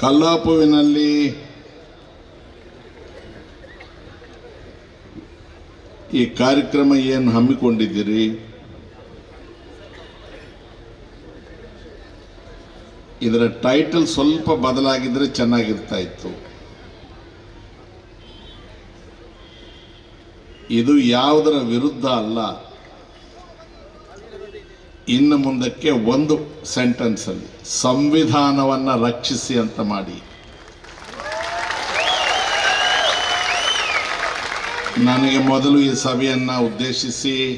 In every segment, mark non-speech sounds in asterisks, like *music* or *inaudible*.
ಕಲ್ಲಾಪುವಿನಲ್ಲಿ ಈ ಕಾರ್ಯಕ್ರಮ ಏನು ಹಮ್ಮಿಕೊಂಡಿದ್ದೀರಿ? ಇದರ ಟೈಟಲ್ ಸ್ವಲ್ಪ ಬದಲಾಗಿದ್ರೆ ಚೆನ್ನಾಗಿರ್ತಾ ಇತ್ತು. ಇದು ಯಾವುದರ ವಿರುದ್ಧ ಅಲ್ಲ. ಇನ್ನು ಮುಂದಕ್ಕೆ ಒಂದು ಸೆಂಟೆನ್ಸ್ ಅಲ್ಲಿ. ಸಂವಿಧಾನವನ್ನ ರಕ್ಷಿಸಿ ಅಂತ ಮಾಡಿ. ನನಗೆ ಮೊದಲು ಈ ಸಭೆಯನ್ನ ಉದ್ದೇಶಿಸಿ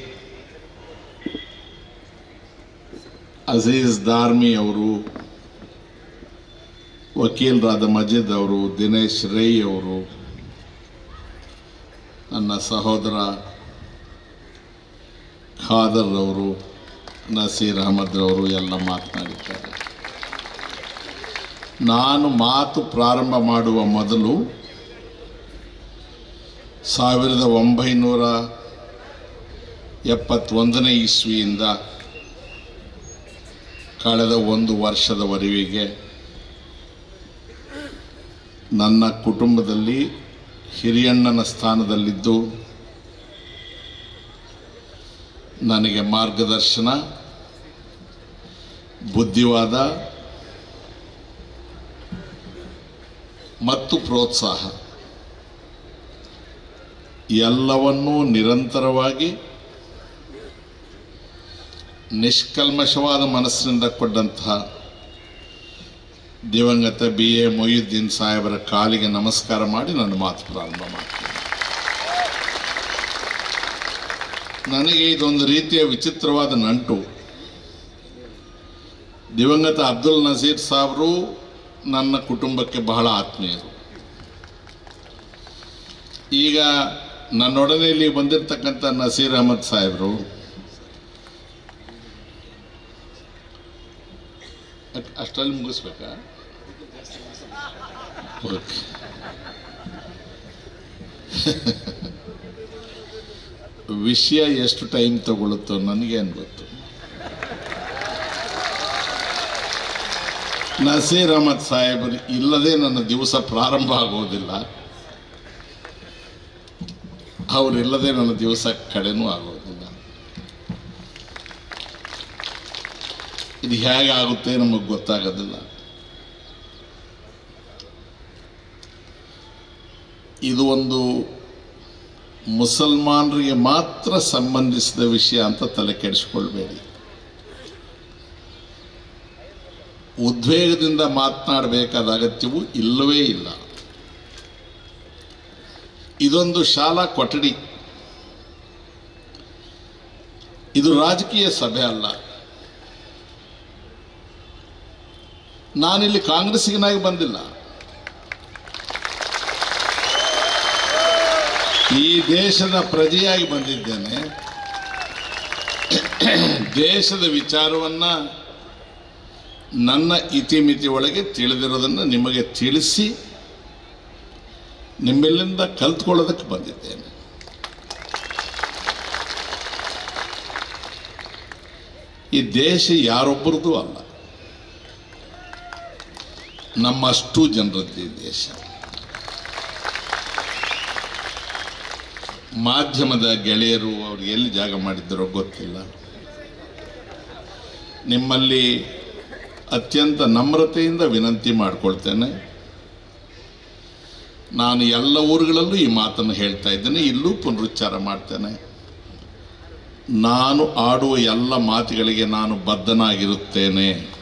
ಅಜೀಜ್ ದಾರ್ಮಿ ಅವರು ವಕೀಲರಾದ ಮಜೀದ್ ಅವರು, ದಿನೇಶ್ ರೈ ಅವರು, ನನ್ನ ಸಹೋದರ ಖಾದರ್ ಅವರು, ನಸೀರ್ ಅಹಮದ್ರವರು ಎಲ್ಲ ಮಾತನಾಡಿದ್ದಾರೆ. ನಾನು ಮಾತು ಪ್ರಾರಂಭ ಮಾಡುವ ಮೊದಲು ಸಾವಿರದ ಒಂಬೈನೂರ ಎಪ್ಪತ್ತೊಂದನೇ ಇಸ್ವಿಯಿಂದ ಕಳೆದ ಒಂದು ವರ್ಷದವರೆಗೆ ನನ್ನ ಕುಟುಂಬದಲ್ಲಿ ಹಿರಿಯಣ್ಣನ ಸ್ಥಾನದಲ್ಲಿದ್ದು ನನಗೆ ಮಾರ್ಗದರ್ಶನ, ಬುದ್ಧಿವಾದ ಮತ್ತು ಪ್ರೋತ್ಸಾಹ. ಎಲ್ಲವನ್ನೂ ನಿರಂತರವಾಗಿ ನಿಷ್ಕಲ್ಮಶವಾದ ಮನಸ್ಸಿನಿಂದ ಕೊಟ್ಟಂತಹ ದಿವಂಗತ ಬಿ. ಎ. ಮೊಯ್ಯುದ್ದೀನ್ ಸಾಹೇಬರ ಕಾಲಿಗೆ ನಮಸ್ಕಾರ ಮಾಡಿ ನನ್ನ ಮಾತು ಪ್ರಾರಂಭ ಮಾಡ್ತೀನಿ. ನನಗೆ ಇದೊಂದು ರೀತಿಯ ವಿಚಿತ್ರವಾದ ನಂಟು. ದಿವಂಗತ ಅಬ್ದುಲ್ ನಜೀರ್ ಸಾಹೇಬರು ನನ್ನ ಕುಟುಂಬಕ್ಕೆ ಬಹಳ ಆತ್ಮೀಯರು. ಈಗ ನನ್ನೊಡನೆ ಇಲ್ಲಿ ಬಂದಿರತಕ್ಕಂಥ ನಸೀರ್ ಅಹಮದ್ ಸಾಹೇಬರು ಅಷ್ಟರಲ್ಲಿ ಮುಗಿಸ್ಬೇಕಾ? ಓಕೆ *laughs* ವಿಷಯ ಎಷ್ಟು ಟೈಮ್ ತಗೊಳುತ್ತೋ ನನಗೇನು ಗೊತ್ತು. ನಸೀರ್ ಅಹಮದ್ ಸಾಹೇಬರು ಇಲ್ಲದೆ ನನ್ನ ದಿವಸ ಪ್ರಾರಂಭ ಆಗೋದಿಲ್ಲ ಅವರಿಲ್ಲದೆ ನನ್ನ ದಿವಸ ಕಡೆನೂ ಆಗೋದಿಲ್ಲ ಇದು ಹೇಗೆ ಆಗುತ್ತೆ ನಮಗೆ ಗೊತ್ತಾಗೋದಿಲ್ಲ. ಇದು ಒಂದು ಮುಸಲ್ಮಾನರಿಗೆ ಮಾತ್ರ ಸಂಬಂಧಿಸಿದ ವಿಷಯ ಅಂತ ತಲೆ ಕೆಡಿಸ್ಕೊಳ್ಬೇಡಿ. ಉದ್ವೇಗದಿಂದ ಮಾತನಾಡಬೇಕಾದ ಅಗತ್ಯವೂ ಇಲ್ಲವೇ ಇಲ್ಲ. ಇದೊಂದು ಶಾಲಾ ಕೊಠಡಿ. ಇದು ರಾಜಕೀಯ ಸಭೆ ಅಲ್ಲ. ನಾನಿಲ್ಲಿ ಕಾಂಗ್ರೆಸ್ಸಿಗನಾಗಿ ಬಂದಿಲ್ಲ. ಈ ದೇಶದ ಪ್ರಜೆಯಾಗಿ ಬಂದಿದ್ದೇನೆ. ದೇಶದ ವಿಚಾರವನ್ನ ನನ್ನ ಇತಿಮಿತಿ ಒಳಗೆ ತಿಳಿದಿರೋದನ್ನು ನಿಮಗೆ ತಿಳಿಸಿ ನಿಮ್ಮೆಲ್ಲಿಂದ ಕಲ್ತ್ಕೊಳ್ಳೋದಕ್ಕೆ ಬಂದಿದ್ದೇನೆ. ಈ ದೇಶ ಯಾರೊಬ್ಬರದು ಅಲ್ಲ. ನಮ್ಮಷ್ಟು ಜನರದ್ದು ಈ ದೇಶ. ಮಾಧ್ಯಮದ ಗೆಳೆಯರು ಅವ್ರಿಗೆ ಎಲ್ಲಿ ಜಾಗ ಮಾಡಿದ್ದರೋ ಗೊತ್ತಿಲ್ಲ. ನಿಮ್ಮಲ್ಲಿ ಅತ್ಯಂತ ನಮ್ರತೆಯಿಂದ ವಿನಂತಿ ಮಾಡಿಕೊಳ್ತೇನೆ. ನಾನು ಎಲ್ಲ ಊರುಗಳಲ್ಲೂ ಈ ಮಾತನ್ನು ಹೇಳ್ತಾ ಇದ್ದೇನೆ, ಇಲ್ಲೂ ಪುನರುಚ್ಚಾರ ಮಾಡ್ತೇನೆ. ನಾನು ಆಡುವ ಎಲ್ಲ ಮಾತುಗಳಿಗೆ ನಾನು ಬದ್ಧನಾಗಿರುತ್ತೇನೆ.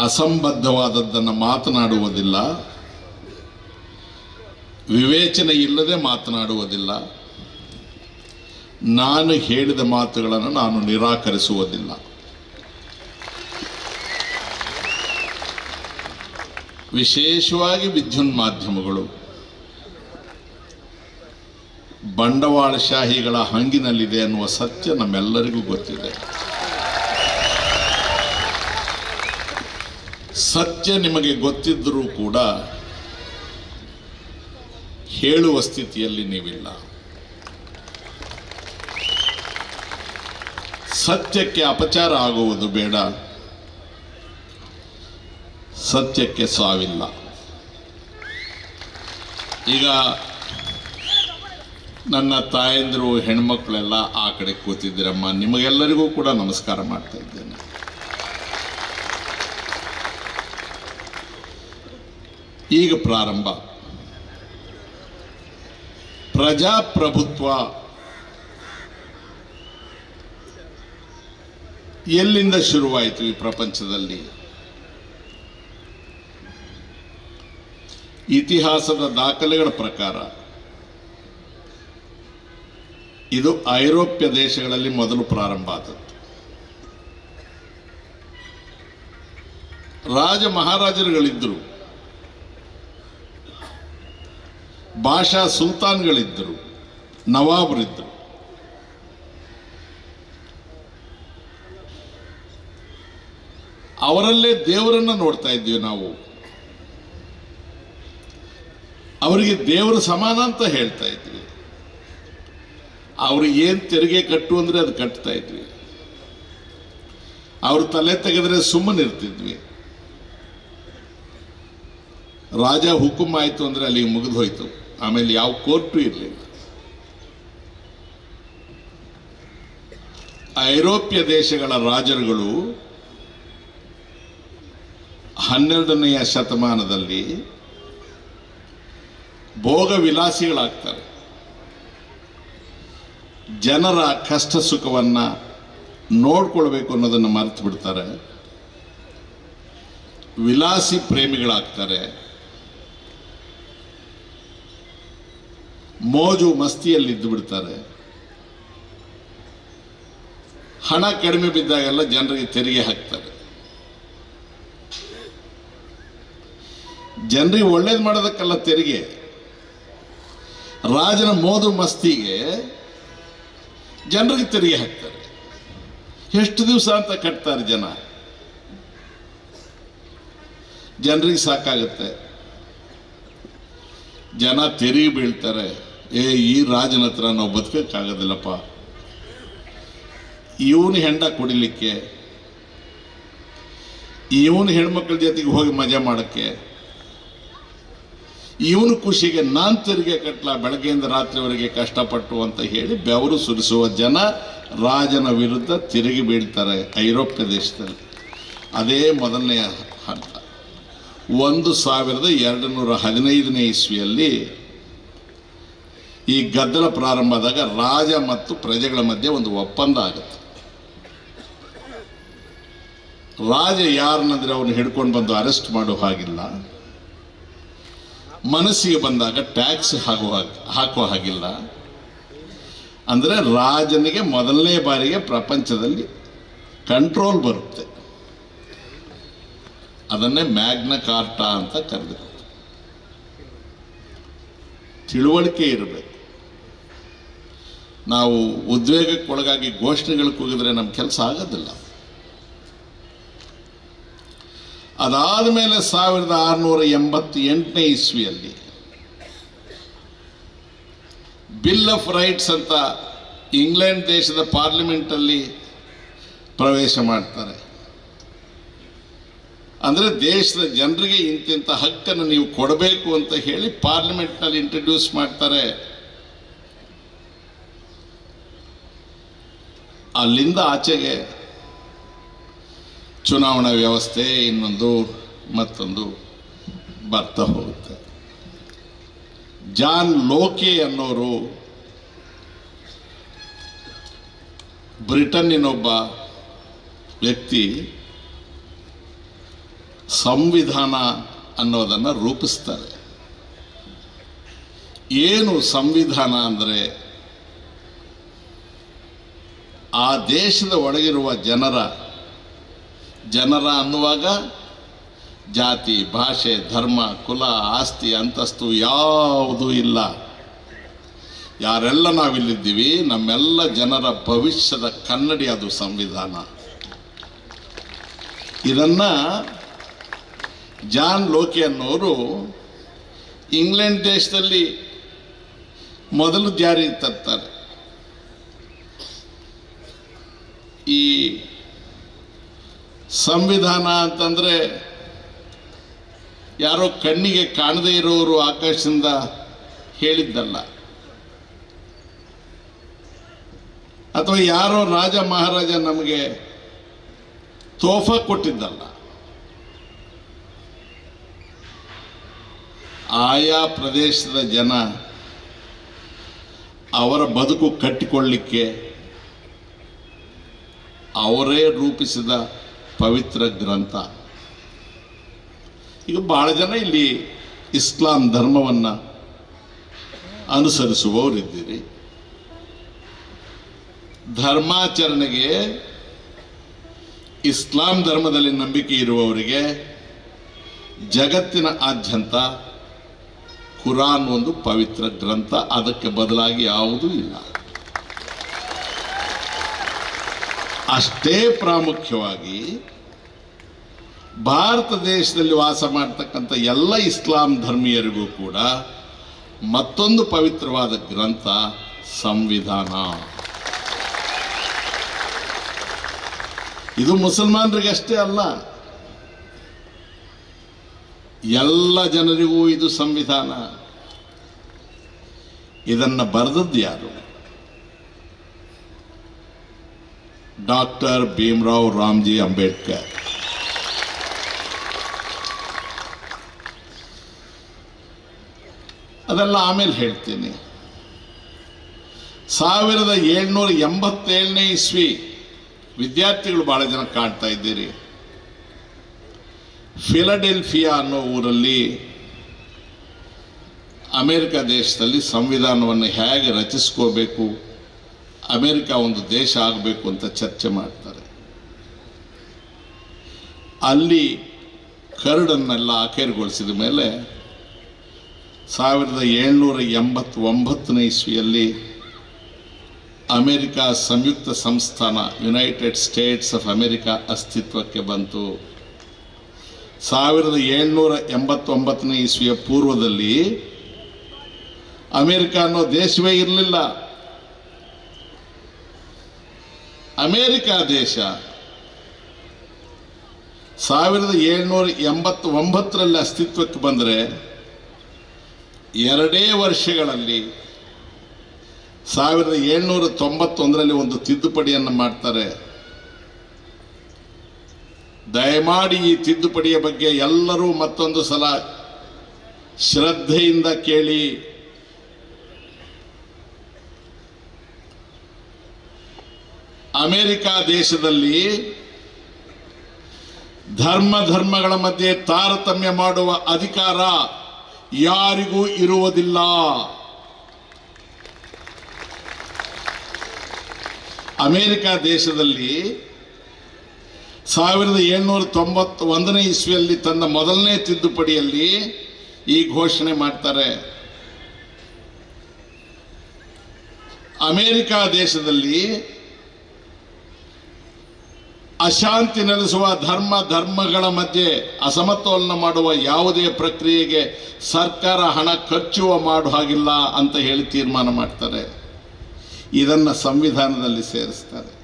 ಅಸಂಬದ್ಧವಾದದ್ದನ್ನು ಮಾತನಾಡುವುದಿಲ್ಲ. ವಿವೇಚನೆ ಇಲ್ಲದೆ ಮಾತನಾಡುವುದಿಲ್ಲ. ನಾನು ಹೇಳಿದ ಮಾತುಗಳನ್ನು ನಾನು ನಿರಾಕರಿಸುವುದಿಲ್ಲ. ವಿಶೇಷವಾಗಿ ವಿದ್ಯುನ್ ಮಾಧ್ಯಮಗಳು. ಬಂಡವಾಳಶಾಹಿಗಳ ಹಂಗಿನಲ್ಲಿದೆ ಅನ್ನುವ ಸತ್ಯ ನಮ್ಮೆಲ್ಲರಿಗೂ ಗೊತ್ತಿದೆ. ಸತ್ಯ ನಿಮಗೆ ಗೊತ್ತಿದ್ದರೂ ಕೂಡ ಹೇಳುವ ಸ್ಥಿತಿಯಲ್ಲಿ ನೀವಿಲ್ಲ. ಸತ್ಯಕ್ಕೆ ಅಪಚಾರ ಆಗುವುದು ಬೇಡ. ಸತ್ಯಕ್ಕೆ ಸಾವಿಲ್ಲ. ಈಗ ನನ್ನ ತಾಯಂದಿರು, ಹೆಣ್ಮಕ್ಳೆಲ್ಲ ಆ ಕಡೆ ಕೂತಿದ್ದೀರಮ್ಮ. ನಿಮಗೆಲ್ಲರಿಗೂ ಕೂಡ ನಮಸ್ಕಾರ ಮಾಡ್ತಾ ಇದ್ದೇನೆ. ಈಗ ಪ್ರಾರಂಭ. ಪ್ರಜಾಪ್ರಭುತ್ವ ಎಲ್ಲಿಂದ ಶುರುವಾಯಿತು ಈ ಪ್ರಪಂಚದಲ್ಲಿ? ಇತಿಹಾಸದ ದಾಖಲೆಗಳ ಪ್ರಕಾರ, ಇದು ಐರೋಪ್ಯ ದೇಶಗಳಲ್ಲಿ ಮೊದಲು ಪ್ರಾರಂಭ ಆದದ್ದು. ರಾಜ ಮಹಾರಾಜರುಗಳಿದ್ದರು. ಭಾಷಾ ಸುಲ್ತಾನ್ಗಳಿದ್ದರು. ನವಾಬರಿದ್ದರು. ಅವರಲ್ಲೇ ದೇವರನ್ನ ನೋಡ್ತಾ ಇದ್ದೀವಿ ನಾವು. ಅವರಿಗೆ ದೇವರು ಸಮಾನ ಅಂತ ಹೇಳ್ತಾ ಇದ್ವಿ. ಅವ್ರಿಗೆ ಏನು ತೆರಿಗೆ ಕಟ್ಟು ಅಂದರೆ ಅದು ಕಟ್ತಾ ಇದ್ವಿ. ಅವರು ತಲೆ ತೆಗೆದ್ರೆ ಸುಮ್ಮನೆ ಇರ್ತಿದ್ವಿ. ರಾಜ ಹುಕುಮ್ ಆಯಿತು ಅಂದರೆ ಅಲ್ಲಿಗೆ ಮುಗಿದು ಹೋಯ್ತು. ಆಮೇಲೆ ಯಾವ ಕೋರ್ಟು ಇರಲಿಲ್ಲ. ಐರೋಪ್ಯ ದೇಶಗಳ ರಾಜರುಗಳು ಹನ್ನೆರಡನೆಯ ಶತಮಾನದಲ್ಲಿ ಭೋಗ ವಿಲಾಸಿಗಳಾಗ್ತಾರೆ ಜನರ ಕಷ್ಟ ಸುಖವನ್ನ ನೋಡ್ಕೊಳ್ಬೇಕು ಅನ್ನೋದನ್ನು ಮರೆತು ಬಿಡ್ತಾರೆ ವಿಲಾಸಿ ಪ್ರೇಮಿಗಳಾಗ್ತಾರೆ. ಮೋಜು ಮಸ್ತಿಯಲ್ಲಿ ಇದ್ದು ಬಿಡ್ತಾರೆ ಹಣ ಕಡಿಮೆ ಬಿದ್ದಾಗೆಲ್ಲ ಜನರಿಗೆ ತೆರಿಗೆ ಹಾಕ್ತಾರೆ. ಜನರಿಗೆ ಒಳ್ಳೇದು ಮಾಡೋದಕ್ಕಲ್ಲ ತೆರಿಗೆ. ರಾಜನ ಮೋದು ಮಸ್ತಿಗೆ ಜನರಿಗೆ ತೆರಿಗೆ ಹಾಕ್ತಾರೆ. ಎಷ್ಟು ದಿವಸ ಅಂತ ಕಟ್ತಾರೆ ಜನ. ಜನರಿಗೆ ಸಾಕಾಗುತ್ತೆ. ಜನ ತೆರಿಗೆ ಬೀಳ್ತಾರೆ. ಏ, ಈ ರಾಜನ ಹತ್ರ ನಾವು ಬದುಕೋಕ್ಕಾಗೋದಿಲ್ಲಪ್ಪ. ಇವನು ಹೆಂಡ ಕುಡಿಲಿಕ್ಕೆ, ಇವನು ಹೆಣ್ಮಕ್ಳ ಜೊತೆಗೆ ಹೋಗಿ ಮಜಾ ಮಾಡೋಕ್ಕೆ ಇವನು ಖುಷಿಗೆ ನಾನು ತೆರಿಗೆ ಕಟ್ಲ ಬೆಳಗ್ಗೆಯಿಂದ ರಾತ್ರಿವರೆಗೆ ಕಷ್ಟಪಟ್ಟು ಅಂತ ಹೇಳಿ ಬೆವರು ಸುರಿಸುವ ಜನ ರಾಜನ ವಿರುದ್ಧ ತಿರುಗಿ ಬೀಳ್ತಾರೆ ಐರೋಪ್ಯ ದೇಶದಲ್ಲಿ. ಅದೇ ಮೊದಲನೆಯ ಹಂತ. ಒಂದು ಸಾವಿರದ ಎರಡು ನೂರ ಹದಿನೈದನೇ ಇಸ್ವಿಯಲ್ಲಿ ಈ ಗದ್ದಲ ಪ್ರಾರಂಭ ಆದಾಗ ರಾಜ ಮತ್ತು ಪ್ರಜೆಗಳ ಮಧ್ಯೆ ಒಂದು ಒಪ್ಪಂದ ಆಗುತ್ತೆ. ರಾಜ ಯಾರನ್ನಂದ್ರೆ ಅವನು ಹಿಡ್ಕೊಂಡು ಬಂದು ಅರೆಸ್ಟ್ ಮಾಡೋ ಹಾಗಿಲ್ಲ. ಮನಸ್ಸಿಗೆ ಬಂದಾಗ ಟ್ಯಾಕ್ಸ್ ಹಾಕುವ ಹಾಕುವ ಹಾಗಿಲ್ಲ. ಅಂದರೆ ರಾಜನಿಗೆ ಮೊದಲನೇ ಬಾರಿಗೆ ಪ್ರಪಂಚದಲ್ಲಿ ಕಂಟ್ರೋಲ್ ಬರುತ್ತೆ. ಅದನ್ನೇ ಮ್ಯಾಗ್ನ ಕಾರ್ಟಾ ಅಂತ ಕರೆದಿರುತ್ತೆ ತಿಳುವಳಿಕೆ ಇರಬೇಕು. ನಾವು ಉದ್ವೇಗಕ್ಕೊಳಗಾಗಿ ಘೋಷಣೆಗಳು ಹೋಗಿದ್ರೆ ನಮ್ಮ ಕೆಲಸ ಆಗೋದಿಲ್ಲ. ಅದಾದ ಮೇಲೆ ಸಾವಿರದ ಆರುನೂರ ಎಂಬತ್ತ ಎಂಟನೇ ಇಸ್ವಿಯಲ್ಲಿ ಬಿಲ್ ಆಫ್ ರೈಟ್ಸ್ ಅಂತ ಇಂಗ್ಲೆಂಡ್ ದೇಶದ ಪಾರ್ಲಿಮೆಂಟಲ್ಲಿ ಪ್ರವೇಶ ಮಾಡ್ತಾರೆ. ಅಂದರೆ ದೇಶದ ಜನರಿಗೆ ಇಂತಿಂಥ ಹಕ್ಕನ್ನು ನೀವು ಕೊಡಬೇಕು ಅಂತ ಹೇಳಿ ಪಾರ್ಲಿಮೆಂಟ್ನಲ್ಲಿ ಇಂಟ್ರಡ್ಯೂಸ್ ಮಾಡ್ತಾರೆ. ಅಲ್ಲಿಂದ ಆಚೆಗೆ ಚುನಾವಣಾ ವ್ಯವಸ್ಥೆ ಇನ್ನೊಂದು, ಮತ್ತೊಂದು ಬರ್ತಾ ಹೋಗುತ್ತೆ. ಜಾನ್ ಲೋಕಿ ಅನ್ನೋರು ಬ್ರಿಟನ್ನಿನೊಬ್ಬ ವ್ಯಕ್ತಿ ಸಂವಿಧಾನ ಅನ್ನೋದನ್ನು ರೂಪಿಸ್ತಾರೆ. ಏನು ಸಂವಿಧಾನ ಅಂದರೆ? ಆ ದೇಶದ ಒಳಗಿರುವ ಜನರ ಜನರ ಅನ್ನುವಾಗ ಜಾತಿ, ಭಾಷೆ, ಧರ್ಮ, ಕುಲ, ಆಸ್ತಿ, ಅಂತಸ್ತು ಯಾವುದೂ ಇಲ್ಲ. ಯಾರೆಲ್ಲ ನಾವಿಲ್ಲಿದ್ದೀವಿ, ನಮ್ಮೆಲ್ಲ ಜನರ ಭವಿಷ್ಯದ ಕನ್ನಡಿ ಅದು ಸಂವಿಧಾನ. ಇದನ್ನ ಜಾನ್ ಲೋಕಿ ಅನ್ನೋರು ಇಂಗ್ಲೆಂಡ್ ದೇಶದಲ್ಲಿ ಮೊದಲು ಜಾರಿ ತರ್ತಾರೆ. ಈ ಸಂವಿಧಾನ ಅಂತಂದರೆ ಯಾರೋ ಕಣ್ಣಿಗೆ ಕಾಣದೇ ಇರೋರು ಆಕಾಶದಿಂದ ಹೇಳಿದ್ದಲ್ಲ. ಅಥವಾ ಯಾರೋ ರಾಜ ಮಹಾರಾಜ ನಮಗೆ ತೋಫ ಕೊಟ್ಟಿದ್ದಲ್ಲ. ಆಯಾ ಪ್ರದೇಶದ ಜನ ಅವರ ಬದುಕು ಕಟ್ಟಿಕೊಳ್ಳಿಕ್ಕೆ ಅವರೇ ರೂಪಿಸಿದ ಪವಿತ್ರ ಗ್ರಂಥ. ಈಗ ಬಹಳ ಜನ ಇಲ್ಲಿ ಇಸ್ಲಾಂ ಧರ್ಮವನ್ನು ಅನುಸರಿಸುವವರಿದ್ದೀರಿ. ಧರ್ಮಾಚರಣೆಗೆ ಇಸ್ಲಾಂ ಧರ್ಮದಲ್ಲಿ ನಂಬಿಕೆ ಇರುವವರಿಗೆ ಜಗತ್ತಿನ ಆದ್ಯಂತ ಕುರಾನ್ ಒಂದು ಪವಿತ್ರ ಗ್ರಂಥ. ಅದಕ್ಕೆ ಬದಲಾಗಿ ಯಾವುದೂ ಇಲ್ಲ. ಅಷ್ಟೇ ಪ್ರಾಮುಖ್ಯವಾಗಿ ಭಾರತ ದೇಶದಲ್ಲಿ ವಾಸ ಮಾಡ್ತಕ್ಕಂಥ ಎಲ್ಲ ಇಸ್ಲಾಂ ಧರ್ಮೀಯರಿಗೂ ಕೂಡ ಮತ್ತೊಂದು ಪವಿತ್ರವಾದ ಗ್ರಂಥ, ಸಂವಿಧಾನ. ಇದು ಮುಸಲ್ಮಾನರಿಗಷ್ಟೇ ಅಲ್ಲ. ಎಲ್ಲ ಜನರಿಗೂ ಇದು ಸಂವಿಧಾನ. ಇದನ್ನು ಬರೆದದ್ದು ಯಾರು? ಡಾಕ್ಟರ್ ಭೀಮರಾವ್ ರಾಮ್ಜಿ ಅಂಬೇಡ್ಕರ್. ಅದೆಲ್ಲ ಆಮೇಲೆ ಹೇಳ್ತೀನಿ. ಸಾವಿರದ ಏಳ್ನೂರ ಎಂಬತ್ತೇಳನೇ ಇಸ್ವಿ ವಿದ್ಯಾರ್ಥಿಗಳು ಬಹಳ ಜನ ಕಾಣ್ತಾ ಇದ್ದೀರಿ. ಫಿಲಡೆಲ್ಫಿಯಾ ಅನ್ನೋ ಊರಲ್ಲಿ ಅಮೇರಿಕ ದೇಶದಲ್ಲಿ ಸಂವಿಧಾನವನ್ನು ಹೇಗೆ ರಚಿಸ್ಕೋಬೇಕು ಅಮೇರಿಕ ಒಂದು ದೇಶ ಆಗಬೇಕು ಅಂತ ಚರ್ಚೆ ಮಾಡ್ತಾರೆ. ಅಲ್ಲಿ ಕರಡನ್ನೆಲ್ಲ ಆಖೇರುಗೊಳಿಸಿದ ಮೇಲೆ ಸಾವಿರದ ಏಳ್ನೂರ ಎಂಬತ್ತೊಂಬತ್ತನೇ ಇಸ್ವಿಯಲ್ಲಿ ಅಮೇರಿಕಾ ಸಂಯುಕ್ತ ಸಂಸ್ಥಾನ ಯುನೈಟೆಡ್ ಸ್ಟೇಟ್ಸ್ ಆಫ್ ಅಮೇರಿಕಾ ಅಸ್ತಿತ್ವಕ್ಕೆ ಬಂತು. ಸಾವಿರದ ಏಳ್ನೂರ ಎಂಬತ್ತೊಂಬತ್ತನೇ ಇಸ್ವಿಯ ಪೂರ್ವದಲ್ಲಿ ಅಮೇರಿಕಾ ಅನ್ನೋ ದೇಶವೇ ಇರಲಿಲ್ಲ. ಅಮೇರಿಕ ದೇಶ ಸಾವಿರದ ಏಳ್ನೂರ ಎಂಬತ್ತೊಂಬತ್ತರಲ್ಲಿ ಅಸ್ತಿತ್ವಕ್ಕೆ ಬಂದರೆ ಎರಡೇ ವರ್ಷಗಳಲ್ಲಿ ಸಾವಿರದ ಏಳ್ನೂರ ತೊಂಬತ್ತೊಂದರಲ್ಲಿ ಒಂದು ತಿದ್ದುಪಡಿಯನ್ನು ಮಾಡ್ತಾರೆ. ದಯಮಾಡಿ ಈ ತಿದ್ದುಪಡಿಯ ಬಗ್ಗೆ ಎಲ್ಲರೂ ಮತ್ತೊಂದು ಸಲ ಶ್ರದ್ಧೆಯಿಂದ ಕೇಳಿ. ಅಮೆರಿಕ ದೇಶದಲ್ಲಿ ಧರ್ಮ ಧರ್ಮಗಳ ಮಧ್ಯೆ ತಾರತಮ್ಯ ಮಾಡುವ ಅಧಿಕಾರ ಯಾರಿಗೂ ಇರುವುದಿಲ್ಲ. ಅಮೆರಿಕ ದೇಶದಲ್ಲಿ ಸಾವಿರದ ಏಳ್ನೂರ ತೊಂಬತ್ತ ಒಂದನೇ ಇಸ್ವಿಯಲ್ಲಿ ತನ್ನ ಮೊದಲನೇ ತಿದ್ದುಪಡಿಯಲ್ಲಿ ಈ ಘೋಷಣೆ ಮಾಡ್ತಾರೆ. ಅಮೆರಿಕ ದೇಶದಲ್ಲಿ ಅಶಾಂತಿ ನೆಲೆಸುವ ಧರ್ಮ ಧರ್ಮಗಳ ಮಧ್ಯೆ ಅಸಮತೋಲನ ಮಾಡುವ ಯಾವುದೇ ಪ್ರಕ್ರಿಯೆಗೆ ಸರ್ಕಾರ ಹಣ ಖರ್ಚು ಮಾಡೋ ಹಾಗಿಲ್ಲ ಅಂತ ಹೇಳಿ ತೀರ್ಮಾನ ಮಾಡ್ತಾರೆ. ಇದನ್ನು ಸಂವಿಧಾನದಲ್ಲಿ ಸೇರಿಸ್ತಾರೆ.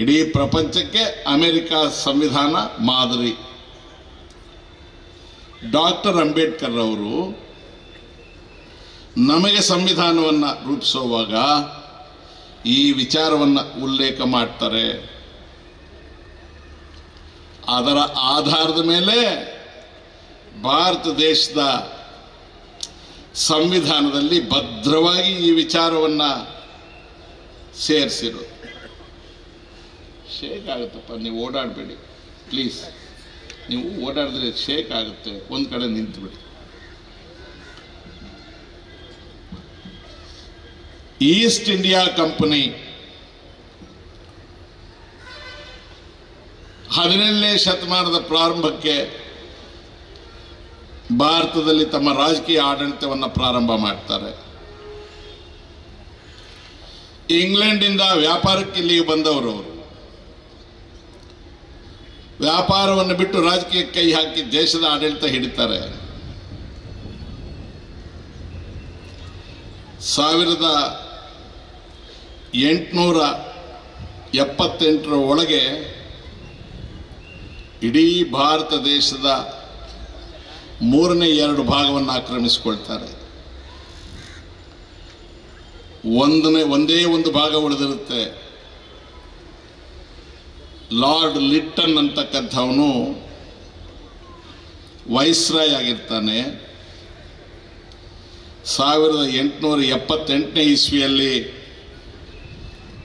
ಇಡೀ ಪ್ರಪಂಚಕ್ಕೆ ಅಮೆರಿಕ ಸಂವಿಧಾನ ಮಾದರಿ. ಡಾಕ್ಟರ್ ಅಂಬೇಡ್ಕರ್ ಅವರು ನಮಗೆ ಸಂವಿಧಾನವನ್ನು ರೂಪಿಸುವಾಗ ಈ ವಿಚಾರವನ್ನು ಉಲ್ಲೇಖ ಮಾಡ್ತಾರೆ. ಅದರ ಆಧಾರದ ಮೇಲೆ ಭಾರತ ದೇಶದ ಸಂವಿಧಾನದಲ್ಲಿ ಭದ್ರವಾಗಿ ಈ ವಿಚಾರವನ್ನು ಸೇರಿಸಿರು. ಶೇಕ್ ಆಗುತ್ತಪ್ಪ, ನೀವು ಓಡಾಡಬೇಡಿ. ಪ್ಲೀಸ್ ನೀವು ಓಡಾಡಿದ್ರೆ ಶೇಕ್ ಆಗುತ್ತೆ. ಒಂದು ಕಡೆ ನಿಂತುಬಿಡಿ. ಈಸ್ಟ್ ಇಂಡಿಯಾ ಕಂಪನಿ ಹದಿನೇಳನೇ ಶತಮಾನದ ಪ್ರಾರಂಭಕ್ಕೆ ಭಾರತದಲ್ಲಿ ತಮ್ಮ ರಾಜಕೀಯ ಆಡಳಿತವನ್ನು ಪ್ರಾರಂಭ ಮಾಡ್ತಾರೆ. ಇಂಗ್ಲೆಂಡಿಂದ ವ್ಯಾಪಾರಕ್ಕೆ ಇಲ್ಲಿಗೆ ಬಂದವರು ವ್ಯಾಪಾರವನ್ನು ಬಿಟ್ಟು ರಾಜಕೀಯ ಕೈ ಹಾಕಿ ದೇಶದ ಆಡಳಿತ ಹಿಡಿತಾರೆ. ಸಾವಿರದ ಎಂಟುನೂರ ಎಪ್ಪತ್ತೆಂಟರ ಒಳಗೆ ಇಡೀ ಭಾರತ ದೇಶದ ಮೂರನೇ ಎರಡು ಭಾಗವನ್ನು ಆಕ್ರಮಿಸಿಕೊಳ್ತಾರೆ. ಒಂದನೇ, ಒಂದೇ ಒಂದು ಭಾಗ ಉಳಿದಿರುತ್ತೆ. ಲಾರ್ಡ್ ಲಿಟ್ಟನ್ ಅಂತಕ್ಕಂಥವನು ವೈಸ್ರಾಯ್ ಆಗಿರ್ತಾನೆ. ಸಾವಿರದ ಎಂಟುನೂರ ಎಪ್ಪತ್ತೆಂಟನೇ ಇಸ್ವಿಯಲ್ಲಿ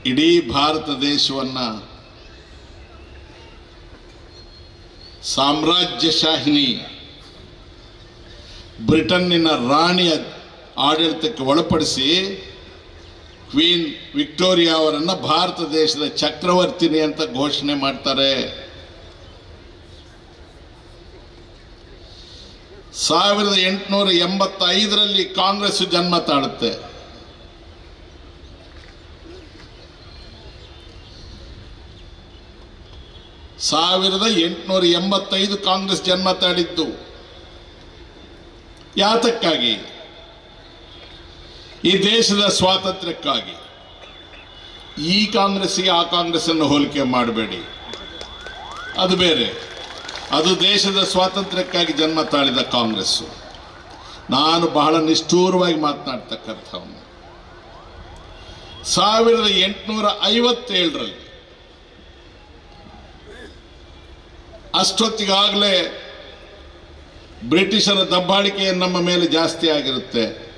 ಇಡೀ ಭಾರತ ದೇಶವನ್ನು ಸಾಮ್ರಾಜ್ಯಶಾಹಿನಿ. ಬ್ರಿಟನ್ನಿನ ರಾಣಿಯ ಆಡಳಿತಕ್ಕೆ ಒಳಪಡಿಸಿ ಕ್ವೀನ್ ವಿಕ್ಟೋರಿಯಾ ಅವರನ್ನು ಭಾರತ ದೇಶದ ಚಕ್ರವರ್ತಿನಿ ಅಂತ ಘೋಷಣೆ ಮಾಡ್ತಾರೆ. ಸಾವಿರದ ಎಂಟುನೂರ ಎಂಬತ್ತೈದರಲ್ಲಿ ಕಾಂಗ್ರೆಸ್ ಜನ್ಮ ತಾಳುತ್ತೆ ಸಾವಿರದ ಎಂಟುನೂರ ಎಂಬತ್ತೈದು ಕಾಂಗ್ರೆಸ್ ಜನ್ಮ ತಾಳಿದ್ದು. ಯಾತಕ್ಕಾಗಿ? ಈ ದೇಶದ ಸ್ವಾತಂತ್ರ್ಯಕ್ಕಾಗಿ. ಈ ಕಾಂಗ್ರೆಸ್ಸಿಗೆ ಆ ಕಾಂಗ್ರೆಸ್ ಅನ್ನು ಹೋಲಿಕೆ ಮಾಡಬೇಡಿ. ಅದು ಬೇರೆ. ಅದು ದೇಶದ ಸ್ವಾತಂತ್ರ್ಯಕ್ಕಾಗಿ ಜನ್ಮ ತಾಳಿದ ಕಾಂಗ್ರೆಸ್ಸು. ನಾನು ಬಹಳ ನಿಷ್ಠೂರವಾಗಿ ಮಾತನಾಡ್ತಕ್ಕಂಥವನು. ಸಾವಿರದ ಎಂಟುನೂರ ಐವತ್ತೇಳರಲ್ಲಿ ಅಷ್ಟೊತ್ತಿಗಾಗಲೇ ಬ್ರಿಟಿಷರ ದಬ್ಬಾಳಿಕೆ ನಮ್ಮ ಮೇಲೆ ಜಾಸ್ತಿ ಆಗಿರುತ್ತೆ.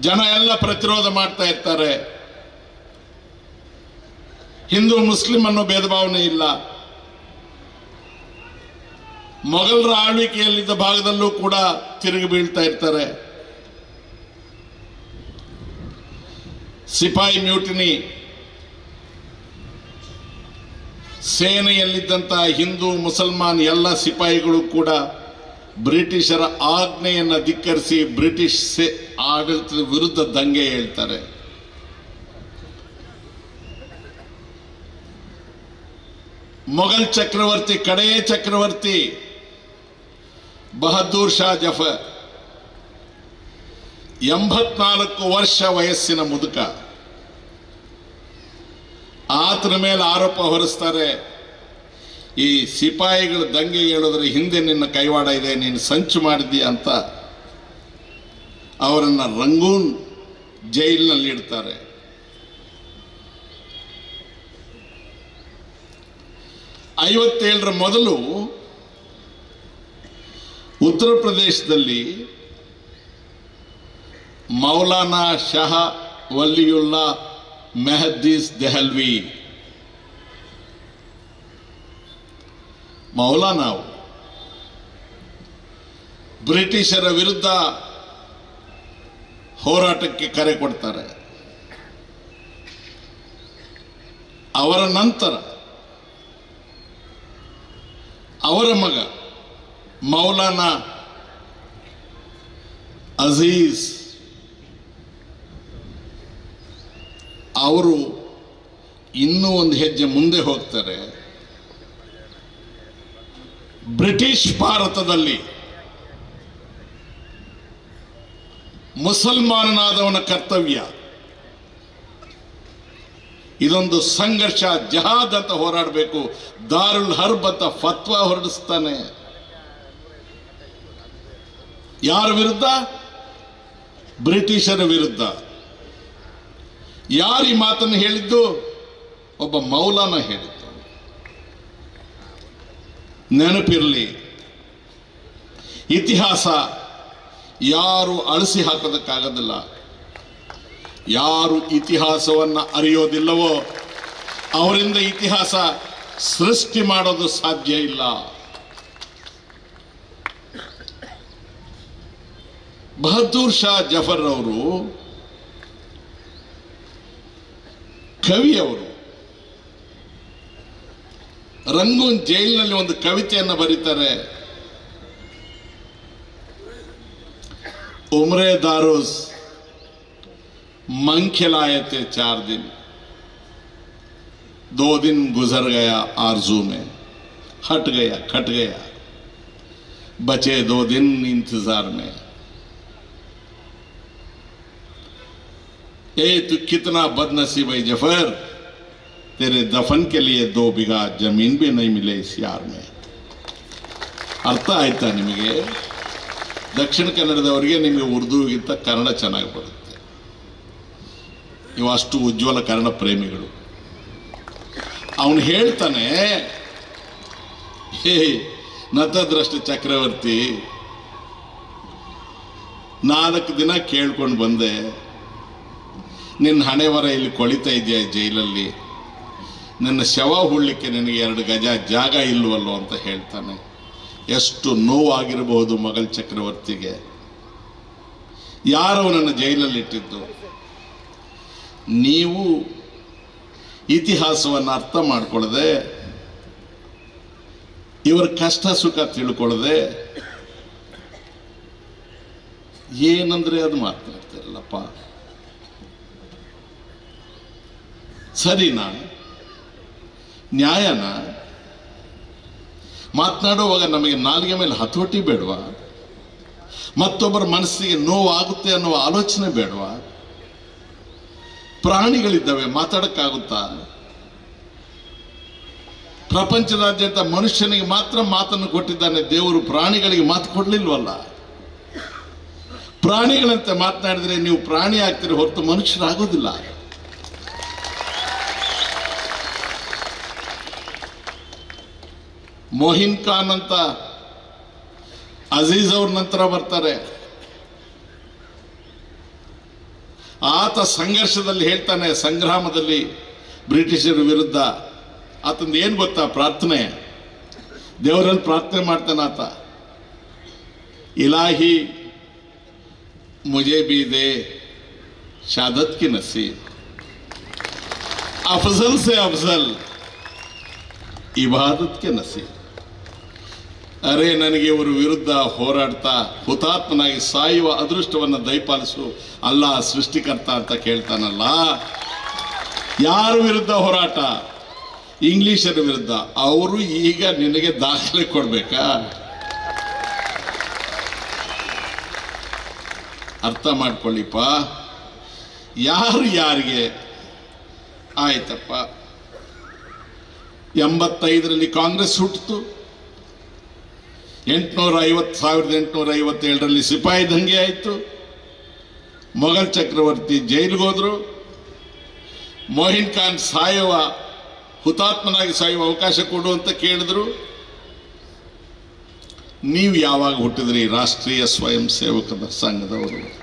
ಜನ ಎಲ್ಲ ಪ್ರತಿರೋಧ ಮಾಡ್ತಾ ಇರ್ತಾರೆ. ಹಿಂದೂ ಮುಸ್ಲಿಂ ಅನ್ನೋ ಭೇದ ಭಾವನೆ ಇಲ್ಲ. ಮೊಘಲರ ಆಳ್ವಿಕೆಯಲ್ಲಿದ್ದ ಭಾಗದಲ್ಲೂ ಕೂಡ ತಿರುಗಿ ಬೀಳ್ತಾ ಇರ್ತಾರೆ. ಸಿಪಾಯಿ ಮ್ಯೂಟಿನಿ ಸೇನೆಯಲ್ಲಿದ್ದಂತಹ ಹಿಂದೂ ಮುಸಲ್ಮಾನ್ ಎಲ್ಲ ಸಿಪಾಯಿಗಳು ಕೂಡ ಬ್ರಿಟಿಷರ ಆಜ್ಞೆಯನ್ನು ಧಿಕ್ಕರಿಸಿ ಬ್ರಿಟಿಷ್ ಸೇ ಆಡಳಿತದ ವಿರುದ್ಧ ದಂಗೆ ಹೇಳ್ತಾರೆ. ಮೊಘಲ್ ಚಕ್ರವರ್ತಿ, ಕಡೆಯ ಚಕ್ರವರ್ತಿ ಬಹದ್ದೂರ್ ಶಾ ಜಫರ್. ಎಂಬತ್ನಾಲ್ಕು ವರ್ಷ ವಯಸ್ಸಿನ ಮುದುಕ. ಆತನ ಮೇಲೆ ಆರೋಪ ಹೊರಿಸ್ತಾರೆ. ಈ ಸಿಪಾಯಿಗಳು ದಂಗೆ ಹೇಳಿದ್ರೆ ಹಿಂದೆ ನಿನ್ನ ಕೈವಾಡ ಇದೆ, ನೀನು ಸಂಚು ಮಾಡಿದ್ದಿ ಅಂತ ಅವರನ್ನು ರಂಗೂನ್ ಜೈಲಿನಲ್ಲಿ ಇಡ್ತಾರೆ. ಐವತ್ತೇಳರ ಮೊದಲು ಉತ್ತರ ಪ್ರದೇಶದಲ್ಲಿ ಮೌಲಾನಾ ಶಹ ವಲಿಯುಲ್ಲಾ ಮೆಹದೀಸ್ ದೆಹಲ್ವಿ ಮೌಲಾನಾ ಅವರು ಬ್ರಿಟಿಷರ ವಿರುದ್ಧ ಹೋರಾಟಕ್ಕೆ ಕರೆ ಕೊಡ್ತಾರೆ. ಅವರ ನಂತರ ಅವರ ಮಗ ಮೌಲಾನಾ ಅಜೀಜ್ ಅವರು ಇನ್ನೂ ಒಂದು ಹೆಜ್ಜೆ ಮುಂದೆ ಹೋಗ್ತಾರೆ. ಬ್ರಿಟಿಷ್ ಭಾರತದಲ್ಲಿ ಮುಸಲ್ಮಾನನಾದವನ ಕರ್ತವ್ಯ. ಇದೊಂದು ಸಂಘರ್ಷ, ಜಹಾದ್ ಅಂತ ಹೋರಾಡಬೇಕು. ದಾರುಲ್ ಹರ್ಬ್ ಅಂತ ಫತ್ವಾ ಹೊರಡಿಸ್ತಾನೆ. ಯಾರ ವಿರುದ್ಧ? ಬ್ರಿಟಿಷರ ವಿರುದ್ಧ. ಯಾರು ಈ ಮಾತನ್ನು ಹೇಳಿದ್ದು? ಒಬ್ಬ ಮೌಲಾನ ಹೇಳಿದ್ದು. ನೆನಪಿರಲಿ, ಇತಿಹಾಸ ಯಾರು ಅಳಿಸಿ ಹಾಕೋದಕ್ಕಾಗೋದಿಲ್ಲ. ಯಾರು ಇತಿಹಾಸವನ್ನು ಅರಿಯೋದಿಲ್ಲವೋ, ಅವರಿಂದ ಇತಿಹಾಸ ಸೃಷ್ಟಿ ಮಾಡೋದು ಸಾಧ್ಯ ಇಲ್ಲ. ಬಹದ್ದೂರ್ ಶಾ ಜಫರ್ ಅವರು ಕವಿಯವರು ರಂಗೂನ್ ಜೈಲಿನಲ್ಲಿ ಒಂದು ಕವಿತೆಯನ್ನು ಬರೀತಾರೆ उम्र दारोज मन खिलाए थे चार दिन दो दिन गुजर गया आरजू में हट गया खट गया बचे दो दिन इंतजार में ए तू कितना बदनसीब है जफर तेरे दफन के लिए दो बीघा जमीन भी नहीं मिले इस यार में ಅರ್ಥ ಆಯ್ತಾ ನಿಮಗೆ ದಕ್ಷಿಣ ಕನ್ನಡದವರಿಗೆ ನಿಮಗೆ ಉರ್ದುಗಿಂತ ಕನ್ನಡ ಚೆನ್ನಾಗಿ ಬರುತ್ತೆ ನೀವು ಅಷ್ಟು ಉಜ್ವಲ ಕನ್ನಡ ಪ್ರೇಮಿಗಳು ಅವನು ಹೇಳ್ತಾನೆ ಹೇ ನತದ್ರಷ್ಟ ಚಕ್ರವರ್ತಿ ನಾಲ್ಕು ದಿನ ಕೇಳ್ಕೊಂಡು ಬಂದೆ ನಿನ್ನ ಹಣೆವರ ಇಲ್ಲಿ ಕೊಳಿತಾ ಇದೆಯಾ ಜೈಲಲ್ಲಿ? ನನ್ನ ಶವ ಹುಳ್ಳಿಕ್ಕೆ ನಿನಗೆ ಎರಡು ಗಜ ಜಾಗ ಇಲ್ವಲ್ಲೋ ಅಂತ ಹೇಳ್ತಾನೆ. ಎಷ್ಟು ನೋವಾಗಿರಬಹುದು ಮಗಲ್ ಚಕ್ರವರ್ತಿಗೆ. ಯಾರು ನನ್ನ ಜೈಲಲ್ಲಿ ಇಟ್ಟಿದ್ದು ನೀವು ಇತಿಹಾಸವನ್ನು ಅರ್ಥ ಮಾಡಿಕೊಳ್ಳದೆ, ಇವರ ಕಷ್ಟ ಸುಖ ತಿಳ್ಕೊಳ್ಳದೆ, ಏನಂದ್ರೆ ಅದು ಮಾತನಾಡ್ತಾರಲ್ಲಪ್ಪ ಸರಿನಾ ನ್ಯಾಯನ ಮಾತನಾಡುವಾಗ ನಮಗೆ ನಾಲಿಗೆ ಮೇಲೆ ಹತೋಟಿ ಬೇಡವಾ? ಮತ್ತೊಬ್ಬರ ಮನಸ್ಸಿಗೆ ನೋವಾಗುತ್ತೆ ಅನ್ನುವ ಆಲೋಚನೆ ಬೇಡವಾ? ಪ್ರಾಣಿಗಳಿದ್ದಾವೆ, ಮಾತಾಡೋಕ್ಕಾಗುತ್ತಾ? ಪ್ರಪಂಚದಾದ್ಯಂತ ಮನುಷ್ಯನಿಗೆ ಮಾತ್ರ ಮಾತನ್ನು ಕೊಟ್ಟಿದ್ದಾನೆ, ದೇವರು ಪ್ರಾಣಿಗಳಿಗೆ ಮಾತು ಕೊಡಲಿಲ್ವಲ್ಲ? ಪ್ರಾಣಿಗಳಂತೆ ಮಾತನಾಡಿದರೆ ನೀವು ಪ್ರಾಣಿ ಆಗ್ತೀರಿ ಹೊರತು ಮನುಷ್ಯರಾಗೋದಿಲ್ಲ. ಮೋಹಿನ್ ಖಾನ್ ಅಂತ ಅಜೀಜ್ ಅವ್ರ ನಂತರ ಬರ್ತಾರೆ. ಆತ ಸಂಘರ್ಷದಲ್ಲಿ ಹೇಳ್ತಾನೆ, ಸಂಗ್ರಾಮದಲ್ಲಿ ಬ್ರಿಟಿಷರ ವಿರುದ್ಧ. ಆತಂದು ಏನು ಗೊತ್ತಾ? ಪ್ರಾರ್ಥನೆ. ದೇವರಲ್ಲಿ ಪ್ರಾರ್ಥನೆ ಮಾಡ್ತಾನೆ ಆತ. ಇಲಾಹಿ ಮುಜೆ ಬೀದೆ ಶಾದತ್ ಕಿ ನಸೀಬ್. ಅಫಜಲ್ ಸೆ ಅಫಜಲ್, ಇಬಾದತ್ ಕೆ ನಸೀಬ್. ಅರೆ, ನನಗೆ ಇವರು ವಿರುದ್ಧ ಹೋರಾಡ್ತಾ ಹುತಾತ್ಮನಾಗಿ ಸಾಯುವ ಅದೃಷ್ಟವನ್ನು ದಯಪಾಲಿಸು. ಅಲ್ಲ, ಸೃಷ್ಟಿಕರ್ತ ಅಂತ ಕೇಳ್ತಾನಲ್ಲ. ಯಾರ ವಿರುದ್ಧ ಹೋರಾಟ? ಇಂಗ್ಲಿಷರ ವಿರುದ್ಧ. ಅವರು ಈಗ ನಿನಗೆ ದಾಖಲೆ ಕೊಡಬೇಕಾ? ಅರ್ಥ ಮಾಡ್ಕೊಳ್ಳಿಪ್ಪ. ಯಾರು ಯಾರಿಗೆ? ಆಯ್ತಪ್ಪ. ಎಂಬತ್ತೈದರಲ್ಲಿ ಕಾಂಗ್ರೆಸ್ ಹುಟ್ಟಿತು. ಎಂಟುನೂರ ಐವತ್ತು ಸಾವಿರದ ಎಂಟುನೂರ ಐವತ್ತೇಳರಲ್ಲಿ ಸಿಪಾಯಿ ದಂಗೆ ಆಯಿತು. ಮೊಘಲ್ ಚಕ್ರವರ್ತಿ ಜೈಲಿಗೆ ಹೋದರು. ಮೋಹಿನ್ ಖಾನ್ ಸಾಯುವ, ಹುತಾತ್ಮನಾಗಿ ಸಾಯುವ ಅವಕಾಶ ಕೊಡು ಅಂತ ಕೇಳಿದ್ರು. ನೀವು ಯಾವಾಗ ಹುಟ್ಟಿದ್ರಿ? ರಾಷ್ಟ್ರೀಯ ಸ್ವಯಂ ಸೇವಕರ ಸಂಘದವರು.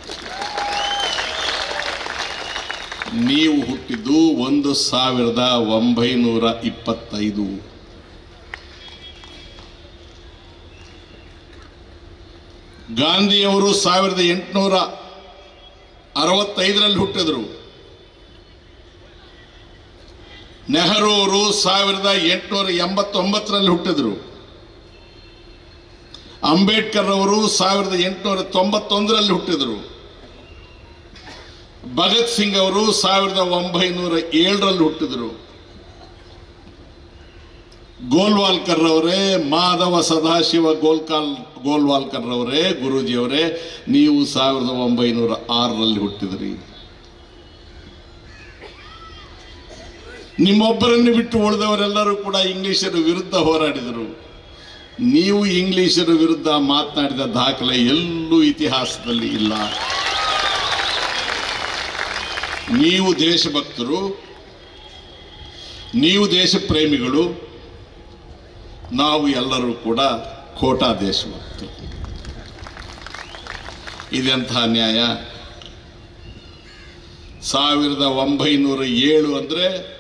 ನೀವು ಹುಟ್ಟಿದ್ದು ಒಂದು ಸಾವಿರದ ಒಂಬೈನೂರ ಇಪ್ಪತ್ತೈದು. ಗಾಂಧಿಯವರು ಸಾವಿರದ ಎಂಟುನೂರ ಅರವತ್ತೈದರಲ್ಲಿ ಹುಟ್ಟಿದ್ರು. ನೆಹರು ಅವರು ಸಾವಿರದ ಎಂಟುನೂರ ಎಂಬತ್ತೊಂಬತ್ತರಲ್ಲಿ ಹುಟ್ಟಿದ್ರು. ಅಂಬೇಡ್ಕರ್ ಅವರು ಸಾವಿರದ ಎಂಟುನೂರ ತೊಂಬತ್ತೊಂದರಲ್ಲಿ ಹುಟ್ಟಿದ್ರು. ಭಗತ್ ಸಿಂಗ್ ಅವರು ಸಾವಿರದ ಒಂಬೈನೂರ ಏಳರಲ್ಲಿ ಹುಟ್ಟಿದ್ರು. ಗೋಲ್ವಾಲ್ಕರ್ ಅವರೇ ಮಾಧವ ಸದಾಶಿವ ಗೋಲ್ಕಾಲ್, ಗೋಲ್ವಾಲ್ಕರ್ ಅವರೇ ಗುರೂಜಿಯವರೇ ನೀವು ಸಾವಿರದ ಒಂಬೈನೂರ ಆರರಲ್ಲಿ ಹುಟ್ಟಿದ್ರಿ. ನಿಮ್ಮೊಬ್ಬರನ್ನು ಬಿಟ್ಟು ಉಳಿದವರೆಲ್ಲರೂ ಕೂಡ ಇಂಗ್ಲಿಷರ ವಿರುದ್ಧ ಹೋರಾಡಿದರು. ನೀವು ಇಂಗ್ಲಿಷರ ವಿರುದ್ಧ ಮಾತನಾಡಿದ ದಾಖಲೆ ಎಲ್ಲೂ ಇತಿಹಾಸದಲ್ಲಿ ಇಲ್ಲ. ನೀವು ದೇಶಭಕ್ತರು, ನೀವು ದೇಶ ಪ್ರೇಮಿಗಳು ನಾವು ಎಲ್ಲರೂ ಕೂಡ ಕೋಟಾ ದೇಶಭಕ್ತರು. ಇದೆಂತಹ ನ್ಯಾಯ? ಸಾವಿರದ ಒಂಬೈನೂರ ಏಳು ಅಂದರೆ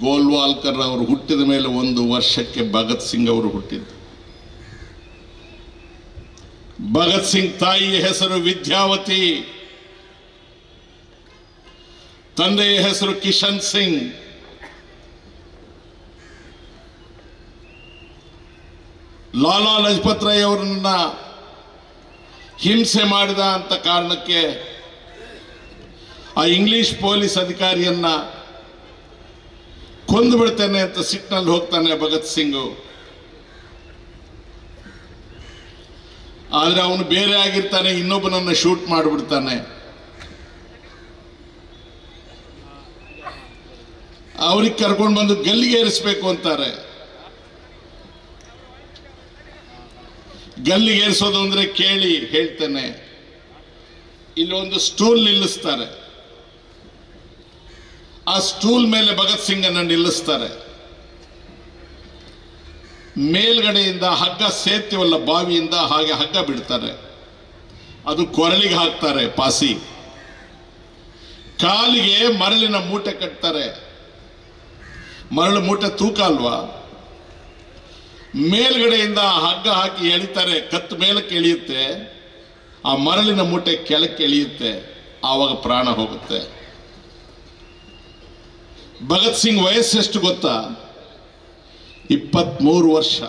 ಗೋಲ್ವಾಲ್ಕರ್ ಅವರು ಹುಟ್ಟಿದ ಮೇಲೆ ಒಂದು ವರ್ಷಕ್ಕೆ ಭಗತ್ ಸಿಂಗ್ ಅವರು ಹುಟ್ಟಿದ್ದು. ಭಗತ್ ಸಿಂಗ್ ತಾಯಿಯ ಹೆಸರು ವಿದ್ಯಾವತಿ. ತಂದೆಯ ಹೆಸರು ಕಿಶನ್ ಸಿಂಗ್. ಲಾಲಾ ಲಜಪತ್ ರಾಯ್ ಅವರನ್ನ ಹಿಂಸೆ ಮಾಡಿದ ಅಂತ ಕಾರಣಕ್ಕೆ ಆ ಇಂಗ್ಲಿಷ್ ಪೊಲೀಸ್ ಅಧಿಕಾರಿಯನ್ನ ಕೊಂದು ಬಿಡ್ತೇನೆ ಅಂತ ಸಿಟ್ನಲ್ಲಿ ಹೋಗ್ತಾನೆ ಭಗತ್ ಸಿಂಗ್. ಆದರೆ ಅವನು ಬೇರೆ ಆಗಿರ್ತಾನೆ, ಇನ್ನೊಬ್ಬನನ್ನು ಶೂಟ್ ಮಾಡಿಬಿಡ್ತಾನೆ. ಅವ್ರಿಗೆ ಕರ್ಕೊಂಡು ಬಂದು ಗಲ್ಲಿಗೆ ಏರಿಸಬೇಕು ಅಂತಾರೆ. ಗಲ್ಲಿಗೆ ಏರಿಸೋದು ಅಂದ್ರೆ ಕೇಳಿ ಹೇಳ್ತೇನೆ. ಇಲ್ಲಿ ಒಂದು ಸ್ಟೂಲ್ ನಿಲ್ಲಿಸ್ತಾರೆ. ಆ ಸ್ಟೂಲ್ ಮೇಲೆ ಭಗತ್ ಸಿಂಗ್ ಅನ್ನ ನಿಲ್ಲಿಸ್ತಾರೆ. ಮೇಲ್ಗಡೆಯಿಂದ ಹಗ್ಗ ಸೇರ್ತೀವಲ್ಲ ಬಾವಿಯಿಂದ ಹಾಗೆ ಹಗ್ಗ ಬಿಡ್ತಾರೆ. ಅದು ಕೊರಳಿಗೆ ಹಾಕ್ತಾರೆ ಪಾಸಿ. ಕಾಲಿಗೆ ಮರಳಿನ ಮೂಟೆ ಕಟ್ತಾರೆ. ಮರಳು ಮೂಟೆ ತೂಕ ಅಲ್ವಾ? ಮೇಲ್ಗಡೆಯಿಂದ ಹಗ್ಗ ಹಾಕಿ ಎಳಿತಾರೆ, ಕತ್ತು ಮೇಲಕ್ಕೆ ಎಳಿಯುತ್ತೆ, ಆ ಮರಳಿನ ಮೂಟೆ ಕೆಳಕ್ಕೆ ಎಳಿಯುತ್ತೆ, ಆವಾಗ ಪ್ರಾಣ ಹೋಗುತ್ತೆ. ಭಗತ್ ಸಿಂಗ್ ವಯಸ್ಸೆಷ್ಟು ಗೊತ್ತಾ? ಇಪ್ಪತ್ಮೂರು ವರ್ಷ.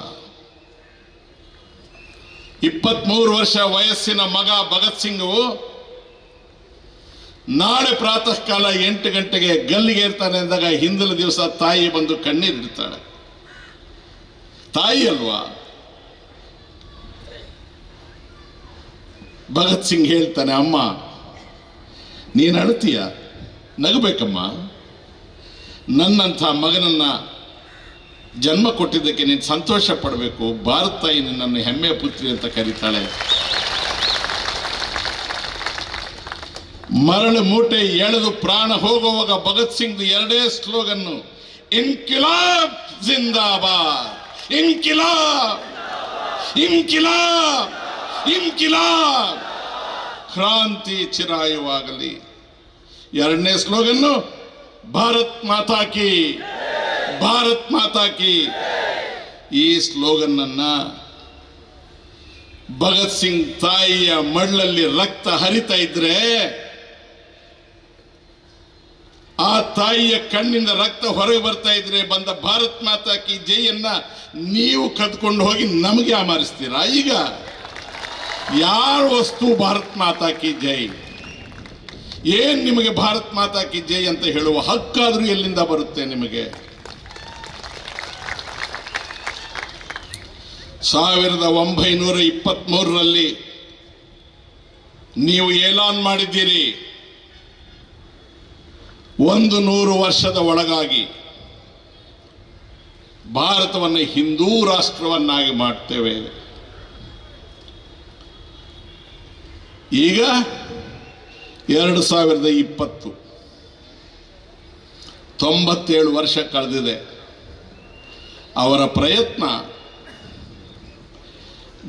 ಇಪ್ಪತ್ಮೂರು ವರ್ಷ ವಯಸ್ಸಿನ ಮಗ ಭಗತ್ ಸಿಂಗು ನಾಳೆ ಪ್ರಾತಃ ಕಾಲ ಎಂಟು ಗಂಟೆಗೆ ಗಲ್ಲಿಗೆ ಇರ್ತಾನೆ ಅಂದಾಗ ಹಿಂದಿನ ದಿವಸ ತಾಯಿ ಬಂದು ಕಣ್ಣೀರಿಡ್ತಾಳೆ. ತಾಯಿ ಅಲ್ವಾ? ಭಗತ್ ಸಿಂಗ್ ಹೇಳ್ತಾನೆ, ಅಮ್ಮ, ನೀನು ಅಳ್ತೀಯ? ನಗಬೇಕಮ್ಮ. ನನ್ನಂಥ ಮಗನನ್ನ ಜನ್ಮ ಕೊಟ್ಟಿದ್ದಕ್ಕೆ ನೀನು ಸಂತೋಷ ಪಡಬೇಕು. ಭಾರತ ತಾಯಿ ನನ್ನ ಹೆಮ್ಮೆಯ ಪುತ್ರಿ ಅಂತ ಕರೀತಾಳೆ. ಮರಳು ಮೂಟೆ ಎಳೆದು ಪ್ರಾಣ ಹೋಗುವಾಗ ಭಗತ್ ಸಿಂಗ್ ಎರಡೇ ಸ್ಲೋಗನ್ನು, ಇನ್ಕಿಲಾಬ್ ಜಿಂದಾಬಾದ್. ಇನ್ಕಿಲಾಬ್ ಇನ್ಕಿಲಾಬ್ ಇನ್ಕಿಲಾಬ್. ಕ್ರಾಂತಿ ಚಿರಾಯುವಾಗಲಿ. ಎರಡನೇ ಸ್ಲೋಗನ್ ಭಾರತ್ ಮಾತಾ ಕಿ, ಭಾರತ್ ಮಾತಾ ಕಿ. ಈ ಸ್ಲೋಗನ್ ಅನ್ನ ಭಗತ್ ಸಿಂಗ್ ತಾಯಿಯ ಮಳ್ಳಲ್ಲಿ ರಕ್ತ ಹರಿತಾ ಇದ್ರೆ ಆ ತಾಯಿಯ ಕಣ್ಣಿಂದ ರಕ್ತ ಹೊರಗೆ ಬರ್ತಾ ಇದ್ರೆ ಬಂದ ಭಾರತ್ ಮಾತಾ ಕಿ ಜೈಯನ್ನ ನೀವು ಕದ್ಕೊಂಡು ಹೋಗಿ ನಮಗೆ ಅಮರಿಸ್ತೀರಾ ಈಗ ಯಾರ ವಸ್ತು ಭಾರತ್ ಮಾತಾ ಕಿ ಜೈ? ಏನ್ ನಿಮಗೆ ಭಾರತ್ ಮಾತಾ ಕಿ ಜೈ ಅಂತ ಹೇಳುವ ಹಕ್ಕಾದ್ರೂ ಎಲ್ಲಿಂದ ಬರುತ್ತೆ ನಿಮಗೆ? ಸಾವಿರದ ಒಂಬೈನೂರ ಇಪ್ಪತ್ಮೂರರಲ್ಲಿ ನೀವು ಏಲಾನ್ ಮಾಡಿದ್ದೀರಿ. ಒಂದು ನೂರು ವರ್ಷದ ಒಳಗಾಗಿ ಭಾರತವನ್ನು ಹಿಂದೂ ರಾಷ್ಟ್ರವನ್ನಾಗಿ ಮಾಡ್ತೇವೆ. ಈಗ ಎರಡು ಸಾವಿರದ ಇಪ್ಪತ್ತು. ತೊಂಬತ್ತೇಳು ವರ್ಷ ಕಳೆದಿದೆ. ಅವರ ಪ್ರಯತ್ನ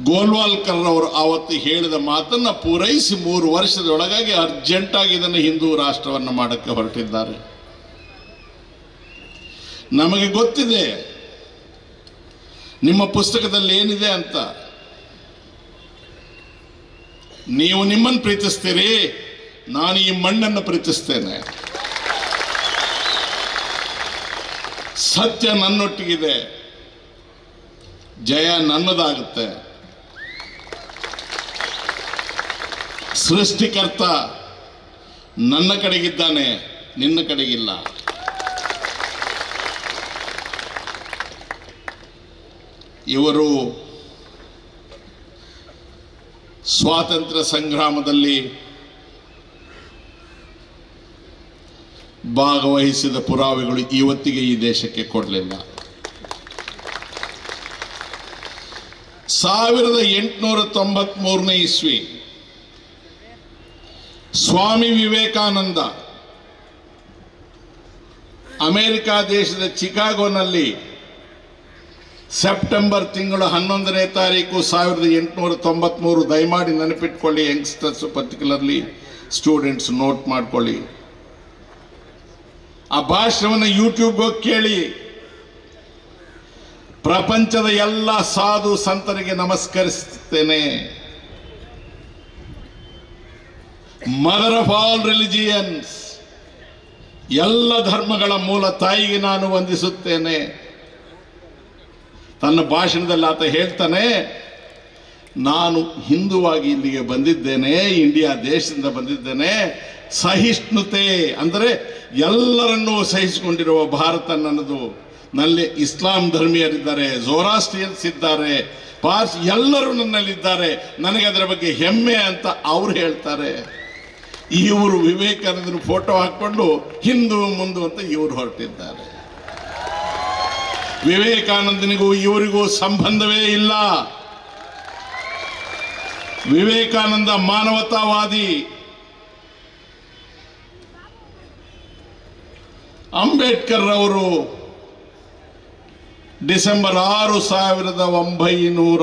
ಗೋಲ್ವಾಲ್ಕರ್ ಅವರು ಆವತ್ತು ಹೇಳಿದ ಮಾತನ್ನ ಪೂರೈಸಿ ಮೂರು ವರ್ಷದೊಳಗಾಗಿ ಅರ್ಜೆಂಟಾಗಿ ಇದನ್ನು ಹಿಂದೂ ರಾಷ್ಟ್ರವನ್ನು ಮಾಡಕ್ಕೆ ಹೊರಟಿದ್ದಾರೆ. ನಮಗೆ ಗೊತ್ತಿದೆ, ನಿಮ್ಮ ಪುಸ್ತಕದಲ್ಲಿ ಏನಿದೆ ಅಂತ. ನೀವು ನಿಮ್ಮನ್ನು ಪ್ರೀತಿಸ್ತೀರಿ, ನಾನು ಈ ಮಣ್ಣನ್ನು ಪ್ರೀತಿಸ್ತೇನೆ. ಸತ್ಯ ನನ್ನೊಟ್ಟಿಗಿದೆ, ಜಯ ನನ್ನದಾಗುತ್ತೆ. ಸೃಷ್ಟಿಕರ್ತ ನನ್ನ ಕಡೆಗಿದ್ದಾನೆ, ನಿನ್ನ ಕಡೆಗಿಲ್ಲ. ಇವರು ಸ್ವಾತಂತ್ರ್ಯ ಸಂಗ್ರಾಮದಲ್ಲಿ ಭಾಗವಹಿಸಿದ ಪುರಾವೆಗಳು ಇವತ್ತಿಗೆ ಈ ದೇಶಕ್ಕೆ ಕೊಡಲಿಲ್ಲ. ಸಾವಿರದ ಎಂಟುನೂರ ತೊಂಬತ್ಮೂರನೇ ಇಸ್ವಿ ಸ್ವಾಮಿ ವಿವೇಕಾನಂದ ಅಮೆರಿಕ ದೇಶದ ಚಿಕಾಗೋನಲ್ಲಿ ಸೆಪ್ಟೆಂಬರ್ ತಿಂಗಳು ಹನ್ನೊಂದನೇ ತಾರೀಕು ಸಾವಿರದ ಎಂಟುನೂರ ತೊಂಬತ್ಮೂರು ದಯಮಾಡಿ ನೆನಪಿಟ್ಕೊಳ್ಳಿ ಯಂಗ್ಸ್ಟರ್ಸ್ ಪರ್ಟಿಕ್ಯುಲರ್ಲಿ ಸ್ಟೂಡೆಂಟ್ಸ್ ನೋಟ್ ಮಾಡ್ಕೊಳ್ಳಿ. ಆ ಭಾಷಣವನ್ನು ಯೂಟ್ಯೂಬ್ಗೆ ಕೇಳಿ. ಪ್ರಪಂಚದ ಎಲ್ಲ ಸಾಧು ಸಂತರಿಗೆ ನಮಸ್ಕರಿಸುತ್ತೇನೆ ಮದರ್ ಆಫ್ ಆಲ್ ರಿಲಿಜಿಯನ್ಸ್ ಎಲ್ಲ ಧರ್ಮಗಳ ಮೂಲ ತಾಯಿಗೆ ನಾನು ವಂದಿಸುತ್ತೇನೆ. ತನ್ನ ಭಾಷಣದಲ್ಲಿ ಆತ ಹೇಳ್ತಾನೆ, ನಾನು ಹಿಂದುವಾಗಿ ಇಲ್ಲಿಗೆ ಬಂದಿದ್ದೇನೆ, ಇಂಡಿಯಾ ದೇಶದಿಂದ ಬಂದಿದ್ದೇನೆ, ಸಹಿಷ್ಣುತೆ ಅಂದರೆ ಎಲ್ಲರನ್ನೂ ಸಹಿಸಿಕೊಂಡಿರುವ ಭಾರತ ನನ್ನದು. ನಲ್ಲಿ ಇಸ್ಲಾಂ ಧರ್ಮೀಯರಿದ್ದಾರೆ ಝೋರಾಸ್ಟ್ರಿಯನ್ಸ್ ಇದ್ದಾರೆ ಪಾರ್ಸ್ ಎಲ್ಲರೂ ನನ್ನಲ್ಲಿದ್ದಾರೆ. ನನಗೆ ಅದರ ಬಗ್ಗೆ ಹೆಮ್ಮೆ ಅಂತ ಅವ್ರು ಹೇಳ್ತಾರೆ. ಇವರು ವಿವೇಕಾನಂದನ ಫೋಟೋ ಹಾಕೊಂಡು ಹಿಂದೂ ಮುಂದು ಅಂತ ಇವರು ಹೊರಟಿದ್ದಾರೆ. ವಿವೇಕಾನಂದನಿಗೂ ಇವರಿಗೂ ಸಂಬಂಧವೇ ಇಲ್ಲ. ವಿವೇಕಾನಂದ ಮಾನವತಾವಾದಿ. ಅಂಬೇಡ್ಕರ್ ಅವರು ಡಿಸೆಂಬರ್ ಆರು ಸಾವಿರದ ಒಂಬೈನೂರ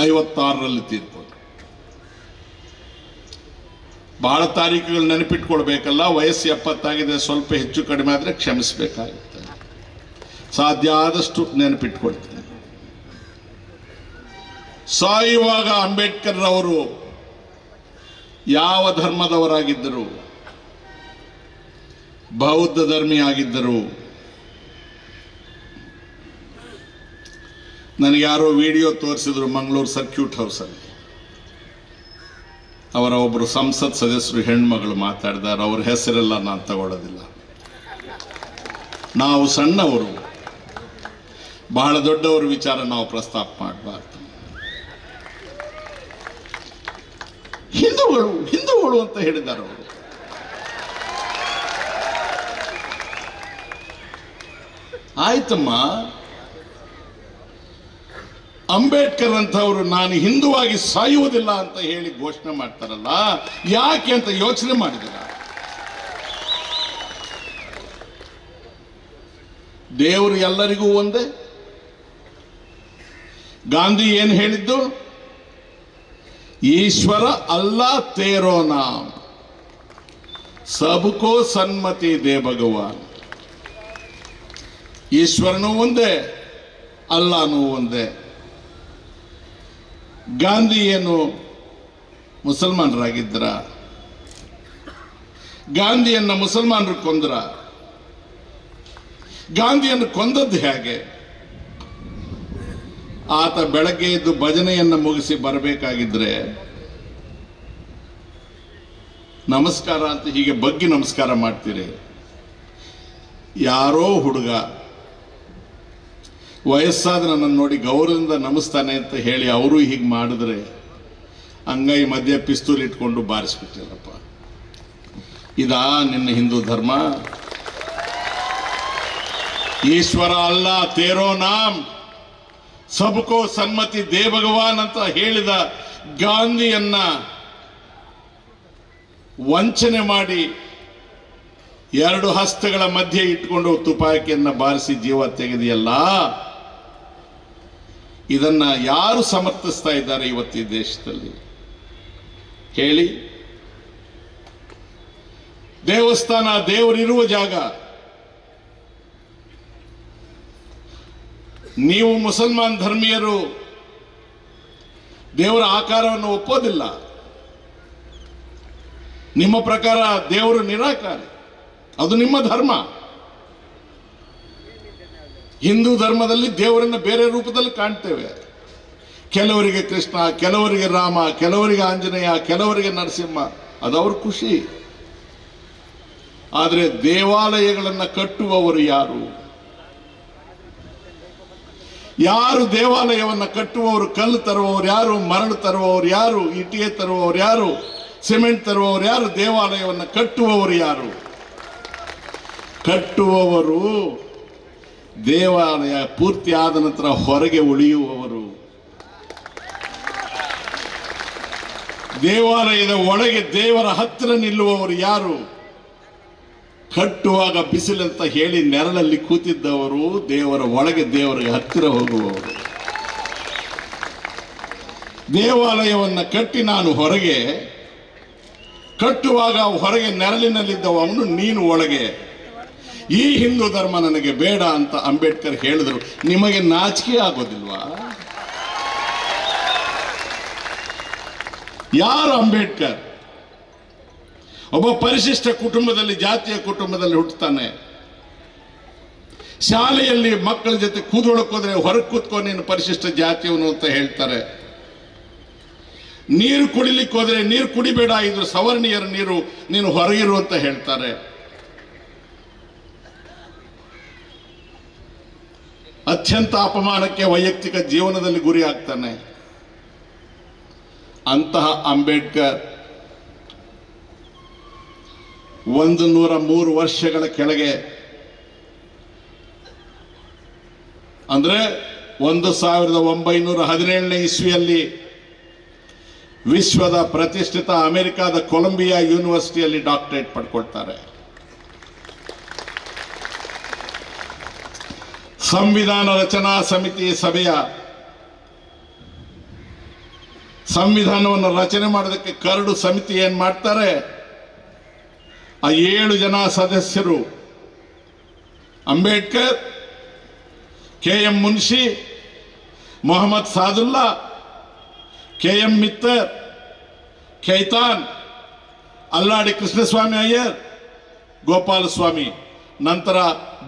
ಐವತ್ತಾರರಲ್ಲಿ ತೀರ್ಕೊಂಡ್ರು ಬಹಳ ತಾರೀಕುಗಳು ನೆನಪಿಟ್ಕೊಳ್ಬೇಕಲ್ಲ, ವಯಸ್ಸು ಎಪ್ಪತ್ತಾಗಿದೆ, ಸ್ವಲ್ಪ ಹೆಚ್ಚು ಕಡಿಮೆ ಆದರೆ ಕ್ಷಮಿಸಬೇಕಾಗುತ್ತೆ. ಸಾಧ್ಯ ಆದಷ್ಟು ನೆನಪಿಟ್ಕೊಳ್ತೀನಿ. ಸಾಯುವಾಗ ಅಂಬೇಡ್ಕರ್ ಅವರು ಯಾವ ಧರ್ಮದವರಾಗಿದ್ದರು? ಬೌದ್ಧ ಧರ್ಮಿಯಾಗಿದ್ದರು ನನಗೆ ಯಾರೋ ವಿಡಿಯೋ ತೋರಿಸಿದ್ರು ಮಂಗಳೂರು ಸರ್ಕ್ಯೂಟ್ ಹೌಸಲ್ಲಿ. ಅವರ ಒಬ್ಬರು ಸಂಸತ್ ಸದಸ್ಯರು ಹೆಣ್ಮಗಳು ಮಾತಾಡಿದಾರೆ. ಅವ್ರ ಹೆಸರೆಲ್ಲ ನಾನು ತಗೊಳ್ಳೋದಿಲ್ಲ. ನಾವು ಸಣ್ಣವರು. ಬಹಳ ದೊಡ್ಡವರ ವಿಚಾರ ನಾವು ಪ್ರಸ್ತಾಪ ಮಾಡಬಾರ್ದು. ಹಿಂದೂಗಳು ಹಿಂದೂಗಳು ಅಂತ ಹೇಳಿದ್ದಾರೆ ಅವರು. ಆಯ್ತಮ್ಮ. ಅಂಬೇಡ್ಕರ್ ಅಂತವರು ನಾನು ಹಿಂದುವಾಗಿ ಸಾಯುವುದಿಲ್ಲ ಅಂತ ಹೇಳಿ ಘೋಷಣೆ ಮಾಡ್ತಾರಲ್ಲ, ಯಾಕೆ ಅಂತ ಯೋಚನೆ ಮಾಡಿದಿರ ದೇವರು ಎಲ್ಲರಿಗೂ ಒಂದೇ. ಗಾಂಧಿ ಏನು ಹೇಳಿದ್ದು? ಈಶ್ವರ ಅಲ್ಲ ತೇರೋ ನಾಮ್. ಸಬಕೋ ಸನ್ಮತಿ ದೇ ಭಗವಾನ್. ಈಶ್ವರನೂ ಒಂದೇ, ಅಲ್ಲಾನೂ ಒಂದೇ. ಗಾಂಧಿ ಏನು ಮುಸಲ್ಮಾನರಾಗಿದ್ದರ? ಗಾಂಧಿಯನ್ನ ಮುಸಲ್ಮಾನರು ಕೊಂದ್ರ? ಗಾಂಧಿಯನ್ನು ಕೊಂದದ್ದು ಹೇಗೆ? ಆತ ಬೆಳಗ್ಗೆ ಎದ್ದು ಭಜನೆಯನ್ನು ಮುಗಿಸಿ ಬರಬೇಕಾಗಿದ್ರೆ, ನಮಸ್ಕಾರ ಅಂತ ಹೀಗೆ ಬಗ್ಗಿ ನಮಸ್ಕಾರ ಮಾಡ್ತೀರಿ. ಯಾರೋ ಹುಡುಗ ವಯಸ್ಸಾದ ನನ್ನನ್ನು ನೋಡಿ ಗೌರವದಿಂದ ನಮಿಸ್ತಾನೆ ಅಂತ ಹೇಳಿ ಅವರು ಹೀಗೆ ಮಾಡಿದ್ರೆ ಅಂಗೈ ಮಧ್ಯೆ ಪಿಸ್ತೂಲ್ ಇಟ್ಕೊಂಡು ಬಾರಿಸ್ಬಿಟ್ಟಿಲ್ಲಪ್ಪ ಇದಾ ನಿನ್ನ ಹಿಂದೂ ಧರ್ಮ. ಈಶ್ವರ ಅಲ್ಲ, ತೇರೋ ನಾಮ್. ಸಬ್ಕೋ ಸನ್ಮತಿ ದೇ ಭಗವಾನ್ ಅಂತ ಹೇಳಿದ ಗಾಂಧಿಯನ್ನ ವಂಚನೆ ಮಾಡಿ ಎರಡು ಹಸ್ತಗಳ ಮಧ್ಯೆ ಇಟ್ಕೊಂಡು ತುಪಾಕಿಯನ್ನ ಬಾರಿಸಿ ಜೀವ ತೆಗೆದಿಯಲ್ಲ? ಇದನ್ನ ಯಾರು ಸಮರ್ಥಿಸ್ತಾ ಇದ್ದಾರೆ ಇವತ್ತು ದೇಶದಲ್ಲಿ? ಹೇಳಿ ದೇವಸ್ಥಾನ ದೇವರಿರುವ ಜಾಗ. ನೀವು ಮುಸಲ್ಮಾನ್ ಧರ್ಮೀಯರು ದೇವರ ಆಕಾರವನ್ನು ಒಪ್ಪೋದಿಲ್ಲ. ನಿಮ್ಮ ಪ್ರಕಾರ ದೇವರು ನಿರಾಕಾರ. ಅದು ನಿಮ್ಮ ಧರ್ಮ. ಹಿಂದೂ ಧರ್ಮದಲ್ಲಿ ದೇವರನ್ನು ಬೇರೆ ರೂಪದಲ್ಲಿ ಕಾಣ್ತೇವೆ. ಕೆಲವರಿಗೆ ಕೃಷ್ಣ, ಕೆಲವರಿಗೆ ರಾಮ, ಕೆಲವರಿಗೆ ಆಂಜನೇಯ, ಕೆಲವರಿಗೆ ನರಸಿಂಹ ಅದವ್ರ ಖುಷಿ. ಆದರೆ ದೇವಾಲಯಗಳನ್ನು ಕಟ್ಟುವವರು ಯಾರು? ಯಾರು ದೇವಾಲಯವನ್ನು ಕಟ್ಟುವವರು, ಕಲ್ಲು ತರುವವರು ಯಾರು, ಮರಳು ತರುವವರು ಯಾರು ಇಟಿಗೆ ತರುವವರು ಯಾರು, ಸಿಮೆಂಟ್ ತರುವವರು ಯಾರು, ದೇವಾಲಯವನ್ನು ಕಟ್ಟುವವರು ಯಾರು? ಕಟ್ಟುವವರು ದೇವಾಲಯ ಪೂರ್ತಿ ಆದ ನಂತರ ಹೊರಗೆ ಉಳಿಯುವವರು. ದೇವಾಲಯದ ಒಳಗೆ ದೇವರ ಹತ್ತಿರ ನಿಲ್ಲುವವರು ಯಾರು? ಕಟ್ಟುವಾಗ ಬಿಸಿಲಂತ ಹೇಳಿ ನೆರಳಲ್ಲಿ ಕೂತಿದ್ದವರು ದೇವರ ಒಳಗೆ ದೇವರಿಗೆ ಹತ್ತಿರ ಹೋಗುವವರು. ದೇವಾಲಯವನ್ನು ಕಟ್ಟಿ ನಾನು ಹೊರಗೆ, ಕಟ್ಟುವಾಗ ಹೊರಗೆ ನೆರಳಿನಲ್ಲಿದ್ದವನು ನೀನು ಒಳಗೆ. ಈ ಹಿಂದೂ ಧರ್ಮ ನನಗೆ ಬೇಡ ಅಂತ ಅಂಬೇಡ್ಕರ್ ಹೇಳಿದ್ರು. ನಿಮಗೆ ನಾಚಿಕೆ ಆಗೋದಿಲ್ವಾ? ಯಾರು ಅಂಬೇಡ್ಕರ್? ಒಬ್ಬ ಪರಿಶಿಷ್ಟ ಕುಟುಂಬದಲ್ಲಿ, ಜಾತಿಯ ಕುಟುಂಬದಲ್ಲಿ ಹುಟ್ಟುತ್ತಾನೆ. ಶಾಲೆಯಲ್ಲಿ ಮಕ್ಕಳ ಜೊತೆ ಕೂದೋಳಕ್ಕೋದ್ರೆ ಹೊರಗೆ ಕೂತ್ಕೊ ನೀನು ಪರಿಶಿಷ್ಟ ಜಾತಿಯವನು ಅಂತ ಹೇಳ್ತಾರೆ. ನೀರು ಕುಡಿಲಿಕ್ಕೆ ಹೋದ್ರೆ ನೀರು ಕುಡಿಬೇಡ ಇದು ಸವರ್ಣೀಯರ ನೀರು ನೀನು ಹೊರಗಿರು ಅಂತ ಹೇಳ್ತಾರೆ. ಅತ್ಯಂತ ಅಪಮಾನಕ್ಕೆ ವೈಯಕ್ತಿಕ ಜೀವನದಲ್ಲಿ ಗುರಿ ಆಗ್ತಾನೆ. ಅಂತಹ ಅಂಬೇಡ್ಕರ್ ಒಂದು ನೂರ ಮೂರು ವರ್ಷಗಳ ಕೆಳಗೆ ಅಂದರೆ ಒಂದು ಸಾವಿರದ ಒಂಬೈನೂರ ಹದಿನೇಳನೇ ಇಸ್ವಿಯಲ್ಲಿ ವಿಶ್ವದ ಪ್ರತಿಷ್ಠಿತ ಅಮೆರಿಕಾದ ಕೊಲಂಬಿಯಾ ಯೂನಿವರ್ಸಿಟಿಯಲ್ಲಿ ಡಾಕ್ಟರೇಟ್ ಪಡ್ಕೊಳ್ತಾರೆ. ಸಂವಿಧಾನ ರಚನಾ ಸಮಿತಿ ಸಭೆಯ ಸಂವಿಧಾನವನ್ನು ರಚನೆ ಮಾಡೋದಕ್ಕೆ ಕರಡು ಸಮಿತಿ ಏನ್ ಮಾಡ್ತಾರೆ? ಆ ಏಳು ಜನ ಸದಸ್ಯರು. Ambedkar K M Munshi Mohammad Saadulla K M Mitter, Khaitan, Alladi Krishnaswami Ayyar Gopalaswami ನಂತರ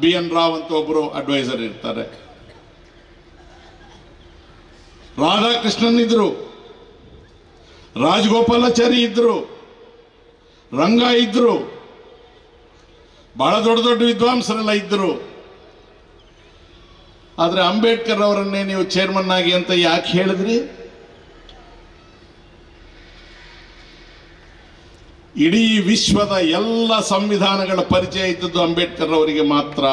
ಬಿ ಎನ್ ರಾವ್ ಅಂತ ಒಬ್ಬರು ಅಡ್ವೈಸರ್ ಇರ್ತಾರೆ. ರಾಧಾಕೃಷ್ಣನ್ ಇದ್ರು ರಾಜಗೋಪಾಲಾಚಾರಿ ಇದ್ರು. ರಂಗ ಇದ್ರು. ಬಹಳ ದೊಡ್ಡ ದೊಡ್ಡ ವಿದ್ವಾಂಸರೆಲ್ಲ ಇದ್ರು. ಆದರೆ ಅಂಬೇಡ್ಕರ್ ಅವರನ್ನೇ ನೀವು ಚೇರ್ಮನ್ ಆಗಿ ಅಂತ ಯಾಕೆ ಹೇಳಿದ್ರಿ? ಇಡೀ ವಿಶ್ವದ ಎಲ್ಲ ಸಂವಿಧಾನಗಳ ಪರಿಚಯ ಇದ್ದದ್ದು ಅಂಬೇಡ್ಕರ್ ಅವರಿಗೆ ಮಾತ್ರ.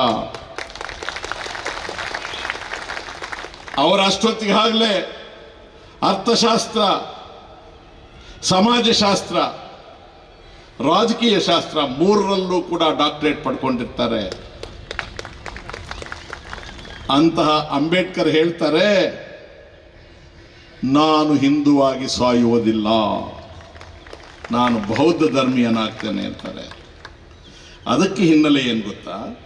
ಅವರ ಅಷ್ಟೊತ್ತಿಗಾಗಲೇ ಅರ್ಥಶಾಸ್ತ್ರ, ಸಮಾಜಶಾಸ್ತ್ರ, ರಾಜಕೀಯ ಶಾಸ್ತ್ರ ಮೂರರಲ್ಲೂ ಕೂಡ ಡಾಕ್ಟರೇಟ್ ಪಡ್ಕೊಂಡಿರ್ತಾರೆ. ಅಂತಹ ಅಂಬೇಡ್ಕರ್ ಹೇಳ್ತಾರೆ, ನಾನು ಹಿಂದುವಾಗಿ ಸಾಯುವುದಿಲ್ಲ. ನಾನು ಬೌದ್ಧ ಧರ್ಮೀಯನಾಗ್ತೇನೆ ಅಂತಾರೆ. ಅದಕ್ಕೆ ಹಿನ್ನೆಲೆ ಏನು ಗೊತ್ತಾ?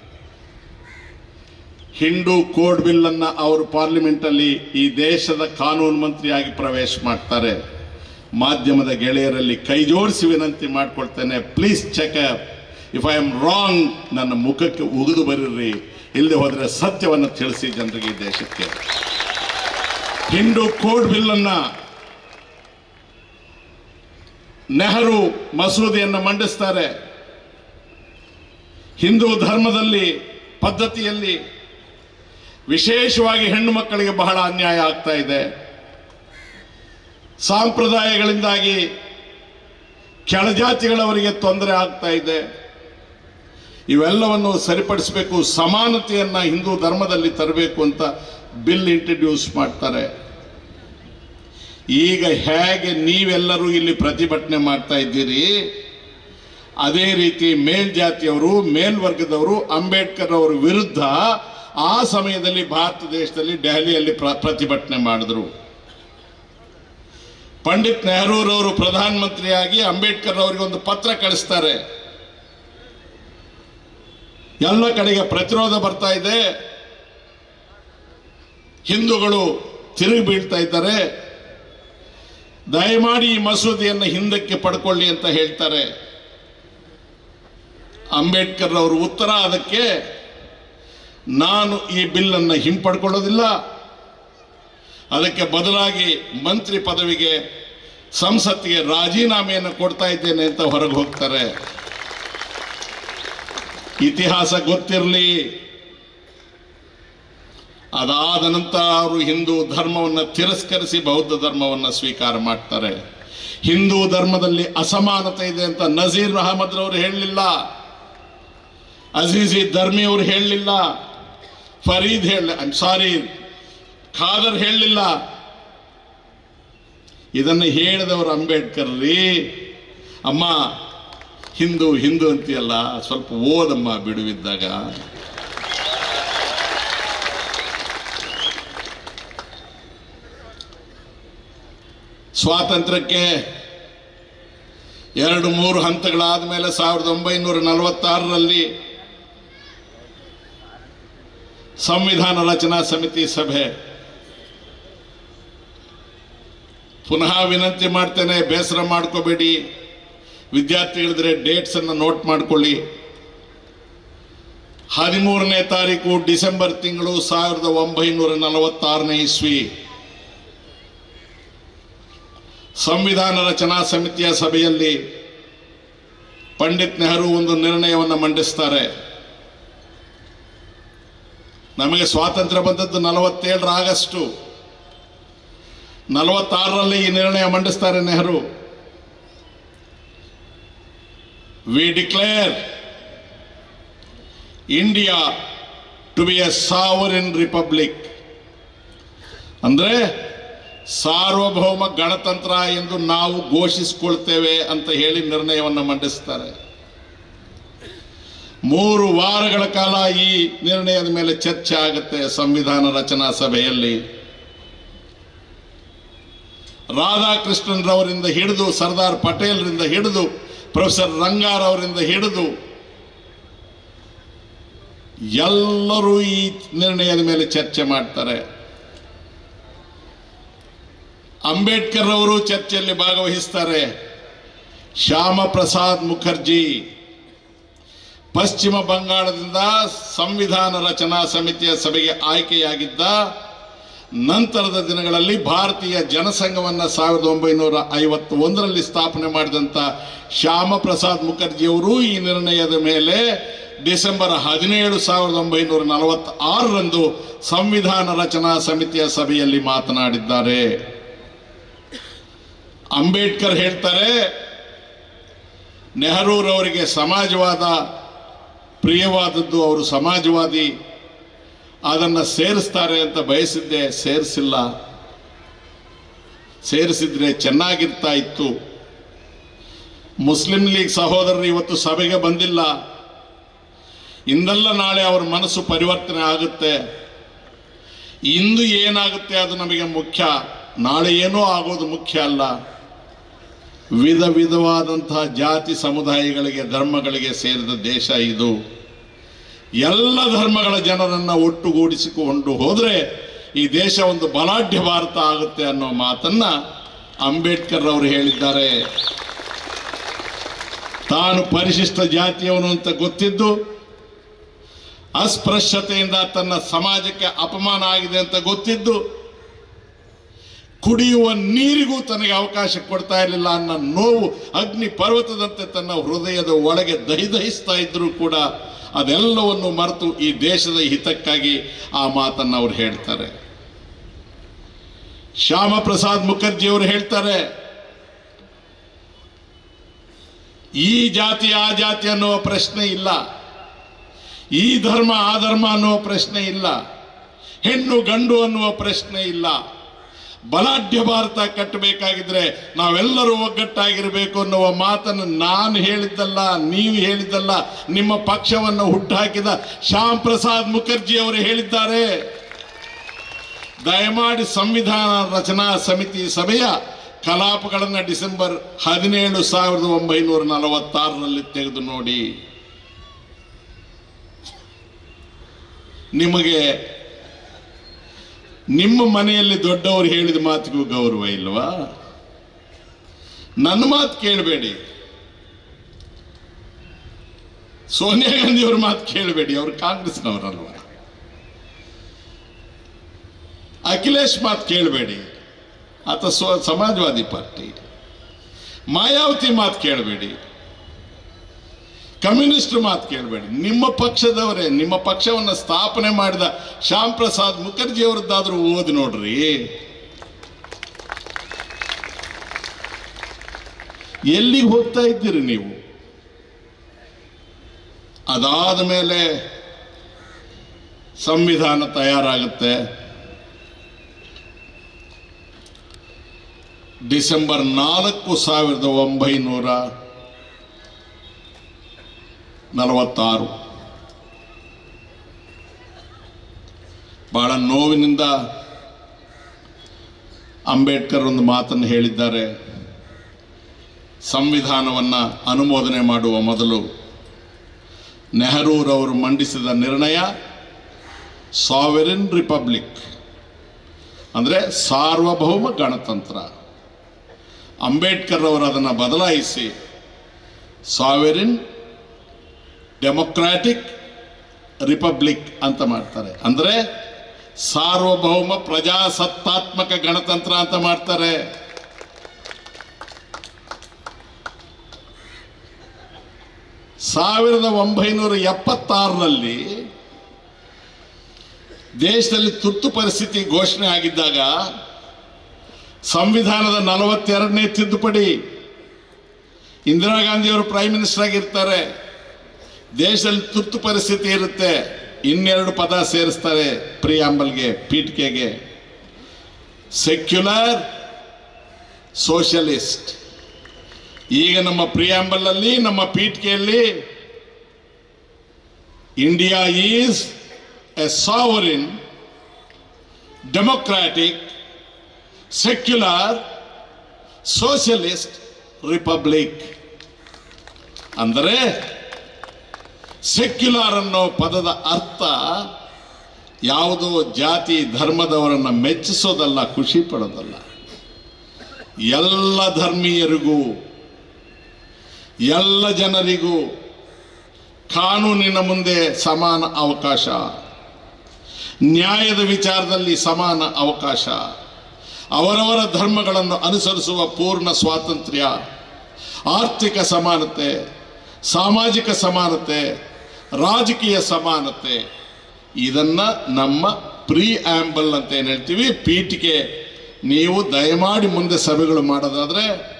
ಹಿಂದೂ ಕೋಡ್ ಬಿಲ್ ಅನ್ನ ಅವರು ಪಾರ್ಲಿಮೆಂಟಲ್ಲಿ ಈ ದೇಶದ ಕಾನೂನು ಮಂತ್ರಿಯಾಗಿ ಪ್ರವೇಶ ಮಾಡ್ತಾರೆ. ಮಾಧ್ಯಮದ ಗೆಳೆಯರಲ್ಲಿ ಕೈ ಜೋಡಿಸಿ ವಿನಂತಿ ಮಾಡ್ಕೊಳ್ತೇನೆ please check if I am wrong ನನ್ನ ಮುಖಕ್ಕೆ ಉಗಿದು ಬರೀರಿ. ಇಲ್ಲದೆ ಹೋದರೆ ಸತ್ಯವನ್ನು ತಿಳಿಸಿ ಜನರಿಗೆ ಈ ದೇಶಕ್ಕೆ. ಹಿಂದೂ ಕೋಡ್ ಬಿಲ್ ಅನ್ನ ನೆಹರು ಮಸೂದೆಯನ್ನು ಮಂಡಿಸ್ತಾರೆ. ಹಿಂದೂ ಧರ್ಮದಲ್ಲಿ, ಪದ್ಧತಿಯಲ್ಲಿ ವಿಶೇಷವಾಗಿ ಹೆಣ್ಣು ಮಕ್ಕಳಿಗೆ ಬಹಳ ಅನ್ಯಾಯ ಆಗ್ತಾ ಇದೆ. ಸಾಂಪ್ರದಾಯಗಳಿಂದಾಗಿ ಕೆಳಜಾತಿಗಳವರಿಗೆ ತೊಂದರೆ ಆಗ್ತಾ ಇದೆ. ಇವೆಲ್ಲವನ್ನು ಸರಿಪಡಿಸಬೇಕು, ಸಮಾನತೆಯನ್ನು ಹಿಂದೂ ಧರ್ಮದಲ್ಲಿ ತರಬೇಕು ಅಂತ ಬಿಲ್ ಇಂಟ್ರಡ್ಯೂಸ್ ಮಾಡ್ತಾರೆ. ಈಗ ಹೇಗೆ ನೀವೆಲ್ಲರೂ ಇಲ್ಲಿ ಪ್ರತಿಭಟನೆ ಮಾಡ್ತಾ ಇದ್ದೀರಿ? ಅದೇ ರೀತಿ ಮೇಲ್ಜಾತಿಯವರು, ಮೇಲ್ವರ್ಗದವರು ಅಂಬೇಡ್ಕರ್ ಅವರ ವಿರುದ್ಧ ಆ ಸಮಯದಲ್ಲಿ ಭಾರತ ದೇಶದಲ್ಲಿ ದೆಹಲಿಯಲ್ಲಿ ಪ್ರ- ಪ್ರತಿಭಟನೆ ಮಾಡಿದ್ರು. ಪಂಡಿತ್ ನೆಹರೂರವರು ಪ್ರಧಾನಮಂತ್ರಿಯಾಗಿ ಅಂಬೇಡ್ಕರ್ ಅವರಿಗೆ ಒಂದು ಪತ್ರ ಕಳಿಸ್ತಾರೆ. ಎಲ್ಲ ಕಡೆಗೆ ಪ್ರತಿರೋಧ ಬರ್ತಾ ಇದೆ. ಹಿಂದೂಗಳು ತಿರುಗಿ ಬೀಳ್ತಾ ಇದ್ದಾರೆ. ದಯಮಾಡಿ ಈ ಮಸೂದೆಯನ್ನು ಹಿಂದಕ್ಕೆ ಪಡ್ಕೊಳ್ಳಿ ಅಂತ ಹೇಳ್ತಾರೆ. ಅಂಬೇಡ್ಕರ್ ಅವರು ಉತ್ತರ ಅದಕ್ಕೆ, ನಾನು ಈ ಬಿಲ್ಲನ್ನು ಹಿಂಪಡ್ಕೊಳ್ಳೋದಿಲ್ಲ. ಅದಕ್ಕೆ ಬದಲಾಗಿ ಮಂತ್ರಿ ಪದವಿಗೆ ಸಂಸತ್ತಿಗೆ ರಾಜೀನಾಮೆಯನ್ನು ಕೊಡ್ತಾ ಇದ್ದೇನೆ ಅಂತ ಹೊರಗೆ ಹೋಗ್ತಾರೆ. ಇತಿಹಾಸ ಗೊತ್ತಿರಲಿ. ಅದಾದ ನಂತರ ಅವರು ಹಿಂದೂ ಧರ್ಮವನ್ನು ತಿರಸ್ಕರಿಸಿ ಬೌದ್ಧ ಧರ್ಮವನ್ನು ಸ್ವೀಕಾರ ಮಾಡ್ತಾರೆ. ಹಿಂದೂ ಧರ್ಮದಲ್ಲಿ ಅಸಮಾನತೆ ಇದೆ ಅಂತ ನಜೀರ್ ಅಹಮದ್ ರವರು ಹೇಳಲಿಲ್ಲ. ಅಜೀಜಿ ಧರ್ಮಿ ಅವರು ಹೇಳಲಿಲ್ಲ. ಫರೀದ್ ಹೇಳ ಸಾರಿ ಖಾದರ್ ಹೇಳಲಿಲ್ಲ. ಇದನ್ನು ಹೇಳಿದವರು ಅಂಬೇಡ್ಕರ್ ರೀ. ಅಮ್ಮ, ಹಿಂದೂ ಹಿಂದೂ ಅಂತೀಯಲ್ಲ, ಸ್ವಲ್ಪ ಓದಮ್ಮ ಬಿಡುವಿದ್ದಾಗ. ಸ್ವಾತಂತ್ರ್ಯಕ್ಕೆ ಎರಡು ಮೂರು ಹಂತಗಳಾದ ಮೇಲೆ ಸಾವಿರದ ಒಂಬೈನೂರ ನಲವತ್ತಾರರಲ್ಲಿ ಸಂವಿಧಾನ ರಚನಾ ಸಮಿತಿ ಸಭೆ. ಪುನಃ ವಿನಂತಿ ಮಾಡ್ತೇನೆ, ಬೇಸರ ಮಾಡ್ಕೋಬೇಡಿ. ವಿದ್ಯಾರ್ಥಿಗಳಿದ್ರೆ ಡೇಟ್ಸ್ ಅನ್ನು ನೋಟ್ ಮಾಡ್ಕೊಳ್ಳಿ. ಹದಿಮೂರನೇ ತಾರೀಕು ಡಿಸೆಂಬರ್ ತಿಂಗಳು ಸಾವಿರದ ಒಂಬೈನೂರ ನಲವತ್ತಾರನೇ ಇಸ್ವಿ. ಸಂವಿಧಾನ ರಚನಾ ಸಮಿತಿಯ ಸಭೆಯಲ್ಲಿ ಪಂಡಿತ್ ನೆಹರು ಒಂದು ನಿರ್ಣಯವನ್ನು ಮಂಡಿಸ್ತಾರೆ. ನಮಗೆ ಸ್ವಾತಂತ್ರ್ಯ ಬಂದದ್ದು ನಲವತ್ತೇಳರ ಆಗಸ್ಟು ನಲವತ್ತಾರರಲ್ಲಿ ಈ ನಿರ್ಣಯ ಮಂಡಿಸ್ತಾರೆ Nehru. We declare India to be a sovereign republic ಅಂದ್ರೆ ಸಾರ್ವಭೌಮ ಗಣತಂತ್ರ ಎಂದು ನಾವು ಘೋಷಿಸಿಕೊಳ್ತೇವೆ ಅಂತ ಹೇಳಿ ನಿರ್ಣಯವನ್ನು ಮಂಡಿಸ್ತಾರೆ. ಮೂರು ವಾರಗಳ ಕಾಲ ಈ ನಿರ್ಣಯದ ಮೇಲೆ ಚರ್ಚೆ ಆಗುತ್ತೆ ಸಂವಿಧಾನ ರಚನಾ ಸಭೆಯಲ್ಲಿ. ರಾಧಾಕೃಷ್ಣನ್ರವರಿಂದ ಹಿಡಿದು ಸರ್ದಾರ್ ಪಟೇಲ್ರಿಂದ ಹಿಡಿದು ಪ್ರೊಫೆಸರ್ ರಂಗಾರವರಿಂದ ಹಿಡಿದು ಎಲ್ಲರೂ ಈ ನಿರ್ಣಯದ ಮೇಲೆ ಚರ್ಚೆ ಮಾಡ್ತಾರೆ. ಅಂಬೇಡ್ಕರ್ ಅವರು ಚರ್ಚೆಯಲ್ಲಿ ಭಾಗವಹಿಸ್ತಾರೆ. ಶ್ಯಾಮ ಪ್ರಸಾದ್ ಮುಖರ್ಜಿ, ಪಶ್ಚಿಮ ಬಂಗಾಳದಿಂದ ಸಂವಿಧಾನ ರಚನಾ ಸಮಿತಿಯ ಸಭೆಗೆ ಆಯ್ಕೆಯಾಗಿದ್ದ ನಂತರದ ದಿನಗಳಲ್ಲಿ ಭಾರತೀಯ ಜನಸಂಘವನ್ನು ಸಾವಿರದ ಒಂಬೈನೂರ ಐವತ್ತ ಒಂದರಲ್ಲಿ ಸ್ಥಾಪನೆ ಮಾಡಿದಂಥ ಶ್ಯಾಮ ಪ್ರಸಾದ್ ಮುಖರ್ಜಿಯವರು ಈ ನಿರ್ಣಯದ ಮೇಲೆ ಡಿಸೆಂಬರ್ ಹದಿನೇಳು ಸಾವಿರದ ಒಂಬೈನೂರ ನಲವತ್ತಾರರಂದು ಸಂವಿಧಾನ ರಚನಾ ಸಮಿತಿಯ ಸಭೆಯಲ್ಲಿ ಮಾತನಾಡಿದ್ದಾರೆ. ಅಂಬೇಡ್ಕರ್ ಹೇಳ್ತಾರೆ, ನೆಹರೂರವರಿಗೆ ಸಮಾಜವಾದ, ಪ್ರಿಯವಾದದ್ದು ಅವರು ಸಮಾಜವಾದಿ, ಅದನ್ನು ಸೇರಿಸ್ತಾರೆ ಅಂತ ಬಯಸಿದ್ದೆ, ಸೇರಿಸಿಲ್ಲ. ಸೇರಿಸಿದ್ರೆ ಚೆನ್ನಾಗಿರ್ತಾ ಇತ್ತು. ಮುಸ್ಲಿಂ ಲೀಗ್ ಸಹೋದರರು ಇವತ್ತು ಸಭೆಗೆ ಬಂದಿಲ್ಲ. ಇಂದಲ್ಲ ನಾಳೆ ಅವ್ರ ಮನಸ್ಸು ಪರಿವರ್ತನೆ ಆಗುತ್ತೆ. ಇಂದು ಏನಾಗುತ್ತೆ ಅದು ನಮಗೆ ಮುಖ್ಯ. ನಾಳೆ ಏನೋ ಆಗೋದು ಮುಖ್ಯ ಅಲ್ಲ. ವಿಧ ವಿಧವಾದಂತಹ ಜಾತಿ ಸಮುದಾಯಗಳಿಗೆ, ಧರ್ಮಗಳಿಗೆ ಸೇರಿದ ದೇಶ ಇದು. ಎಲ್ಲ ಧರ್ಮಗಳ ಜನರನ್ನು ಒಟ್ಟುಗೂಡಿಸಿಕೊಂಡು ಹೋದರೆ ಈ ದೇಶ ಒಂದು ಬಲಾಢ್ಯ ಭಾರತ ಆಗುತ್ತೆ ಅನ್ನೋ ಮಾತನ್ನ ಅಂಬೇಡ್ಕರ್ ಅವರು ಹೇಳಿದ್ದಾರೆ. ತಾನು ಪರಿಶಿಷ್ಟ ಜಾತಿಯವನು ಅಂತ ಗೊತ್ತಿದ್ದು, ಅಸ್ಪೃಶ್ಯತೆಯಿಂದ ತನ್ನ ಸಮಾಜಕ್ಕೆ ಅಪಮಾನ ಆಗಿದೆ ಅಂತ ಗೊತ್ತಿದ್ದು ಕುಡಿಯುವ ನೀರಿಗೂ ತನಗೆ ಅವಕಾಶ ಕೊಡ್ತಾ ಇರಲಿಲ್ಲ ಅನ್ನೋ ನೋವು ಅಗ್ನಿ ಪರ್ವತದಂತೆ ತನ್ನ ಹೃದಯದ ಒಳಗೆ ದಹಿದಹಿಸ್ತಾ ಇದ್ರೂ ಕೂಡ ಅದೆಲ್ಲವನ್ನು ಮರೆತು ಈ ದೇಶದ ಹಿತಕ್ಕಾಗಿ ಆ ಮಾತನ್ನು ಅವ್ರು ಹೇಳ್ತಾರೆ. ಶ್ಯಾಮ ಪ್ರಸಾದ್ ಮುಖರ್ಜಿ ಅವರು ಹೇಳ್ತಾರೆ, ಈ ಜಾತಿ ಆ ಜಾತಿ ಅನ್ನುವ ಪ್ರಶ್ನೆ ಇಲ್ಲ, ಈ ಧರ್ಮ ಆ ಧರ್ಮ ಅನ್ನುವ ಪ್ರಶ್ನೆ ಇಲ್ಲ, ಹೆಣ್ಣು ಗಂಡು ಅನ್ನುವ ಪ್ರಶ್ನೆ ಇಲ್ಲ. ಬಲಾಢ್ಯ ಭಾರತ ಕಟ್ಟಬೇಕಾಗಿದ್ರೆ ನಾವೆಲ್ಲರೂ ಒಗ್ಗಟ್ಟಾಗಿರಬೇಕು ಅನ್ನುವ ಮಾತನ್ನು ನಾನು ಹೇಳಿದ್ದಲ್ಲ, ನೀವು ಹೇಳಿದ್ದಲ್ಲ, ನಿಮ್ಮ ಪಕ್ಷವನ್ನು ಹುಟ್ಟುಹಾಕಿದ ಶ್ಯಾಮ್ ಪ್ರಸಾದ್ ಮುಖರ್ಜಿ ಅವರು ಹೇಳಿದ್ದಾರೆ. ದಯಮಾಡಿ ಸಂವಿಧಾನ ರಚನಾ ಸಮಿತಿ ಸಭೆಯ ಕಲಾಪಗಳನ್ನು ಡಿಸೆಂಬರ್ ಹದಿನೇಳು ಸಾವಿರದ ಒಂಬೈನೂರ ನಲವತ್ತಾರರಲ್ಲಿ ತೆಗೆದು ನೋಡಿ. ನಿಮಗೆ ನಿಮ್ಮ ಮನೆಯಲ್ಲಿ ದೊಡ್ಡವರು ಹೇಳಿದ ಮಾತಿಗೂ ಗೌರವ ಇಲ್ವಾ? ನನ್ನ ಮಾತು ಕೇಳಬೇಡಿ. ಸೋನಿಯಾ ಗಾಂಧಿ ಅವ್ರ ಮಾತು ಕೇಳಬೇಡಿ, ಅವರು ಕಾಂಗ್ರೆಸ್ನವರಲ್ವ? ಅಖಿಲೇಶ್ ಮಾತು ಕೇಳಬೇಡಿ, ಆತ ಸ್ವ ಸಮಾಜವಾದಿ ಪಾರ್ಟಿ. ಮಾಯಾವತಿ ಮಾತು ಕೇಳಬೇಡಿ. ಕಮ್ಯುನಿಸ್ಟ್ ಮಾತು ಕೇಳಬೇಡಿ. ನಿಮ್ಮ ಪಕ್ಷದವರೇ, ನಿಮ್ಮ ಪಕ್ಷವನ್ನು ಸ್ಥಾಪನೆ ಮಾಡಿದ ಶ್ಯಾಮ್ ಪ್ರಸಾದ್ ಮುಖರ್ಜಿ ಅವರದ್ದಾದ್ರೂ ಓದಿ ನೋಡ್ರಿ. ಎಲ್ಲಿಗೆ ಹೋಗ್ತಾ ಇದ್ದೀರಿ ನೀವು? ಅದಾದ ಮೇಲೆ ಸಂವಿಧಾನ ತಯಾರಾಗುತ್ತೆ. ಡಿಸೆಂಬರ್ ನಾಲ್ಕು ಸಾವಿರದ ಒಂಬೈನೂರ ನಲವತ್ತಾರು. ಬಹಳ ನೋವಿನಿಂದ ಅಂಬೇಡ್ಕರ್ ಒಂದು ಮಾತನ್ನು ಹೇಳಿದ್ದಾರೆ. ಸಂವಿಧಾನವನ್ನು ಅನುಮೋದನೆ ಮಾಡುವ ಮೊದಲು ನೆಹರೂರವರು ಮಂಡಿಸಿದ ನಿರ್ಣಯ ಸಾವೆರಿನ್ ರಿಪಬ್ಲಿಕ್, ಅಂದರೆ ಸಾರ್ವಭೌಮ ಗಣತಂತ್ರ. ಅಂಬೇಡ್ಕರ್ ಅವರು ಅದನ್ನು ಬದಲಾಯಿಸಿ ಸಾವೆರಿನ್ ಡೆಮೊಕ್ರಾಟಿಕ್ ರಿಪಬ್ಲಿಕ್ ಅಂತ ಮಾಡ್ತಾರೆ. ಅಂದರೆ ಸಾರ್ವಭೌಮ ಪ್ರಜಾಸತ್ತಾತ್ಮಕ ಗಣತಂತ್ರ ಅಂತ ಮಾಡ್ತಾರೆ. ಸಾವಿರದ ಒಂಬೈನೂರ ಎಪ್ಪತ್ತಾರರಲ್ಲಿ ದೇಶದಲ್ಲಿ ತುರ್ತು ಪರಿಸ್ಥಿತಿ ಘೋಷಣೆ ಆಗಿದ್ದಾಗ ಸಂವಿಧಾನದ ನಲವತ್ತೆರಡನೇ ತಿದ್ದುಪಡಿ ಇಂದಿರಾ ಗಾಂಧಿಯವರು ಪ್ರೈಮ್ ಮಿನಿಸ್ಟರ್ ಆಗಿರ್ತಾರೆ. ದೇಶದಲ್ಲಿ ತುರ್ತು ಪರಿಸ್ಥಿತಿ ಇರುತ್ತೆ. ಇನ್ನೆರಡು ಪದ ಸೇರಿಸ್ತಾರೆ ಪ್ರಿಯಾಂಬಲ್ಗೆ ಪೀಠಿಕೆಗೆ ಸೆಕ್ಯುಲರ್ ಸೋಷಲಿಸ್ಟ್ ಈಗ ನಮ್ಮ ಪ್ರಿಯಾಂಬಲಲ್ಲಿ, ನಮ್ಮ ಪೀಠಿಕೆಯಲ್ಲಿ India is a sovereign democratic secular socialist republic ಅಂದರೆ ಸೆಕ್ಯುಲರ್ ಅನ್ನೋ ಪದದ ಅರ್ಥ ಯಾವುದೋ ಜಾತಿ ಧರ್ಮದವರನ್ನು ಮೆಚ್ಚಿಸೋದಲ್ಲ, ಖುಷಿ ಪಡೋದಲ್ಲ. ಎಲ್ಲ ಧರ್ಮೀಯರಿಗೂ, ಎಲ್ಲ ಜನರಿಗೂ ಕಾನೂನಿನ ಮುಂದೆ ಸಮಾನ ಅವಕಾಶ, ನ್ಯಾಯದ ವಿಚಾರದಲ್ಲಿ ಸಮಾನ ಅವಕಾಶ, ಅವರವರ ಧರ್ಮಗಳನ್ನು ಅನುಸರಿಸುವ ಪೂರ್ಣ ಸ್ವಾತಂತ್ರ್ಯ, ಆರ್ಥಿಕ ಸಮಾನತೆ, ಸಾಮಾಜಿಕ ಸಮಾನತೆ ರಾಜಕೀಯ ಸಮಾನತೆ. ಇದನ್ನ ನಮ್ಮ ಪ್ರೀ ಆ್ಯಂಬಲ್ ಅಂತ ಏನು ಹೇಳ್ತೀವಿ? ಪೀಠಿಕೆ. ನೀವು ದಯಮಾಡಿ ಮುಂದೆ ಸಭೆಗಳು ಮಾಡೋದಾದ್ರೆ,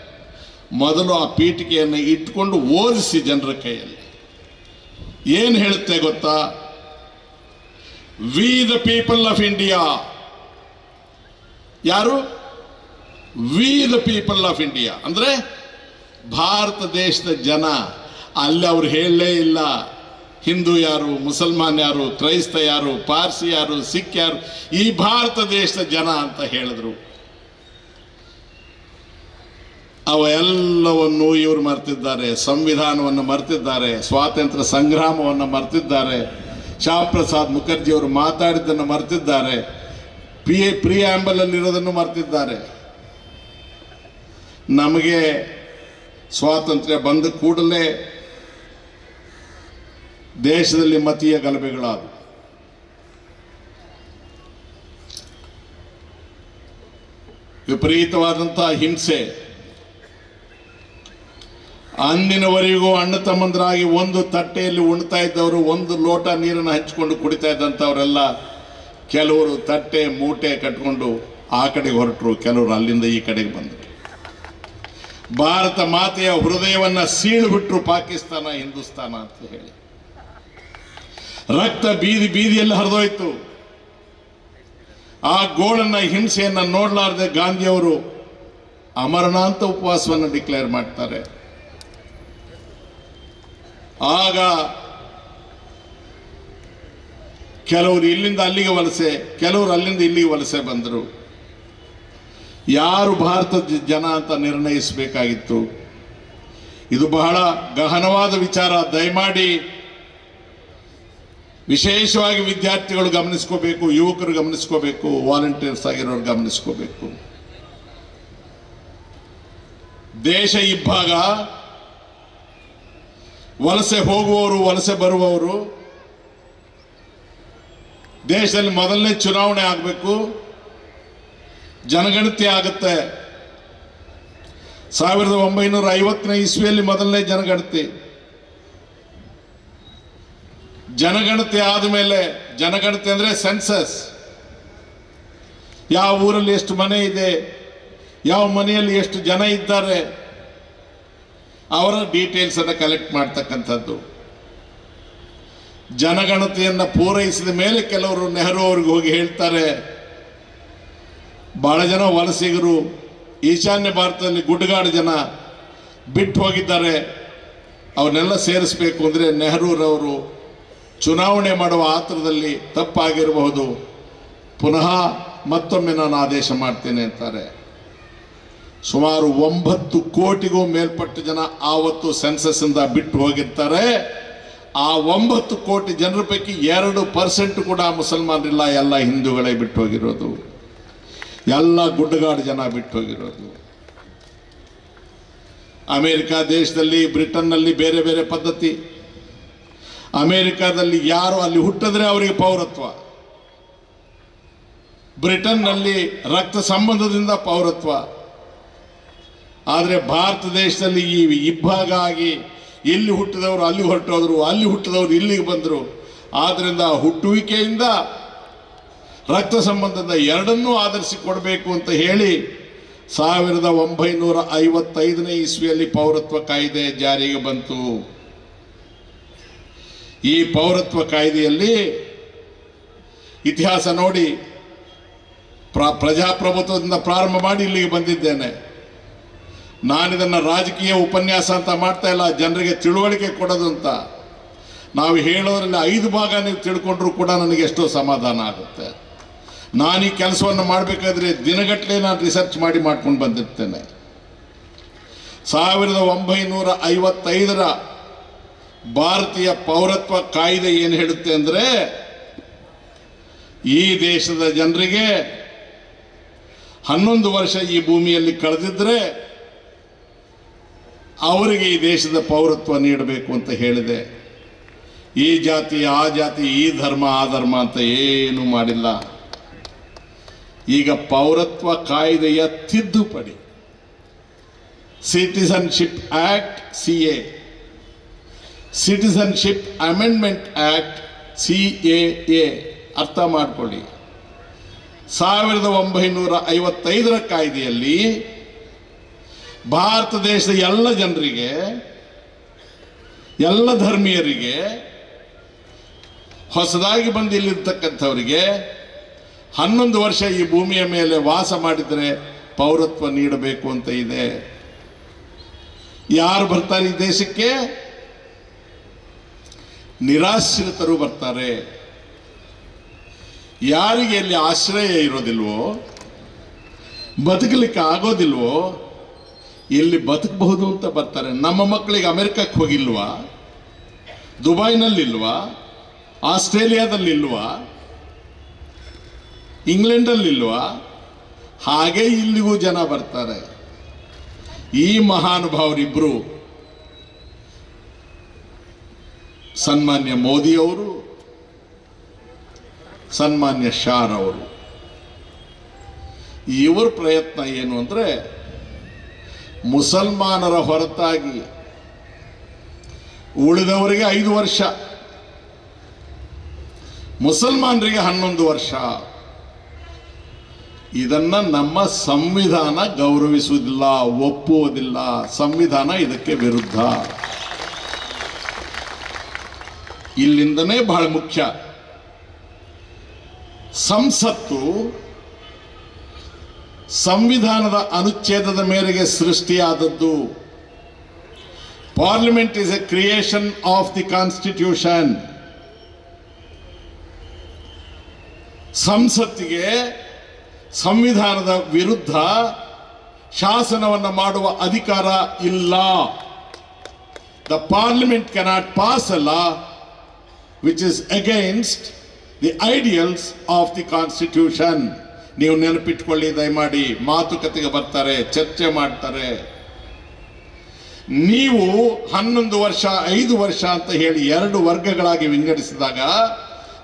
ಮೊದಲು ಆ ಪೀಠಿಕೆಯನ್ನು ಇಟ್ಕೊಂಡು ಓದಿಸಿ ಜನರ ಕೈಯಲ್ಲಿ. ಏನು ಹೇಳುತ್ತೆ ಗೊತ್ತಾ? We the people of India ಯಾರು? We the people of India ಅಂದ್ರೆ, ಭಾರತ ದೇಶದ ಜನ. ಅಲ್ಲಿ ಅವ್ರು ಹೇಳಲೇ ಇಲ್ಲ. ಹಿಂದೂ ಯಾರು, ಮುಸಲ್ಮಾನ್ ಯಾರು, ಕ್ರೈಸ್ತ ಯಾರು, ಪಾರ್ಸಿ ಯಾರು, ಸಿಖ್ ಯಾರು, ಈ ಭಾರತ ದೇಶದ ಜನ ಅಂತ ಹೇಳಿದ್ರು. ಅವ ಎಲ್ಲವನ್ನು ಇವರು ಮರ್ತಿದ್ದಾರೆ, ಸಂವಿಧಾನವನ್ನು ಮರ್ತಿದ್ದಾರೆ, ಸ್ವಾತಂತ್ರ್ಯ ಸಂಗ್ರಾಮವನ್ನು ಮರ್ತಿದ್ದಾರೆ. ಶ್ಯಾಮಪ್ರಸಾದ್ ಮುಖರ್ಜಿ ಅವರು ಮಾತಾಡಿದ್ದನ್ನು ಮರ್ತಿದ್ದಾರೆ. ಪಿ ಎ ಪ್ರೀ ಆಂಬಲಲ್ಲಿರೋದನ್ನು ಮರ್ತಿದ್ದಾರೆ. ನಮಗೆ ಸ್ವಾತಂತ್ರ್ಯ ಬಂದ ಕೂಡಲೇ ದೇಶದಲ್ಲಿ ಮತೀಯ ಗಲಭೆಗಳಾದವು. ವಿಪರೀತವಾದಂತಹ ಹಿಂಸೆ. ಅಂದಿನವರೆಗೂ ಅಣ್ಣ ತಮ್ಮಂದರಾಗಿ ಒಂದು ತಟ್ಟೆಯಲ್ಲಿ ಉಣ್ತಾ ಇದ್ದವರು ಒಂದು ಲೋಟ ನೀರನ್ನು ಹಂಚಿಕೊಂಡು ಕುಡಿತಾ ಇದ್ದಂಥವರೆಲ್ಲ ಕೆಲವರು ತಟ್ಟೆ, ಮೂಟೆ ಕಟ್ಕೊಂಡು ಆ ಕಡೆಗೆ ಹೊರಟರು, ಕೆಲವರು ಅಲ್ಲಿಂದ ಈ ಕಡೆಗೆ ಬಂದರು. ಭಾರತ ಮಾತೆಯ ಹೃದಯವನ್ನು ಸೀಳು ಬಿಟ್ಟರು ಪಾಕಿಸ್ತಾನ, ಹಿಂದೂಸ್ತಾನ ಅಂತ ಹೇಳಿ. ರಕ್ತ ಬೀದಿ ಬೀದಿಯಲ್ಲಿ ಹರಿದೋಯ್ತು. ಆ ಗೋಳನ್ನ ಹಿಂಸೆಯನ್ನ ನೋಡಲಾರ್ದೆ ಗಾಂಧಿಯವರು ಅಮರನಾಂತ ಉಪವಾಸವನ್ನು ಡಿಕ್ಲೇರ್ ಮಾಡ್ತಾರೆ. ಆಗ ಕೆಲವರು ಇಲ್ಲಿಂದ ಅಲ್ಲಿಗೆ ವಲಸೆ, ಕೆಲವರು ಅಲ್ಲಿಂದ ಇಲ್ಲಿಗೆ ವಲಸೆ ಬಂದರು. ಯಾರು ಭಾರತದ ಜನ ಅಂತ ನಿರ್ಣಯಿಸಬೇಕಾಗಿತ್ತು? ಇದು ಬಹಳ ಗಹನವಾದ ವಿಚಾರ. ದಯಮಾಡಿ ವಿಶೇಷವಾಗಿ ವಿದ್ಯಾರ್ಥಿಗಳು ಗಮನಿಸ್ಕೋಬೇಕು, ಯುವಕರು ಗಮನಿಸ್ಕೋಬೇಕು ವಾಲಂಟಿಯರ್ಸ್ ಆಗಿರೋರು ಗಮನಿಸ್ಕೋಬೇಕು. ದೇಶ ಇಬ್ಬಾಗ ವಲಸೆ ಹೋಗುವವರು, ವಲಸೆ ಬರುವವರು, ದೇಶದಲ್ಲಿ ಮೊದಲನೇ ಚುನಾವಣೆ ಆಗಬೇಕು, ಜನಗಣತಿ ಆಗುತ್ತೆ. ಸಾವಿರದ ಒಂಬೈನೂರ ಐವತ್ತನೇ ಇಸ್ವಿಯಲ್ಲಿ ಮೊದಲನೇ ಜನಗಣತಿ. ಜನಗಣತಿ ಆದಮೇಲೆ ಜನಗಣತಿ ಅಂದ್ರೆ ಸೆನ್ಸಸ್ ಯಾವ ಊರಲ್ಲಿ ಎಷ್ಟು ಮನೆ ಇದೆ, ಯಾವ ಮನೆಯಲ್ಲಿ ಎಷ್ಟು ಜನ ಇದ್ದಾರೆ, ಅವರ ಡೀಟೇಲ್ಸನ್ನು ಕಲೆಕ್ಟ್ ಮಾಡ್ತಕ್ಕಂಥದ್ದು. ಜನಗಣತಿಯನ್ನು ಪೂರೈಸಿದ ಮೇಲೆ ಕೆಲವರು ನೆಹರು ಅವ್ರಿಗೆ ಹೋಗಿ ಹೇಳ್ತಾರೆ, ಬಹಳ ಜನ ವಲಸಿಗರು, ಈಶಾನ್ಯ ಭಾರತದಲ್ಲಿ ಗುಡ್ಡಗಾಡು ಜನ ಬಿಟ್ಟು ಹೋಗಿದ್ದಾರೆ ಅವನ್ನೆಲ್ಲ ಸೇರಿಸಬೇಕು ಅಂದರೆ ನೆಹರೂರವರು ಚುನಾವಣೆ ಮಾಡುವ ಆತರದಲ್ಲಿ ತಪ್ಪಾಗಿರಬಹುದು. ಪುನಃ ಮತ್ತೊಮ್ಮೆ ನಾನು ಆದೇಶ ಮಾಡ್ತೇನೆ ಅಂತಾರೆ. ಸುಮಾರು ಒಂಬತ್ತು ಕೋಟಿಗೂ ಮೇಲ್ಪಟ್ಟ ಜನ ಆವತ್ತು ಸೆನ್ಸಸ್ ಇಂದ ಬಿಟ್ಟು ಹೋಗಿರ್ತಾರೆ. ಆ ಒಂಬತ್ತು ಕೋಟಿ ಜನರ ಪೈಕಿ ಎರಡು ಪರ್ಸೆಂಟ್ ಕೂಡ ಮುಸಲ್ಮಾನರಿಲ್ಲ, ಎಲ್ಲ ಹಿಂದೂಗಳೇ ಬಿಟ್ಟು ಹೋಗಿರೋದು. ಎಲ್ಲ ಗುಡ್ಡಗಾಡು ಜನ ಬಿಟ್ಟು ಹೋಗಿರೋದು. ಅಮೇರಿಕಾ ದೇಶದಲ್ಲಿ, ಬ್ರಿಟನ್ನಲ್ಲಿ ಬೇರೆ ಬೇರೆ ಪದ್ಧತಿ. ಅಮೆರಿಕಾದಲ್ಲಿ ಯಾರು ಅಲ್ಲಿ ಹುಟ್ಟಿದ್ರೆ ಅವರಿಗೆ ಪೌರತ್ವ? ಬ್ರಿಟನ್ನಲ್ಲಿ ರಕ್ತ ಸಂಬಂಧದಿಂದ ಪೌರತ್ವ. ಆದರೆ ಭಾರತ ದೇಶದಲ್ಲಿ ಈ ಇಬ್ಬಾಗ ಆಗಿ ಇಲ್ಲಿ ಹುಟ್ಟಿದವರು ಅಲ್ಲಿ ಹೊರಟೋದ್ರು, ಅಲ್ಲಿ ಹುಟ್ಟಿದವರು ಇಲ್ಲಿಗೆ ಬಂದರು. ಆದ್ದರಿಂದ ಹುಟ್ಟುವಿಕೆಯಿಂದ ರಕ್ತ ಸಂಬಂಧದ ಎರಡನ್ನೂ ಆಧರಿಸಿ ಕೊಡಬೇಕು ಅಂತ ಹೇಳಿ ಸಾವಿರದ ಒಂಬೈನೂರ ಐವತ್ತೈದನೇ ಇಸ್ವಿಯಲ್ಲಿ ಪೌರತ್ವ ಕಾಯ್ದೆ ಜಾರಿಗೆ ಬಂತು. ಈ ಪೌರತ್ವ ಕಾಯ್ದೆಯಲ್ಲಿ ಇತಿಹಾಸ ನೋಡಿ ಪ್ರ ಪ್ರಜಾಪ್ರಭುತ್ವದಿಂದ ಪ್ರಾರಂಭ ಮಾಡಿ ಇಲ್ಲಿಗೆ ಬಂದಿದ್ದೇನೆ. ನಾನಿದನ್ನು ರಾಜಕೀಯ ಉಪನ್ಯಾಸ ಅಂತ ಮಾಡ್ತಾ ಇಲ್ಲ, ಜನರಿಗೆ ತಿಳುವಳಿಕೆ ಕೊಡೋದು ಅಂತ. ನಾವು ಹೇಳೋದ್ರಲ್ಲಿ ಐದು ಭಾಗ ನೀವು ತಿಳ್ಕೊಂಡ್ರೂ ಕೂಡ ನನಗೆ ಎಷ್ಟೋ ಸಮಾಧಾನ ಆಗುತ್ತೆ. ನಾನು ಈ ಕೆಲಸವನ್ನು ಮಾಡಬೇಕಾದ್ರೆ ದಿನಗಟ್ಟಲೆ ನಾನು ರಿಸರ್ಚ್ ಮಾಡಿ ಮಾಡ್ಕೊಂಡು ಬಂದಿರ್ತೇನೆ. ಸಾವಿರದ ಒಂಬೈನೂರ ಐವತ್ತೈದರ ಭಾರತೀಯ ಪೌರತ್ವ ಕಾಯ್ದೆ ಏನು ಹೇಳುತ್ತೆ ಅಂದರೆ, ಈ ದೇಶದ ಜನರಿಗೆ ಹನ್ನೊಂದು ವರ್ಷ ಈ ಭೂಮಿಯಲ್ಲಿ ಕಳೆದಿದ್ರೆ ಅವರಿಗೆ ಈ ದೇಶದ ಪೌರತ್ವ ನೀಡಬೇಕು ಅಂತ ಹೇಳಿದೆ. ಈ ಜಾತಿ, ಆ ಜಾತಿ, ಈ ಧರ್ಮ, ಆ ಧರ್ಮ ಅಂತ ಏನು ಮಾಡಿಲ್ಲ. ಈಗ ಪೌರತ್ವ ಕಾಯ್ದೆಯ ತಿದ್ದುಪಡಿ citizenship act C A citizenship amendment act C A A ಅರ್ಥ ಮಾಡಿಕೊಳ್ಳಿ. ಸಾವಿರದ ಒಂಬೈನೂರ ಐವತ್ತೈದರ ಕಾಯ್ದೆಯಲ್ಲಿ ಭಾರತ ದೇಶದ ಎಲ್ಲ ಜನರಿಗೆ, ಎಲ್ಲ ಧರ್ಮೀಯರಿಗೆ, ಹೊಸದಾಗಿ ಬಂದು ಇಲ್ಲಿರ್ತಕ್ಕಂಥವರಿಗೆ ಹನ್ನೊಂದು ವರ್ಷ ಈ ಭೂಮಿಯ ಮೇಲೆ ವಾಸ ಮಾಡಿದರೆ ಪೌರತ್ವ ನೀಡಬೇಕು ಅಂತ ಇದೆ. ಯಾರು ಬರ್ತಾರೆ ಈ ದೇಶಕ್ಕೆ? ನಿರಾಶ್ರಿತರು ಬರ್ತಾರೆ. ಯಾರಿಗೆ ಇಲ್ಲಿ ಆಶ್ರಯ ಇರೋದಿಲ್ವೋ, ಬದುಕಲಿಕ್ಕೆ ಆಗೋದಿಲ್ವೋ, ಇಲ್ಲಿ ಬದುಕಬಹುದು ಅಂತ ಬರ್ತಾರೆ. ನಮ್ಮ ಮಕ್ಕಳಿಗೆ ಅಮೆರಿಕಕ್ಕೆ ಹೋಗಿಲ್ವಾ? ದುಬೈನಲ್ಲಿಲ್ವಾ? ಆಸ್ಟ್ರೇಲಿಯಾದಲ್ಲಿಲ್ವಾ? ಇಂಗ್ಲೆಂಡಲ್ಲಿಲ್ವಾ? ಹಾಗೆ ಇಲ್ಲಿಗೂ ಜನ ಬರ್ತಾರೆ. ಈ ಮಹಾನುಭಾವರಿಬ್ಬರು ಸನ್ಮಾನ್ಯ ಮೋದಿಯವರು ಸನ್ಮಾನ್ಯ ಶಾರ್ ಅವರು. ಇವರ ಪ್ರಯತ್ನ ಏನು ಅಂದರೆ, ಮುಸಲ್ಮಾನರ ಹೊರತಾಗಿ ಉಳಿದವರಿಗೆ ಐದು ವರ್ಷ, ಮುಸಲ್ಮಾನರಿಗೆ ಹನ್ನೊಂದು ವರ್ಷ. ಇದನ್ನ ನಮ್ಮ ಸಂವಿಧಾನ ಗೌರವಿಸುವುದಿಲ್ಲ, ಒಪ್ಪುವುದಿಲ್ಲ, ಸಂವಿಧಾನ ಇದಕ್ಕೆ ವಿರುದ್ಧ. ಇಲ್ಲಿಂದನೇ ಬಹಳ ಮುಖ್ಯ. ಸಂಸತ್ತು ಸಂವಿಧಾನದ ಅನುಚ್ಛೇದದ ಮೇರೆಗೆ ಸೃಷ್ಟಿಯಾದದ್ದು. Parliament is a creation of the constitution ಸಂಸತ್ತಿಗೆ ಸಂವಿಧಾನದ ವಿರುದ್ಧ ಶಾಸನವನ್ನು ಮಾಡುವ ಅಧಿಕಾರ ಇಲ್ಲ. The parliament cannot pass a law which against the ideals of the constitution ನೀವು ನೆನಪಿಟ್ಕೊಳ್ಳಿ, ದಯಮಾಡಿ. ಮಾತುಕತೆಗೆ ಬರ್ತಾರೆ, ಚರ್ಚೆ ಮಾಡ್ತಾರೆ. ನೀವು ಹನ್ನೊಂದು ವರ್ಷ, ಐದು ವರ್ಷ ಅಂತ ಹೇಳಿ ಎರಡು ವರ್ಗಗಳಾಗಿ ವಿಂಗಡಿಸಿದಾಗ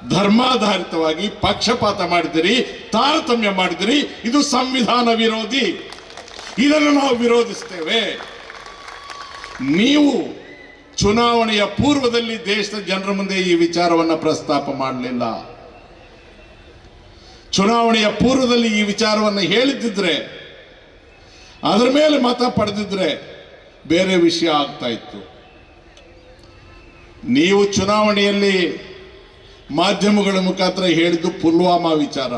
ಧರ್ಮಾಧಾರಿತವಾಗಿ ಪಕ್ಷಪಾತ ಮಾಡಿದಿರಿ ತಾರತಮ್ಯ ಮಾಡಿದಿರಿ ಇದು ಸಂವಿಧಾನ ವಿರೋಧಿ. ಇದನ್ನು ನಾವು ವಿರೋಧಿಸ್ತೇವೆ. ನೀವು ಚುನಾವಣೆಯ ಪೂರ್ವದಲ್ಲಿ ದೇಶದ ಜನರ ಮುಂದೆ ಈ ವಿಚಾರವನ್ನು ಪ್ರಸ್ತಾಪ ಮಾಡಲಿಲ್ಲ. ಚುನಾವಣೆಯ ಪೂರ್ವದಲ್ಲಿ ಈ ವಿಚಾರವನ್ನು ಹೇಳಿದ್ದಿದ್ರೆ, ಅದರ ಮೇಲೆ ಮತ ಪಡೆದಿದ್ರೆ ಬೇರೆ ವಿಷಯ ಆಗ್ತಾ ಇತ್ತು. ನೀವು ಚುನಾವಣೆಯಲ್ಲಿ ಮಾಧ್ಯಮಗಳ ಮುಖಾಂತರ ಹೇಳಿದ್ದು ಪುಲ್ವಾಮಾ ವಿಚಾರ.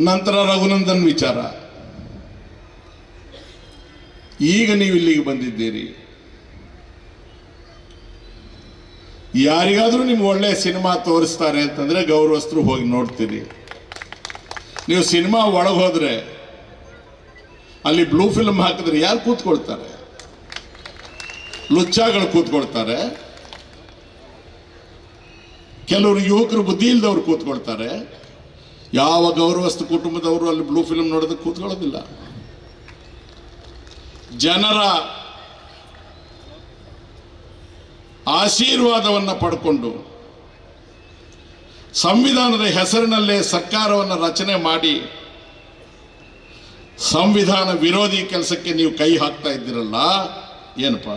ನಂತರ ರಘುನಂದನ್ ವಿಚಾರ. ಈಗ ನೀವು ಇಲ್ಲಿಗೆ ಬಂದಿದ್ದೀರಿ. ಯಾರಿಗಾದ್ರೂ ನಿಮ್ಗೆ ಒಳ್ಳೆ ಸಿನಿಮಾ ತೋರಿಸ್ತಾರೆ ಅಂತಂದ್ರೆ ಗೌರವಸ್ಥರು ಹೋಗಿ ನೋಡ್ತೀರಿ. ನೀವು ಸಿನಿಮಾ ಒಳಗೆ ಹೋದ್ರೆ, ಅಲ್ಲಿ ಬ್ಲೂ ಫಿಲ್ಮ್ ಹಾಕಿದ್ರೆ ಯಾರು ಕೂತ್ಕೊಳ್ತಾರೆ? ಲುಚ್ಚಾಗಳು ಕೂತ್ಕೊಳ್ತಾರೆ. ಕೆಲವರು ಯುವಕರು ಬುದ್ಧಿ ಇಲ್ದವ್ರು ಕೂತ್ಕೊಳ್ತಾರೆ. ಯಾವ ಗೌರವಸ್ಥ ಕುಟುಂಬದವರು ಅಲ್ಲಿ ಬ್ಲೂ ಫಿಲ್ಮ್ ನೋಡೋದಕ್ಕೆ ಕೂತ್ಕೊಳ್ಳೋದಿಲ್ಲ. ಜನರ ಆಶೀರ್ವಾದವನ್ನು ಪಡ್ಕೊಂಡು ಸಂವಿಧಾನದ ಹೆಸರಿನಲ್ಲೇ ಸರ್ಕಾರವನ್ನು ರಚನೆ ಮಾಡಿ ಸಂವಿಧಾನ ವಿರೋಧಿ ಕೆಲಸಕ್ಕೆ ನೀವು ಕೈ ಹಾಕ್ತಾ ಇದ್ದೀರಲ್ಲ, ಏನಪ್ಪ?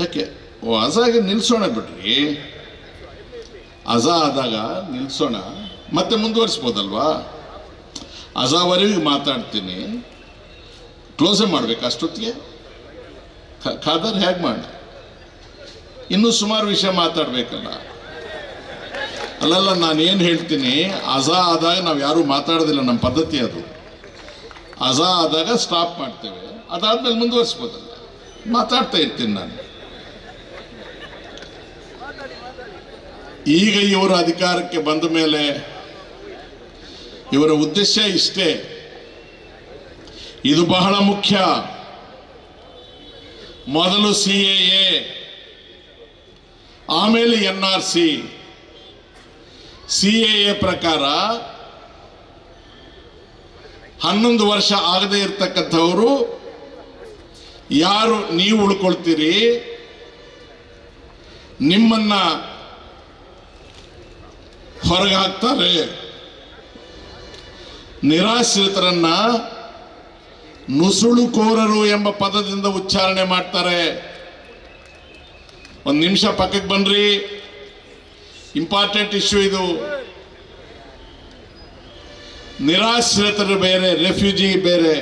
ಯಾಕೆ? ಓ ಅಜಾಗೆ ನಿಲ್ಸೋಣ ಬಿಡ್ರಿ. ಅಜಾ ಆದಾಗ ನಿಲ್ಸೋಣ. ಮತ್ತೆ ಮುಂದುವರಿಸ್ಬೋದಲ್ವಾ? ಅಜಾವರೆಗೆ ಮಾತಾಡ್ತೀನಿ. ಕ್ಲೋಸೇ ಮಾಡ್ಬೇಕು ಅಷ್ಟೊತ್ತಿಗೆ? ಖಾದರ್ ಹೇಗೆ ಮಾಡ ಇನ್ನೂ ಸುಮಾರು ವಿಷಯ ಮಾತಾಡಬೇಕಲ್ಲ. ಅಲ್ಲಲ್ಲ, ನಾನು ಏನು ಹೇಳ್ತೀನಿ, ಅಜಾ ಆದಾಗ ನಾವು ಯಾರೂ ಮಾತಾಡೋದಿಲ್ಲ ನಮ್ಮ ಪದ್ಧತಿ ಅದು. ಅಜಾ ಆದಾಗ ಸ್ಟಾಪ್ ಮಾಡ್ತೇವೆ. ಅದಾದ್ಮೇಲೆ ಮುಂದುವರಿಸ್ಬೋದಲ್ಲ. ಮಾತಾಡ್ತಾ ಇರ್ತೀನಿ ನಾನು. ಈಗ ಇವರು ಅಧಿಕಾರಕ್ಕೆ ಬಂದ ಮೇಲೆ ಇವರ ಉದ್ದೇಶ ಇಷ್ಟೇ. ಇದು ಬಹಳ ಮುಖ್ಯ. ಮೊದಲು ಸಿ ಎ ಆಮೇಲೆ N R C. C A ಪ್ರಕಾರ ಹನ್ನೊಂದು ವರ್ಷ ಆಗದೇ ಇರತಕ್ಕಂಥವರು ಯಾರು ನೀವು ಉಳ್ಕೊಳ್ತೀರಿ? ನಿಮ್ಮನ್ನ ಹೊರಗೆ ಹಾಕ್ತಾರೆ ನಿರಾಶ್ರಿತರನ್ನ ನುಸುಳುಕೋರರು ಎಂಬ ಪದದಿಂದ ಉಚ್ಚಾರಣೆ ಮಾಡ್ತಾರೆ. ಒಂದು ನಿಮಿಷ ಪಕ್ಕಕ್ಕೆ ಬನ್ರಿ. ಇಂಪಾರ್ಟೆಂಟ್ ಇಶ್ಯೂ ಇದು. ನಿರಾಶ್ರಿತರು ಬೇರೆ ರೆಫ್ಯೂಜಿ ಬೇರೆ,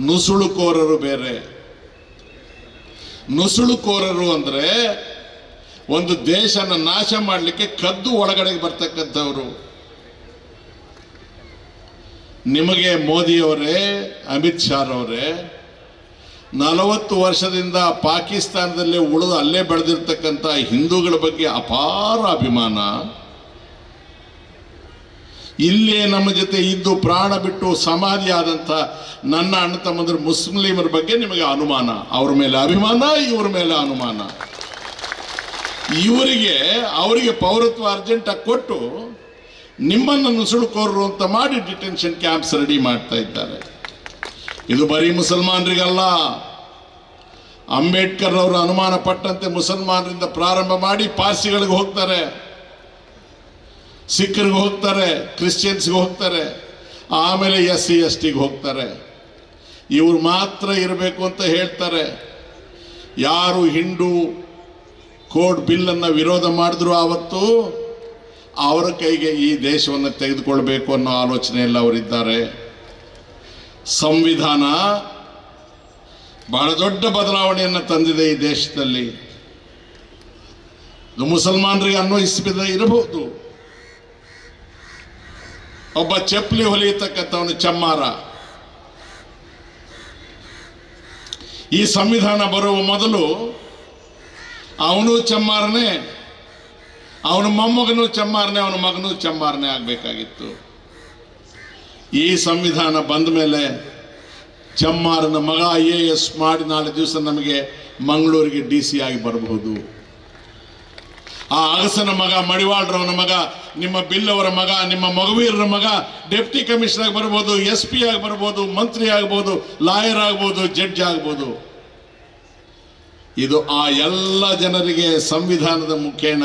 ನುಸುಳುಕೋರರು ಬೇರೆ. ನುಸುಳುಕೋರರು ಅಂದ್ರೆ ಒಂದು ದೇಶನ ನಾಶ ಮಾಡಲಿಕ್ಕೆ ಕದ್ದು ಒಳಗಡೆಗೆ ಬರ್ತಕ್ಕಂಥವ್ರು. ನಿಮಗೆ ಮೋದಿಯವರೇ, ಅಮಿತ್ ಶಾರವರೇ, ನಲವತ್ತು ವರ್ಷದಿಂದ ಪಾಕಿಸ್ತಾನದಲ್ಲೇ ಉಳಿದು ಅಲ್ಲೇ ಬೆಳೆದಿರ್ತಕ್ಕಂಥ ಹಿಂದೂಗಳ ಬಗ್ಗೆ ಅಪಾರ ಅಭಿಮಾನ. ಇಲ್ಲೇ ನಮ್ಮ ಜೊತೆ ಇದ್ದು ಪ್ರಾಣ ಬಿಟ್ಟು ಸಮಾಧಿ ಆದಂಥ ನನ್ನ ಅಣ್ಣ ತಮ್ಮಂದ್ರ ಮುಸ್ಲಿಮರ ಬಗ್ಗೆ ನಿಮಗೆ ಅನುಮಾನ. ಅವ್ರ ಮೇಲೆ ಅಭಿಮಾನ, ಇವ್ರ ಮೇಲೆ ಅನುಮಾನ. ಇವರಿಗೆ, ಅವರಿಗೆ ಪೌರತ್ವ ಅರ್ಜೆಂಟಾಗಿ ಕೊಟ್ಟು ನಿಮ್ಮನ್ನು ನುಸುಳುಕೋರರು ಅಂತ ಮಾಡಿ ಡಿಟೆನ್ಷನ್ ಕ್ಯಾಂಪ್ಸ್ ರೆಡಿ ಮಾಡ್ತಾ ಇದ್ದಾರೆ. ಇದು ಬರೀ ಮುಸಲ್ಮಾನರಿಗಲ್ಲ. ಅಂಬೇಡ್ಕರ್ ಅವರು ಅನುಮಾನ ಪಟ್ಟಂತೆ ಮುಸಲ್ಮಾನರಿಂದ ಪ್ರಾರಂಭ ಮಾಡಿ ಪಾರ್ಸಿಗಳಿಗೆ ಹೋಗ್ತಾರೆ. ಸಿಖ್ರಿಗೆ ಹೋಗ್ತಾರೆ, ಕ್ರಿಶ್ಚಿಯನ್ಸ್ಗೆ ಹೋಗ್ತಾರೆ, ಆಮೇಲೆ ಎಸ್ ಸಿ, ಎಸ್ ಟಿಗೆ ಹೋಗ್ತಾರೆ. ಇವರು ಮಾತ್ರ ಇರಬೇಕು ಅಂತ ಹೇಳ್ತಾರೆ. ಯಾರು ಹಿಂಡು ಕೋಡ್ ಬಿಲ್ಲನ್ನು ವಿರೋಧ ಮಾಡಿದ್ರು ಆವತ್ತು ಅವರ ಕೈಗೆ ಈ ದೇಶವನ್ನು ತೆಗೆದುಕೊಳ್ಬೇಕು ಅನ್ನೋ ಆಲೋಚನೆಯಲ್ಲಿ ಅವರಿದ್ದಾರೆ. ಸಂವಿಧಾನ ಬಹಳ ದೊಡ್ಡ ಬದಲಾವಣೆಯನ್ನು ತಂದಿದೆ ಈ ದೇಶದಲ್ಲಿ. ಮುಸಲ್ಮಾನರಿಗೆ ಅನ್ವಯಿಸಿದ ಇರಬಹುದು. ಒಬ್ಬ ಚಪ್ಪಲಿ ಹೊಲಿಯತಕ್ಕಂಥವನು ಚಮ್ಮಾರ. ಈ ಸಂವಿಧಾನ ಬರುವ ಮೊದಲು ಅವನು ಚಮ್ಮಾರನೇ. ಅವನ ಮೊಮ್ಮಗನು ಚಮ್ಮಾರನೆ, ಅವನ ಮಗನೂ ಚಮ್ಮಾರನೆ ಆಗಬೇಕಾಗಿತ್ತು. ಈ ಸಂವಿಧಾನ ಬಂದ ಮೇಲೆ ಚಮ್ಮಾರನ ಮಗ ಐ ಎ ಎಸ್ ಮಾಡಿ ನಾಳೆ ದಿವಸ ನಮಗೆ ಮಂಗಳೂರಿಗೆ ಡಿ ಸಿ ಆಗಿ ಬರಬಹುದು. ಆ ಅಗಸನ ಮಗ ಮಡಿವಾಳ್ರವನ ಮಗ, ನಿಮ್ಮ ಬಿಲ್ಲವರ ಮಗ, ನಿಮ್ಮ ಮಗುವೀರರ ಮಗ, ಡೆಪ್ಟಿ ಕಮಿಷನರ್ ಆಗಿ ಬರ್ಬೋದು ಎಸ್ ಪಿ ಆಗಿ ಬರ್ಬೋದು ಮಂತ್ರಿ ಆಗ್ಬೋದು ಲಾಯರ್ ಆಗ್ಬೋದು ಜಡ್ಜ್ ಆಗ್ಬೋದು ಇದು ಆ ಎಲ್ಲ ಜನರಿಗೆ ಸಂವಿಧಾನದ ಮುಖೇನ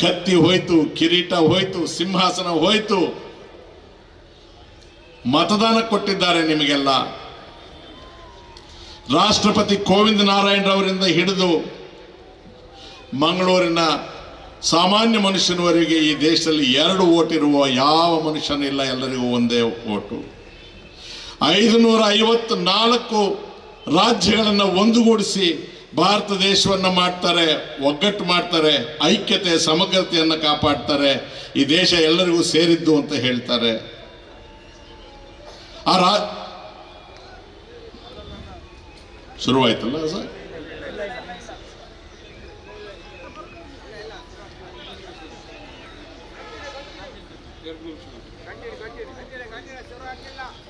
ಕತ್ತಿ ಹೋಯ್ತು, ಕಿರೀಟ ಹೋಯ್ತು, ಸಿಂಹಾಸನ ಹೋಯ್ತು. ಮತದಾನ ಕೊಟ್ಟಿದ್ದಾರೆ ನಿಮಗೆಲ್ಲ. ರಾಷ್ಟ್ರಪತಿ ಕೋವಿಂದ ನಾರಾಯಣರವರಿಂದ ಹಿಡಿದು ಮಂಗಳೂರಿನ ಸಾಮಾನ್ಯ ಮನುಷ್ಯನವರೆಗೆ ಈ ದೇಶದಲ್ಲಿ ಎರಡು ಓಟ್ ಇರುವ ಯಾವ ಮನುಷ್ಯನಿಲ್ಲ ಎಲ್ಲರಿಗೂ ಒಂದೇ ಓಟು. ಐದುನೂರ ಐವತ್ತು ನಾಲ್ಕು ರಾಜ್ಯಗಳನ್ನು ಒಂದುಗೂಡಿಸಿ ಭಾರತ ದೇಶವನ್ನು ಮಾಡ್ತಾರೆ, ಒಗ್ಗಟ್ಟು ಮಾಡ್ತಾರೆ, ಐಕ್ಯತೆ, ಸಮಗ್ರತೆಯನ್ನು ಕಾಪಾಡ್ತಾರೆ, ಈ ದೇಶ ಎಲ್ಲರಿಗೂ ಸೇರಿದ್ದು ಅಂತ ಹೇಳ್ತಾರೆ. ಆ ರಾ, ಶುರುವಾಯ್ತಲ್ಲ ಸರ್?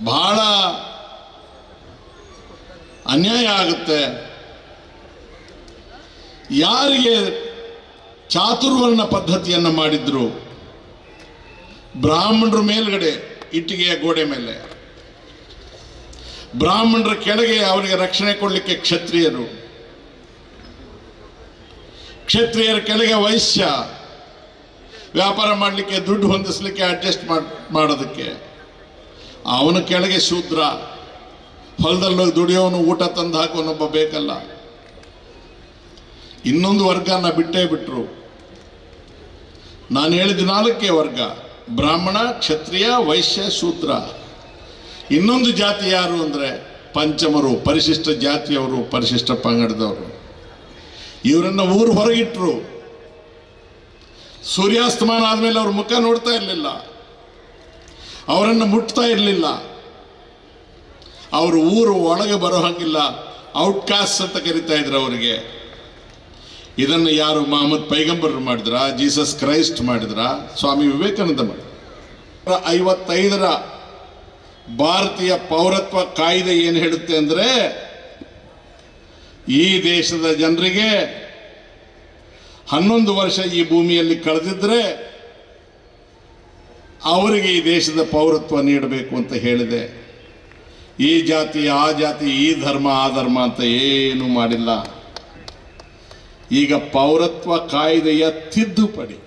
ಬಹಳ ಅನ್ಯಾಯ ಆಗುತ್ತೆ. ಯಾರಿಗೆ ಚಾತುರ್ವರ್ಣ ಪದ್ಧತಿಯನ್ನು ಮಾಡಿದ್ರು? ಬ್ರಾಹ್ಮಣರ ಮೇಲ್ಗಡೆ, ಇಟ್ಟಿಗೆಯ ಗೋಡೆ ಮೇಲೆ. ಬ್ರಾಹ್ಮಣರ ಕೆಳಗೆ ಅವರಿಗೆ ರಕ್ಷಣೆ ಕೊಡಲಿಕ್ಕೆ ಕ್ಷತ್ರಿಯರು. ಕ್ಷತ್ರಿಯರ ಕೆಳಗೆ ವೈಶ್ಯ. ವ್ಯಾಪಾರ ಮಾಡಲಿಕ್ಕೆ ದುಡ್ಡು ಹೊಂದಿಸ್ಲಿಕ್ಕೆ ಅಡ್ಜಸ್ಟ್ ಮಾಡೋದಕ್ಕೆ. ಅವನ ಕೆಳಗೆ ಶೂದ್ರ. ಹೊಲದಲ್ಲಿ ದುಡಿಯೋನು, ಊಟ ತಂದು ಹಾಕೋನೊಬ್ಬ ಬೇಕಲ್ಲ. ಇನ್ನೊಂದು ವರ್ಗನ ಬಿಟ್ಟೇ ಬಿಟ್ರು. ನಾನು ಹೇಳಿದ ನಾಲ್ಕೇ ವರ್ಗ, ಬ್ರಾಹ್ಮಣ, ಕ್ಷತ್ರಿಯ, ವೈಶ್ಯ, ಶೂದ್ರ. ಇನ್ನೊಂದು ಜಾತಿ ಯಾರು ಅಂದರೆ ಪಂಚಮರು, ಪರಿಶಿಷ್ಟ ಜಾತಿಯವರು, ಪರಿಶಿಷ್ಟ ಪಂಗಡದವರು. ಇವರನ್ನ ಊರು ಹೊರಗಿಟ್ರು. ಸೂರ್ಯಾಸ್ತಮಾನ ಆದಮೇಲೆ ಅವ್ರ ಮುಖ ನೋಡ್ತಾ ಇರಲಿಲ್ಲ. ಅವರನ್ನು ಮುಟ್ತಾ ಇರಲಿಲ್ಲ. ಅವರು ಊರು ಒಳಗೆ ಬರೋ ಹಾಗಿಲ್ಲ. ಔಟ್ಕಾಸ್ಟ್ ಅಂತ ಕರಿತಾ ಇದ್ರು ಅವರಿಗೆ. ಇದನ್ನು ಯಾರು ಮಹಮ್ಮದ್ ಪೈಗಂಬರ್ ಮಾಡಿದ್ರ, ಜೀಸಸ್ ಕ್ರೈಸ್ಟ್ ಮಾಡಿದ್ರ, ಸ್ವಾಮಿ ವಿವೇಕಾನಂದ ಮಾಡಿದ್ರ. ಐವತ್ತೈದರ ಭಾರತೀಯ ಪೌರತ್ವ ಕಾಯ್ದೆ ಏನು ಹೇಳುತ್ತೆ ಅಂದರೆ, ಈ ದೇಶದ ಜನರಿಗೆ ಹನ್ನೊಂದು ವರ್ಷ ಈ ಭೂಮಿಯಲ್ಲಿ ಕಳೆದಿದ್ರೆ ಅವರಿಗೆ ಈ ದೇಶದ ಪೌರತ್ವ ನೀಡಬೇಕು ಅಂತ ಹೇಳಿದೆ. ಈ ಜಾತಿ, ಆ ಜಾತಿ, ಈ ಧರ್ಮ, ಆ ಧರ್ಮ ಅಂತ ಏನು ಮಾಡಿಲ್ಲ. ಈಗ ಪೌರತ್ವ ಕಾಯ್ದೆಯ ತಿದ್ದುಪಡಿ.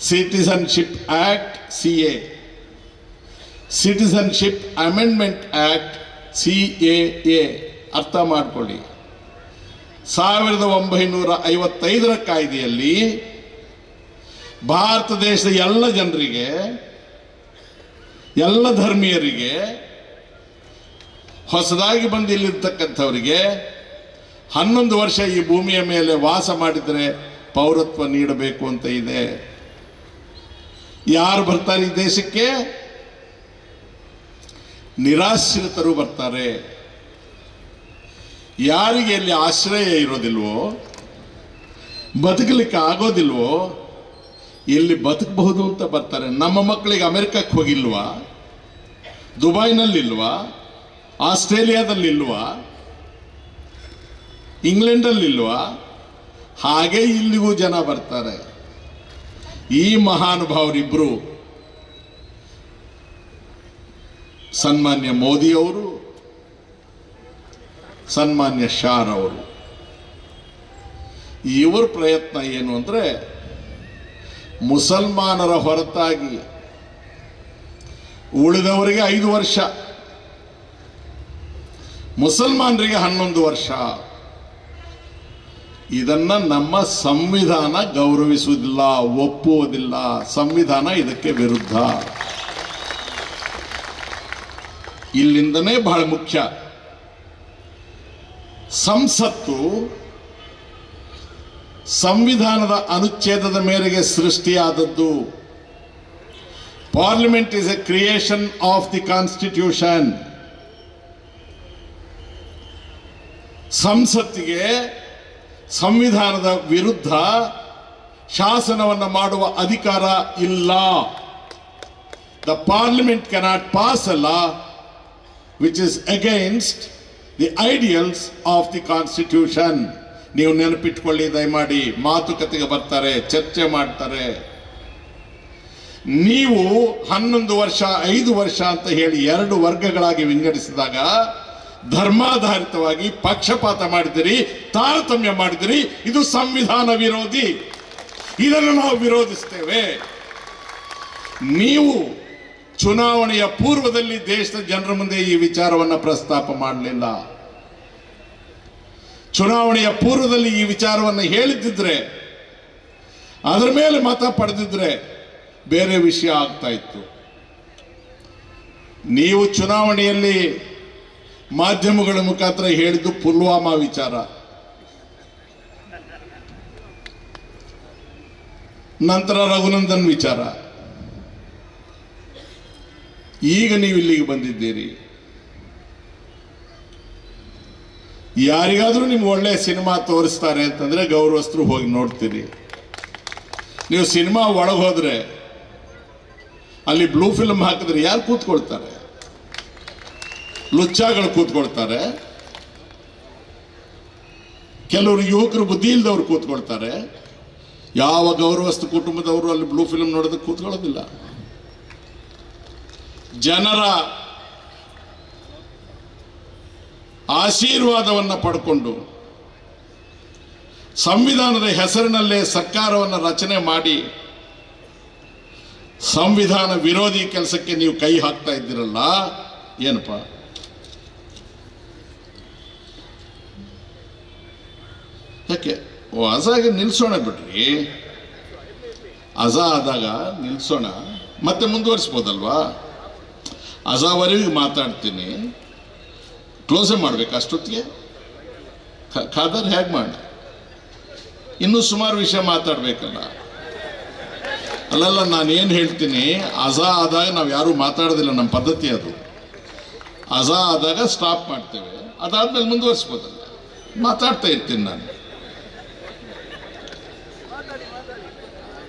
Citizenship act C A citizenship amendment act C A A ಅರ್ಥ ಮಾಡಿಕೊಳ್ಳಿ. ಸಾವಿರದ ಒಂಬೈನೂರ ಐವತ್ತೈದರ ಕಾಯ್ದೆಯಲ್ಲಿ ಭಾರತ ದೇಶದ ಎಲ್ಲ ಜನರಿಗೆ, ಎಲ್ಲ ಧರ್ಮೀಯರಿಗೆ, ಹೊಸದಾಗಿ ಬಂದು ಇಲ್ಲಿರ್ತಕ್ಕಂಥವರಿಗೆ ಹನ್ನೊಂದು ವರ್ಷ ಈ ಭೂಮಿಯ ಮೇಲೆ ವಾಸ ಮಾಡಿದರೆ ಪೌರತ್ವ ನೀಡಬೇಕು ಅಂತ ಇದೆ. ಯಾರು ಬರ್ತಾರೆ ಈ ದೇಶಕ್ಕೆ? ನಿರಾಶ್ರಿತರು ಬರ್ತಾರೆ. ಯಾರಿಗೆ ಇಲ್ಲಿ ಆಶ್ರಯ ಇರೋದಿಲ್ವೋ, ಬದುಕಲಿಕ್ಕೆ ಆಗೋದಿಲ್ವೋ ಇಲ್ಲಿ ಬದುಕಬಹುದು ಅಂತ ಬರ್ತಾರೆ. ನಮ್ಮ ಮಕ್ಕಳಿಗೆ ಅಮೆರಿಕಕ್ಕೆ ಹೋಗಿಲ್ವಾ? ದುಬೈನಲ್ಲಿಲ್ವಾ? ಆಸ್ಟ್ರೇಲಿಯಾದಲ್ಲಿಲ್ವಾ? ಇಂಗ್ಲೆಂಡಲ್ಲಿಲ್ವಾ? ಹಾಗೆ ಇಲ್ಲಿಗೂ ಜನ ಬರ್ತಾರೆ. ಈ ಮಹಾನುಭಾವರಿಬ್ಬರು ಸನ್ಮಾನ್ಯ ಮೋದಿಯವರು ಸನ್ಮಾನ್ಯ ಶಾರ್ ಅವರು. ಇವರ ಪ್ರಯತ್ನ ಏನು ಅಂದರೆ, ಮುಸಲ್ಮಾನರ ಹೊರತಾಗಿ ಉಳಿದವರಿಗೆ ಐದು ವರ್ಷ, ಮುಸಲ್ಮಾನರಿಗೆ ಹನ್ನೊಂದು ವರ್ಷ. ಇದನ್ನ ನಮ್ಮ ಸಂವಿಧಾನ ಗೌರವಿಸುವುದಿಲ್ಲ, ಒಪ್ಪುವುದಿಲ್ಲ. ಸಂವಿಧಾನ ಇದಕ್ಕೆ ವಿರುದ್ಧ. ಇಲ್ಲಿಂದನೇ ಬಹಳ ಮುಖ್ಯ. ಸಂಸತ್ತು ಸಂವಿಧಾನದ ಅನುಚ್ಛೇದದ ಮೇರೆಗೆ ಸೃಷ್ಟಿಯಾದದ್ದು. Parliament is a creation of the constitution ಸಂಸತ್ತಿಗೆ ಸಂವಿಧಾನದ ವಿರುದ್ಧ ಶಾಸನವನ್ನು ಮಾಡುವ ಅಧಿಕಾರ ಇಲ್ಲ. The parliament cannot pass a which is against the ideals of the constitution ನೀವು ನೆನಪಿಟ್ಕೊಳ್ಳಿ, ದಯಮಾಡಿ. ಮಾತುಕತೆಗೆ ಬರ್ತಾರೆ, ಚರ್ಚೆ ಮಾಡ್ತಾರೆ. ನೀವು ಹನ್ನೊಂದು ವರ್ಷ, ಐದು ವರ್ಷ ಅಂತ ಹೇಳಿ ಎರಡು ವರ್ಗಗಳಾಗಿ ವಿಂಗಡಿಸಿದಾಗ ಧರ್ಮಾಧಾರಿತವಾಗಿ ಪಕ್ಷಪಾತ ಮಾಡಿದಿರಿ, ತಾರತಮ್ಯ ಮಾಡಿದಿರಿ, ಇದು ಸಂವಿಧಾನ ವಿರೋಧಿ. ಇದನ್ನು ನಾವು ವಿರೋಧಿಸ್ತೇವೆ. ನೀವು ಚುನಾವಣೆಯ ಪೂರ್ವದಲ್ಲಿ ದೇಶದ ಜನರ ಮುಂದೆ ಈ ವಿಚಾರವನ್ನು ಪ್ರಸ್ತಾಪ ಮಾಡಲಿಲ್ಲ. ಚುನಾವಣೆಯ ಪೂರ್ವದಲ್ಲಿ ಈ ವಿಚಾರವನ್ನು ಹೇಳಿದ್ದಿದ್ರೆ, ಅದರ ಮೇಲೆ ಮತ ಪಡೆದಿದ್ರೆ ಬೇರೆ ವಿಷಯ ಆಗ್ತಾ ಇತ್ತು. ನೀವು ಚುನಾವಣೆಯಲ್ಲಿ ಮಾಧ್ಯಮಗಳ ಮುಖಾಂತರ ಹೇಳಿದ್ದು ಪುಲ್ವಾಮಾ ವಿಚಾರ. ನಂತರ ರಘುನಂದನ್ ವಿಚಾರ. ಈಗ ನೀವು ಇಲ್ಲಿಗೆ ಬಂದಿದ್ದೀರಿ. ಯಾರಿಗಾದ್ರೂ ನಿಮ್ಗೆ ಒಳ್ಳೆ ಸಿನಿಮಾ ತೋರಿಸ್ತಾರೆ ಅಂತಂದ್ರೆ ಗೌರವಸ್ಥರು ಹೋಗಿ ನೋಡ್ತೀರಿ. ನೀವು ಸಿನಿಮಾ ಒಳಗೆ ಹೋದ್ರೆ, ಅಲ್ಲಿ ಬ್ಲೂ ಫಿಲ್ಮ್ ಹಾಕಿದ್ರೆ ಯಾರು ಕೂತ್ಕೊಳ್ತಾರೆ? ಲುಚ್ಚಾಗಳು ಕೂತ್ಕೊಳ್ತಾರೆ. ಕೆಲವರು ಯುವಕರು ಬುದ್ಧಿ ಇಲ್ದವ್ರು ಕೂತ್ಕೊಳ್ತಾರೆ. ಯಾವ ಗೌರವಸ್ಥ ಕುಟುಂಬದವರು ಅಲ್ಲಿ ಬ್ಲೂ ಫಿಲ್ಮ್ ನೋಡೋದಕ್ಕೆ ಕೂತ್ಕೊಳ್ಳೋದಿಲ್ಲ. ಜನರ ಆಶೀರ್ವಾದವನ್ನು ಪಡ್ಕೊಂಡು ಸಂವಿಧಾನದ ಹೆಸರಿನಲ್ಲೇ ಸರ್ಕಾರವನ್ನು ರಚನೆ ಮಾಡಿ ಸಂವಿಧಾನ ವಿರೋಧಿ ಕೆಲಸಕ್ಕೆ ನೀವು ಕೈ ಹಾಕ್ತಾ ಇದ್ದೀರಲ್ಲ, ಏನಪ್ಪ? ಯಾಕೆ ಓ, ಅಜಾಗೆ ನಿಲ್ಸೋಣ ಬಿಡ್ರಿ. ಅಜಾ ಆದಾಗ ನಿಲ್ಸೋಣ. ಮತ್ತೆ ಮುಂದುವರಿಸ್ಬೋದಲ್ವಾ? ಅಜಾವರೆಗೂ ಮಾತಾಡ್ತೀನಿ. ಕ್ಲೋಸೇ ಮಾಡ್ಬೇಕು ಅಷ್ಟೊತ್ತಿಗೆ? ಖಾದರ್ ಹೇಗೆ ಮಾಡ? ಇನ್ನೂ ಸುಮಾರು ವಿಷಯ ಮಾತಾಡ್ಬೇಕಲ್ಲ. ಅಲ್ಲಲ್ಲ ನಾನು ಏನು ಹೇಳ್ತೀನಿ, ಅಜಾ ಆದಾಗ ನಾವು ಯಾರೂ ಮಾತಾಡೋದಿಲ್ಲ ನಮ್ಮ ಪದ್ಧತಿ ಅದು. ಅಜಾ ಆದಾಗ ಸ್ಟಾಪ್ ಮಾಡ್ತೇವೆ. ಅದಾದ್ಮೇಲೆ ಮುಂದುವರಿಸ್ಬೋದಲ್ಲ. ಮಾತಾಡ್ತಾ ಇರ್ತೀನಿ ನಾನು.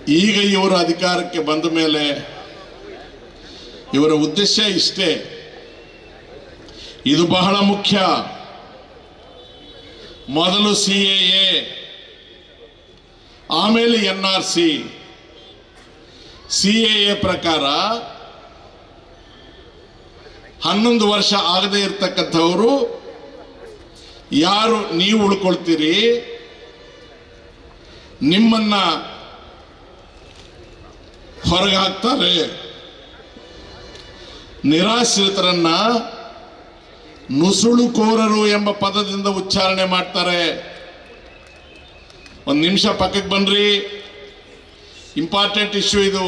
ಈಗ ಇವರು ಅಧಿಕಾರಕ್ಕೆ ಬಂದ ಮೇಲೆ ಇವರ ಉದ್ದೇಶ ಇಷ್ಟೇ. ಇದು ಬಹಳ ಮುಖ್ಯ. ಮೊದಲು ಸಿ ಎ ಆಮೇಲೆ N R C. C A ಪ್ರಕಾರ ಹನ್ನೊಂದು ವರ್ಷ ಆಗದೇ ಇರತಕ್ಕಂಥವರು ಯಾರು ನೀವು ಉಳ್ಕೊಳ್ತೀರಿ? ನಿಮ್ಮನ್ನ ಹೊರಗೆ ಹಾಕ್ತಾರೆ ನಿರಾಶ್ರಿತರನ್ನ ನುಸುಳುಕೋರರು ಎಂಬ ಪದದಿಂದ ಉಚ್ಚಾರಣೆ ಮಾಡ್ತಾರೆ. ಒಂದು ನಿಮಿಷ ಪಕ್ಕಕ್ಕೆ ಬನ್ರಿ. ಇಂಪಾರ್ಟೆಂಟ್ ಇಶ್ಯೂ ಇದು.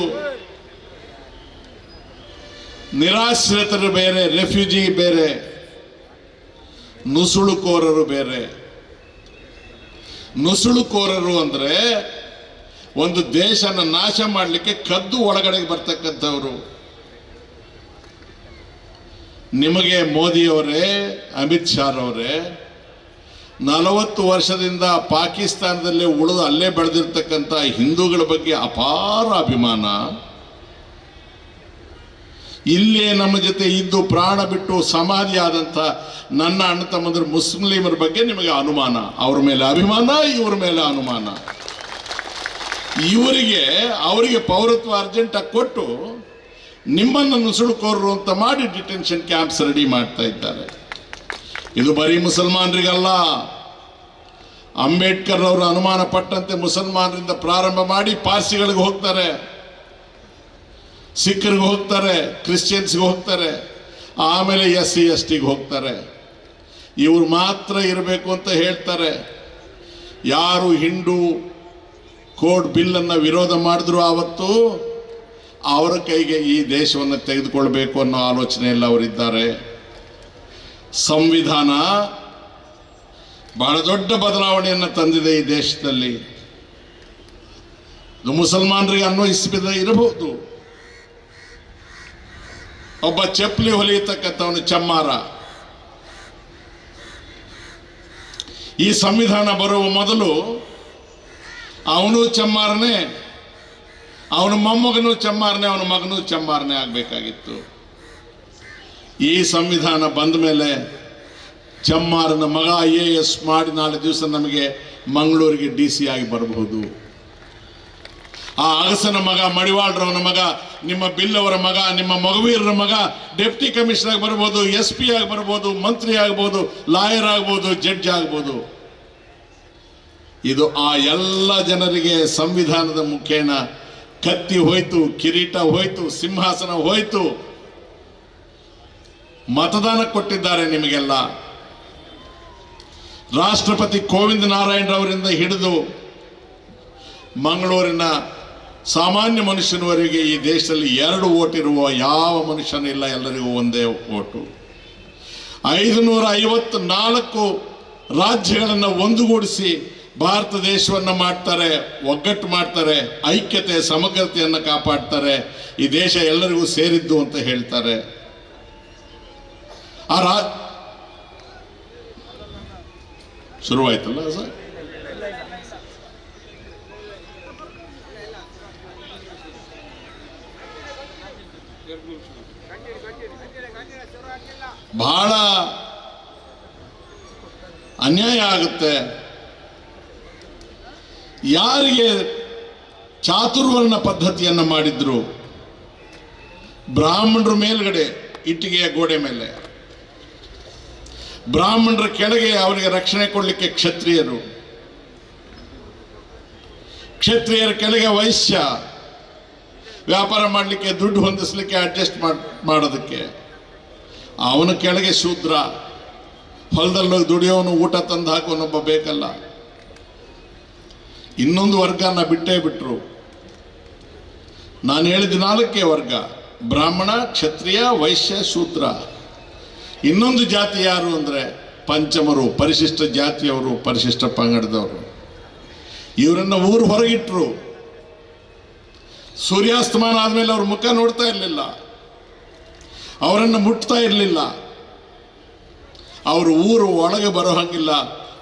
ನಿರಾಶ್ರಿತರು ಬೇರೆ, ರೆಫ್ಯೂಜಿ ಬೇರೆ, ನುಸುಳುಕೋರರು ಬೇರೆ. ನುಸುಳುಕೋರರು ಅಂದ್ರೆ ಒಂದು ದೇಶನ ನಾಶ ಮಾಡಲಿಕ್ಕೆ ಕದ್ದು ಒಳಗಡೆಗೆ ಬರ್ತಕ್ಕಂಥವ್ರು. ನಿಮಗೆ ಮೋದಿಯವರೇ, ಅಮಿತ್ ಶಾರವರೇ, ನಲವತ್ತು ವರ್ಷದಿಂದ ಪಾಕಿಸ್ತಾನದಲ್ಲಿ ಉಳಿದು ಅಲ್ಲೇ ಬೆಳೆದಿರ್ತಕ್ಕಂಥ ಹಿಂದೂಗಳ ಬಗ್ಗೆ ಅಪಾರ ಅಭಿಮಾನ. ಇಲ್ಲೇ ನಮ್ಮ ಜೊತೆ ಇದ್ದು ಪ್ರಾಣ ಬಿಟ್ಟು ಸಮಾಧಿ ಆದಂಥ ನನ್ನ ಅಣ್ಣ ತಮ್ಮಂದ್ರ ಮುಸ್ಲಿಮರ ಬಗ್ಗೆ ನಿಮಗೆ ಅನುಮಾನ. ಅವ್ರ ಮೇಲೆ ಅಭಿಮಾನ, ಇವ್ರ ಮೇಲೆ ಅನುಮಾನ. ಇವರಿಗೆ ಅವರಿಗೆ ಪೌರತ್ವ ಅರ್ಜೆಂಟಾಗಿ ಕೊಟ್ಟು ನಿಮ್ಮನ್ನು ನುಸುಳುಕೋರರು ಅಂತ ಮಾಡಿ ಡಿಟೆನ್ಷನ್ ಕ್ಯಾಂಪ್ಸ್ ರೆಡಿ ಮಾಡ್ತಾ ಇದ್ದಾರೆ. ಇದು ಬರೀ ಮುಸಲ್ಮಾನರಿಗಲ್ಲ. ಅಂಬೇಡ್ಕರ್ ಅವರು ಅನುಮಾನ ಪಟ್ಟಂತೆ ಮುಸಲ್ಮಾನರಿಂದ ಪ್ರಾರಂಭ ಮಾಡಿ ಪಾರ್ಸಿಗಳಿಗೆ ಹೋಗ್ತಾರೆ. ಸಿಖ್ರಿಗೆ ಹೋಗ್ತಾರೆ, ಕ್ರಿಶ್ಚಿಯನ್ಸ್ಗೆ ಹೋಗ್ತಾರೆ, ಆಮೇಲೆ ಎಸ್ ಸಿ, ಎಸ್ ಟಿಗೆ ಹೋಗ್ತಾರೆ. ಇವರು ಮಾತ್ರ ಇರಬೇಕು ಅಂತ ಹೇಳ್ತಾರೆ. ಯಾರು ಹಿಂಡು ಕೋಡ್ ಬಿಲ್ಲನ್ನು ವಿರೋಧ ಮಾಡಿದ್ರು ಆವತ್ತು, ಅವರ ಕೈಗೆ ಈ ದೇಶವನ್ನು ತೆಗೆದುಕೊಳ್ಬೇಕು ಅನ್ನೋ ಆಲೋಚನೆಯಲ್ಲಿ ಅವರಿದ್ದಾರೆ. ಸಂವಿಧಾನ ಬಹಳ ದೊಡ್ಡ ಬದಲಾವಣೆಯನ್ನು ತಂದಿದೆ ಈ ದೇಶದಲ್ಲಿ. ಮುಸಲ್ಮಾನರಿಗೆ ಅನ್ವಯಿಸಿದ ಇರಬಹುದು. ಒಬ್ಬ ಚಪ್ಪಲಿ ಹೊಲಿಯತಕ್ಕಂಥವನು ಚಮ್ಮಾರ. ಈ ಸಂವಿಧಾನ ಬರುವ ಮೊದಲು ಅವನು ಚಮ್ಮಾರನೇ, ಅವನ ಮೊಮ್ಮಗನು ಚಮ್ಮಾರನೇ, ಅವನ ಮಗನೂ ಚಮ್ಮಾರನೇ ಆಗಬೇಕಾಗಿತ್ತು. ಈ ಸಂವಿಧಾನ ಬಂದ ಮೇಲೆ ಚಮ್ಮಾರನ ಮಗ ಐ ಎ ಎಸ್ ಮಾಡಿ ನಾಳೆ ದಿವಸ ನಮಗೆ ಮಂಗಳೂರಿಗೆ ಡಿ ಸಿ ಆಗಿ ಬರಬಹುದು. ಆ ಅಗಸನ ಮಗ, ಮಡಿವಾಳ್ರವನ ಮಗ, ನಿಮ್ಮ ಬಿಲ್ಲವರ ಮಗ, ನಿಮ್ಮ ಮಗುವೀರರ ಮಗ, ಡೆಪ್ಟಿ ಕಮಿಷನರ್ ಬರ್ಬೋದು ಎಸ್ ಪಿ ಆಗಿ ಬರ್ಬೋದು ಮಂತ್ರಿ ಆಗ್ಬೋದು ಲಾಯರ್ ಆಗ್ಬೋದು ಜಡ್ಜ್ ಆಗ್ಬೋದು ಇದು ಆ ಎಲ್ಲ ಜನರಿಗೆ ಸಂವಿಧಾನದ ಮುಖೇನ. ಕತ್ತಿ ಹೋಯ್ತು, ಕಿರೀಟ ಹೋಯ್ತು, ಸಿಂಹಾಸನ ಹೋಯ್ತು. ಮತದಾನ ಕೊಟ್ಟಿದ್ದಾರೆ ನಿಮಗೆಲ್ಲ. ರಾಷ್ಟ್ರಪತಿ ಕೋವಿಂದ ನಾರಾಯಣರವರಿಂದ ಹಿಡಿದು ಮಂಗಳೂರಿನ ಸಾಮಾನ್ಯ ಮನುಷ್ಯನವರೆಗೆ ಈ ದೇಶದಲ್ಲಿ ಎರಡು ಓಟ್ ಇರುವ ಯಾವ ಮನುಷ್ಯನಿಲ್ಲ, ಎಲ್ಲರಿಗೂ ಒಂದೇ ಓಟು. ಐದುನೂರ ಐವತ್ತು ನಾಲ್ಕು ರಾಜ್ಯಗಳನ್ನು ಒಂದುಗೂಡಿಸಿ ಭಾರತ ದೇಶವನ್ನು ಮಾಡ್ತಾರೆ, ಒಗ್ಗಟ್ಟು ಮಾಡ್ತಾರೆ, ಐಕ್ಯತೆ, ಸಮಗ್ರತೆಯನ್ನು ಕಾಪಾಡ್ತಾರೆ, ಈ ದೇಶ ಎಲ್ಲರಿಗೂ ಸೇರಿದ್ದು ಅಂತ ಹೇಳ್ತಾರೆ. ಆ ರಾ, ಶುರುವಾಯ್ತಲ್ಲ ಸರ್? ಬಹಳ ಅನ್ಯಾಯ ಆಗುತ್ತೆ. ಯಾರಿಗೆ ಚಾತುರ್ವರ್ಣ ಪದ್ಧತಿಯನ್ನು ಮಾಡಿದ್ರು? ಬ್ರಾಹ್ಮಣರ ಮೇಲ್ಗಡೆ ಇಟ್ಟಿಗೆಯ ಗೋಡೆ ಮೇಲೆ. ಬ್ರಾಹ್ಮಣರ ಕೆಳಗೆ ಅವರಿಗೆ ರಕ್ಷಣೆ ಕೊಡಲಿಕ್ಕೆ ಕ್ಷತ್ರಿಯರು. ಕ್ಷತ್ರಿಯರ ಕೆಳಗೆ ವೈಶ್ಯ. ವ್ಯಾಪಾರ ಮಾಡಲಿಕ್ಕೆ ದುಡ್ಡು ಹೊಂದಿಸ್ಲಿಕ್ಕೆ ಅಡ್ಜಸ್ಟ್ ಮಾಡೋದಕ್ಕೆ. ಅವನ ಕೆಳಗೆ ಶೂದ್ರ. ಹೊಲದಲ್ಲಿ ದುಡಿಯೋನು ಊಟ ತಂದು ಹಾಕೋನೊಬ್ಬ ಬೇಕಲ್ಲ. ಇನ್ನೊಂದು ವರ್ಗನ ಬಿಟ್ಟೇ ಬಿಟ್ರು. ನಾನು ಹೇಳಿದ ನಾಲ್ಕೇ ವರ್ಗ, ಬ್ರಾಹ್ಮಣ, ಕ್ಷತ್ರಿಯ, ವೈಶ್ಯ, ಶೂದ್ರ. ಇನ್ನೊಂದು ಜಾತಿ ಯಾರು ಅಂದರೆ ಪಂಚಮರು, ಪರಿಶಿಷ್ಟ ಜಾತಿಯವರು, ಪರಿಶಿಷ್ಟ ಪಂಗಡದವರು. ಇವರನ್ನು ಊರು ಹೊರಗಿಟ್ರು. ಸೂರ್ಯಾಸ್ತಮಾನ ಆದಮೇಲೆ ಅವ್ರ ಮುಖ ನೋಡ್ತಾ ಇರಲಿಲ್ಲ. ಅವರನ್ನು ಮುಟ್ತಾ ಇರಲಿಲ್ಲ. ಅವರು ಊರು ಒಳಗೆ ಬರೋ ಹಂಗಿಲ್ಲ.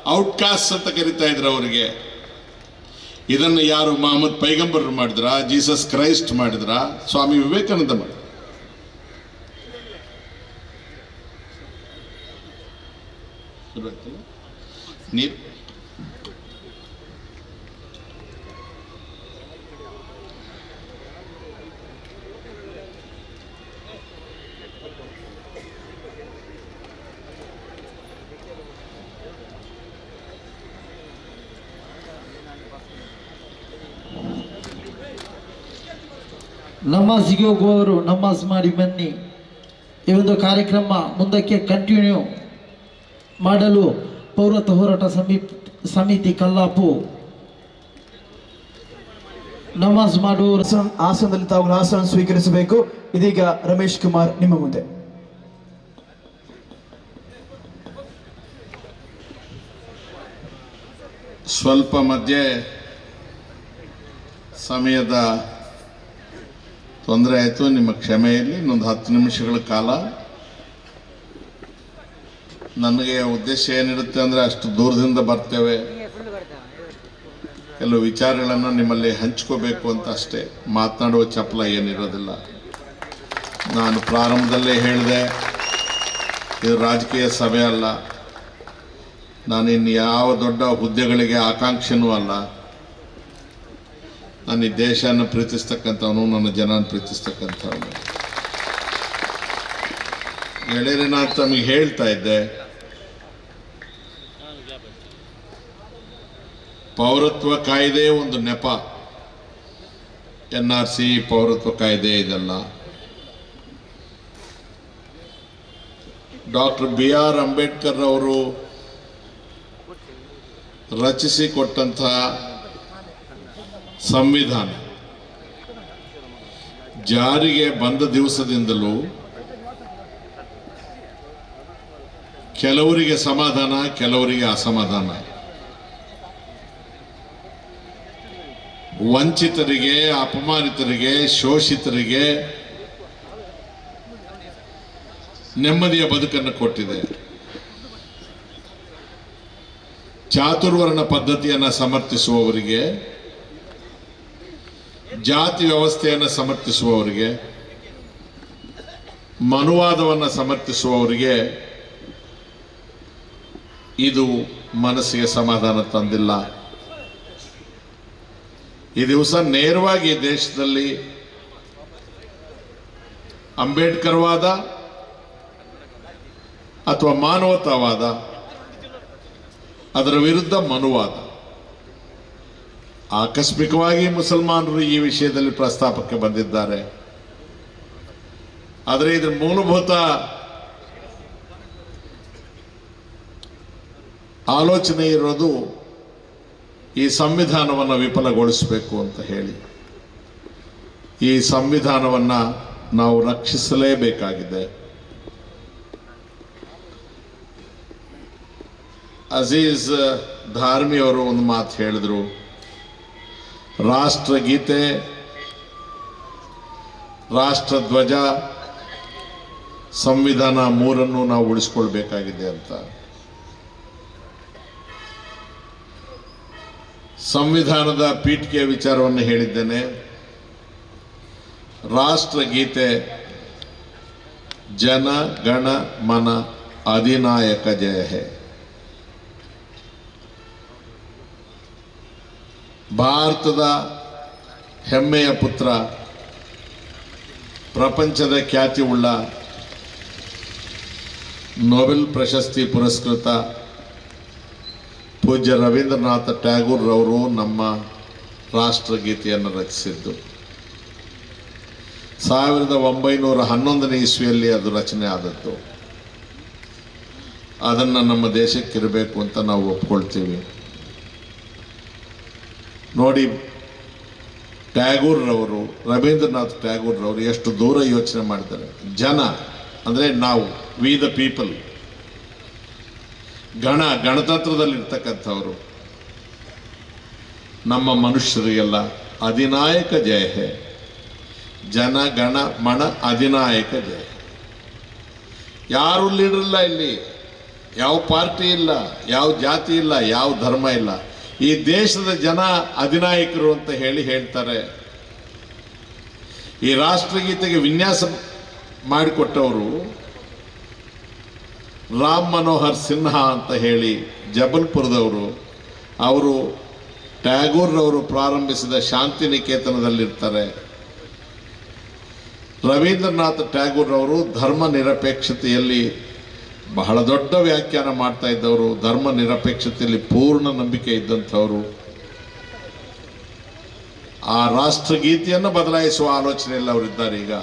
ಔಟ್ಕಾಸ್ಟ್ ಅಂತ ಕರಿತಾ ಇದ್ರು ಅವರಿಗೆ. ಇದನ್ನು ಯಾರು ಮಹಮ್ಮದ್ ಪೈಗಂಬರ್ ಮಾಡಿದ್ರ? ಜೀಸಸ್ ಕ್ರೈಸ್ಟ್ ಮಾಡಿದ್ರ? ಸ್ವಾಮಿ ವಿವೇಕಾನಂದ ಮಾಡಿದ್ರ? ನೀರು ನಮಾಜ್ಗೆ ಹೋಗುವವರು ನಮಾಜ್ ಮಾಡಿ ಬನ್ನಿ. ಈ ಒಂದು ಕಾರ್ಯಕ್ರಮ ಮುಂದಕ್ಕೆ ಕಂಟಿನ್ಯೂ ಮಾಡಲು ಪೌರತ್ವ ಹೋರಾಟ ಸಮೀಪ್ ಸಮಿತಿ ಕಲ್ಲಾಪು. ನಮಾಜ್ ಮಾಡುವವರು ಆಸನ- ಆಸನದಲ್ಲಿ ತಾವು ಆಸನ ಸ್ವೀಕರಿಸಬೇಕು. ಇದೀಗ ರಮೇಶ್ ಕುಮಾರ್ ನಿಮ್ಮ ಮುಂದೆ. ಸ್ವಲ್ಪ ಮಧ್ಯೆ ಸಮಯದ ತೊಂದರೆ ಆಯಿತು, ನಿಮ್ಮ ಕ್ಷಮೆಯಲ್ಲಿ ಇನ್ನೊಂದು ಹತ್ತು ನಿಮಿಷಗಳ ಕಾಲ. ನನಗೆ ಉದ್ದೇಶ ಏನಿರುತ್ತೆ ಅಂದರೆ ಅಷ್ಟು ದೂರದಿಂದ ಬರ್ತೇವೆ. ಕೆಲವು ವಿಚಾರಗಳನ್ನು ನಿಮ್ಮಲ್ಲಿ ಹಂಚ್ಕೋಬೇಕು ಅಂತ ಅಷ್ಟೇ. ಮಾತನಾಡುವ ಚಪ್ಪಲ ಏನಿರೋದಿಲ್ಲ. ನಾನು ಪ್ರಾರಂಭದಲ್ಲೇ ಹೇಳಿದೆ, ಇದು ರಾಜಕೀಯ ಸಭೆ ಅಲ್ಲ. ನಾನು ಇನ್ನು ಯಾವ ದೊಡ್ಡ ಹುದ್ದೆಗಳಿಗೆ ಆಕಾಂಕ್ಷೆನೂ ಅಲ್ಲ. ನಾನು ಈ ದೇಶನ ಪ್ರೀತಿಸ್ತಕ್ಕಂಥವನು, ನನ್ನ ಜನನ ಪ್ರೀತಿಸ್ತಕ್ಕಂಥವನು. ಗೆಳೆಯರೆ ನಾನು ತಮಗೆ ಹೇಳ್ತಾ ಇದ್ದೆ, ಪೌರತ್ವ ಕಾಯ್ದೆ ಒಂದು ನೆಪ. ಎನ್ ಆರ್ ಸಿ ಪೌರತ್ವ ಕಾಯ್ದೆ ಇದೆಲ್ಲ. ಡಾಕ್ಟರ್ ಬಿ ಆರ್ ಅಂಬೇಡ್ಕರ್ ಅವರು ರಚಿಸಿ ಕೊಟ್ಟಂತಹ ಸಂವಿಧಾನ. ಜಾರಿಗೆ ಬಂದ ದಿವಸದಿಂದಲೂ ಕೆಲವರಿಗೆ ಸಮಾಧಾನ, ಕೆಲವರಿಗೆ ಅಸಮಾಧಾನ. ವಂಚಿತರಿಗೆ, ಅಪಮಾನಿತರಿಗೆ, ಶೋಷಿತರಿಗೆ ನೆಮ್ಮದಿಯ ಬದುಕನ್ನು ಕೊಟ್ಟಿದೆ. ಚಾತುರ್ವರ್ಣ ಪದ್ಧತಿಯನ್ನು ಸಮರ್ಥಿಸುವವರಿಗೆ ಜಾತಿ ವ್ಯವಸ್ಥೆಯನ್ನು ಸಮರ್ಥಿಸುವವರಿಗೆ, ಮನುವಾದವನ್ನು ಸಮರ್ಥಿಸುವವರಿಗೆ ಇದು ಮನಸ್ಸಿಗೆ ಸಮಾಧಾನ ತಂದಿಲ್ಲ. ಈ ದಿವಸ ನೇರವಾಗಿ ದೇಶದಲ್ಲಿ ಅಂಬೇಡ್ಕರ್ವಾದ ಅಥವಾ ಮಾನವತಾವಾದ, ಅದರ ವಿರುದ್ಧ ಮನುವಾದ. ಆಕಸ್ಮಿಕವಾಗಿ ಮುಸಲ್ಮಾನರು ಈ ವಿಷಯದಲ್ಲಿ ಪ್ರಸ್ತಾಪಕ್ಕೆ ಬಂದಿದ್ದಾರೆ. ಆದರೆ ಇದರ ಮೂಲಭೂತ ಆಲೋಚನೆ ಇರೋದು ಈ ಸಂವಿಧಾನವನ್ನು ವಿಫಲಗೊಳಿಸಬೇಕು ಅಂತ ಹೇಳಿ. ಈ ಸಂವಿಧಾನವನ್ನು ನಾವು ರಕ್ಷಿಸಲೇಬೇಕಾಗಿದೆ. ಅಜೀಜ್ ಧಾರ್ಮಿಯವರು ಒಂದು ಮಾತು ಹೇಳಿದರು. ರಾಷ್ಟ್ರಗೀತೆ, ರಾಷ್ಟ್ರಧ್ವಜ, ಸಂವಿಧಾನ ಮೂರನ್ನು ನಾವು ಉಳಿಸ್ಕೊಳ್ಬೇಕಾಗಿದೆ ಅಂತ. ಸಂವಿಧಾನದ ಪೀಠಿಕೆಯ ವಿಚಾರವನ್ನು ಹೇಳಿದ್ದೇನೆ. ರಾಷ್ಟ್ರಗೀತೆ, ಜನ, ಗಣ, ಮನ, ಅಧಿನಾಯಕ ಜಯ ಹೇ ಭಾರತದ ಹೆಮ್ಮೆಯ ಪುತ್ರ, ಪ್ರಪಂಚದ ಖ್ಯಾತಿ ಉಳ್ಳ ನೊಬೆಲ್ ಪ್ರಶಸ್ತಿ ಪುರಸ್ಕೃತ ಪೂಜ್ಯ ರವೀಂದ್ರನಾಥ ಟ್ಯಾಗೂರ್ ಅವರು ನಮ್ಮ ರಾಷ್ಟ್ರಗೀತೆಯನ್ನು ರಚಿಸಿದ್ದು. ಸಾವಿರದ ಒಂಬೈನೂರ ಹನ್ನೊಂದನೇ ಇಸ್ವಿಯಲ್ಲಿ ಅದು ರಚನೆ ಆದದ್ದು. ಅದನ್ನು ನಮ್ಮ ದೇಶಕ್ಕಿರಬೇಕು ಅಂತ ನಾವು ಒಪ್ಕೊಳ್ತೀವಿ. ನೋಡಿ, ಟ್ಯಾಗೂರ್ರವರು, ರವೀಂದ್ರನಾಥ್ ಟ್ಯಾಗೂರ್ರವರು ಎಷ್ಟು ದೂರ ಯೋಚನೆ ಮಾಡ್ತಾರೆ. ಜನ ಅಂದರೆ ನಾವು ವಿ ದ ಪೀಪಲ್ ಗಣ, ಗಣತಂತ್ರದಲ್ಲಿರ್ತಕ್ಕಂಥವರು. ನಮ್ಮ ಮನುಷ್ಯರಿಗೆಲ್ಲ ಅಧಿನಾಯಕ ಜಯ ಹೇ ಜನ, ಗಣ, ಮಣ, ಅಧಿನಾಯಕ ಜಯ ಯಾರು ಲೀಡರ್ ಇಲ್ಲ ಇಲ್ಲಿ? ಯಾವ ಪಾರ್ಟಿ ಇಲ್ಲ? ಯಾವ ಜಾತಿ ಇಲ್ಲ? ಯಾವ ಧರ್ಮ ಇಲ್ಲ? ಈ ದೇಶದ ಜನ ಅಧಿನಾಯಕರು ಅಂತ ಹೇಳಿ ಹೇಳ್ತಾರೆ. ಈ ರಾಷ್ಟ್ರಗೀತೆಗೆ ವಿನ್ಯಾಸ ಮಾಡಿಕೊಟ್ಟವರು ರಾಮ್ ಮನೋಹರ್ ಸಿನ್ಹಾ ಅಂತ ಹೇಳಿ ಜಬಲ್ಪುರದವರು. ಅವರು ಟ್ಯಾಗೂರ್ರವರು ಪ್ರಾರಂಭಿಸಿದ ಶಾಂತಿನಿಕೇತನದಲ್ಲಿರ್ತಾರೆ. ರವೀಂದ್ರನಾಥ್ ಟ್ಯಾಗೂರ್ರವರು ಧರ್ಮ ನಿರಪೇಕ್ಷತೆಯಲ್ಲಿ ಬಹಳ ದೊಡ್ಡ ವ್ಯಾಖ್ಯಾನ ಮಾಡ್ತಾ ಇದ್ದವರು, ಧರ್ಮ ನಿರಪೇಕ್ಷತೆಯಲ್ಲಿ ಪೂರ್ಣ ನಂಬಿಕೆ ಇದ್ದಂಥವರು. ಆ ರಾಷ್ಟ್ರಗೀತೆಯನ್ನು ಬದಲಾಯಿಸುವ ಆಲೋಚನೆಯಲ್ಲಿ ಅವರಿದ್ದಾರೆ ಈಗ.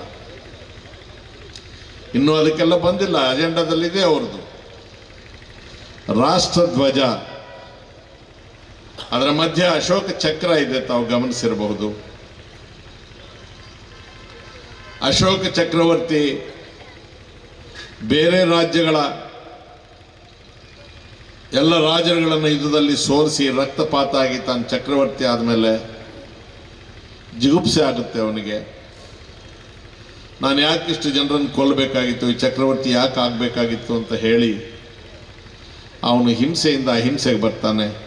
ಇನ್ನೂ ಅದಕ್ಕೆಲ್ಲ ಬಂದಿಲ್ಲ, ಅಜೆಂಡಾದಲ್ಲಿದೆ ಅವ್ರದ್ದು. ರಾಷ್ಟ್ರಧ್ವಜ. ಅದರ ಮಧ್ಯ ಅಶೋಕ ಚಕ್ರ ಇದೆ, ತಾವು ಗಮನಿಸಿರಬಹುದು. ಅಶೋಕ ಚಕ್ರವರ್ತಿ ಬೇರೆ ರಾಜ್ಯಗಳ ಎಲ್ಲ ರಾಜರುಗಳನ್ನು ಯುದ್ಧದಲ್ಲಿ ಸೋರಿಸಿ ರಕ್ತಪಾತ ಆಗಿ ತಾನು ಚಕ್ರವರ್ತಿ ಆದಮೇಲೆ ಜಿಗುಪ್ಸೆ ಆಗುತ್ತೆ ಅವನಿಗೆ. ನಾನು ಯಾಕೆ ಇಷ್ಟು ಜನರನ್ನು ಕೊಲ್ಲಬೇಕಾಗಿತ್ತು? ಈ ಚಕ್ರವರ್ತಿ ಯಾಕೆ ಆಗಬೇಕಾಗಿತ್ತು ಅಂತ ಹೇಳಿ ಅವನು ಹಿಂಸೆಯಿಂದ ಅಹಿಂಸೆಗೆ ಬರ್ತಾನೆ.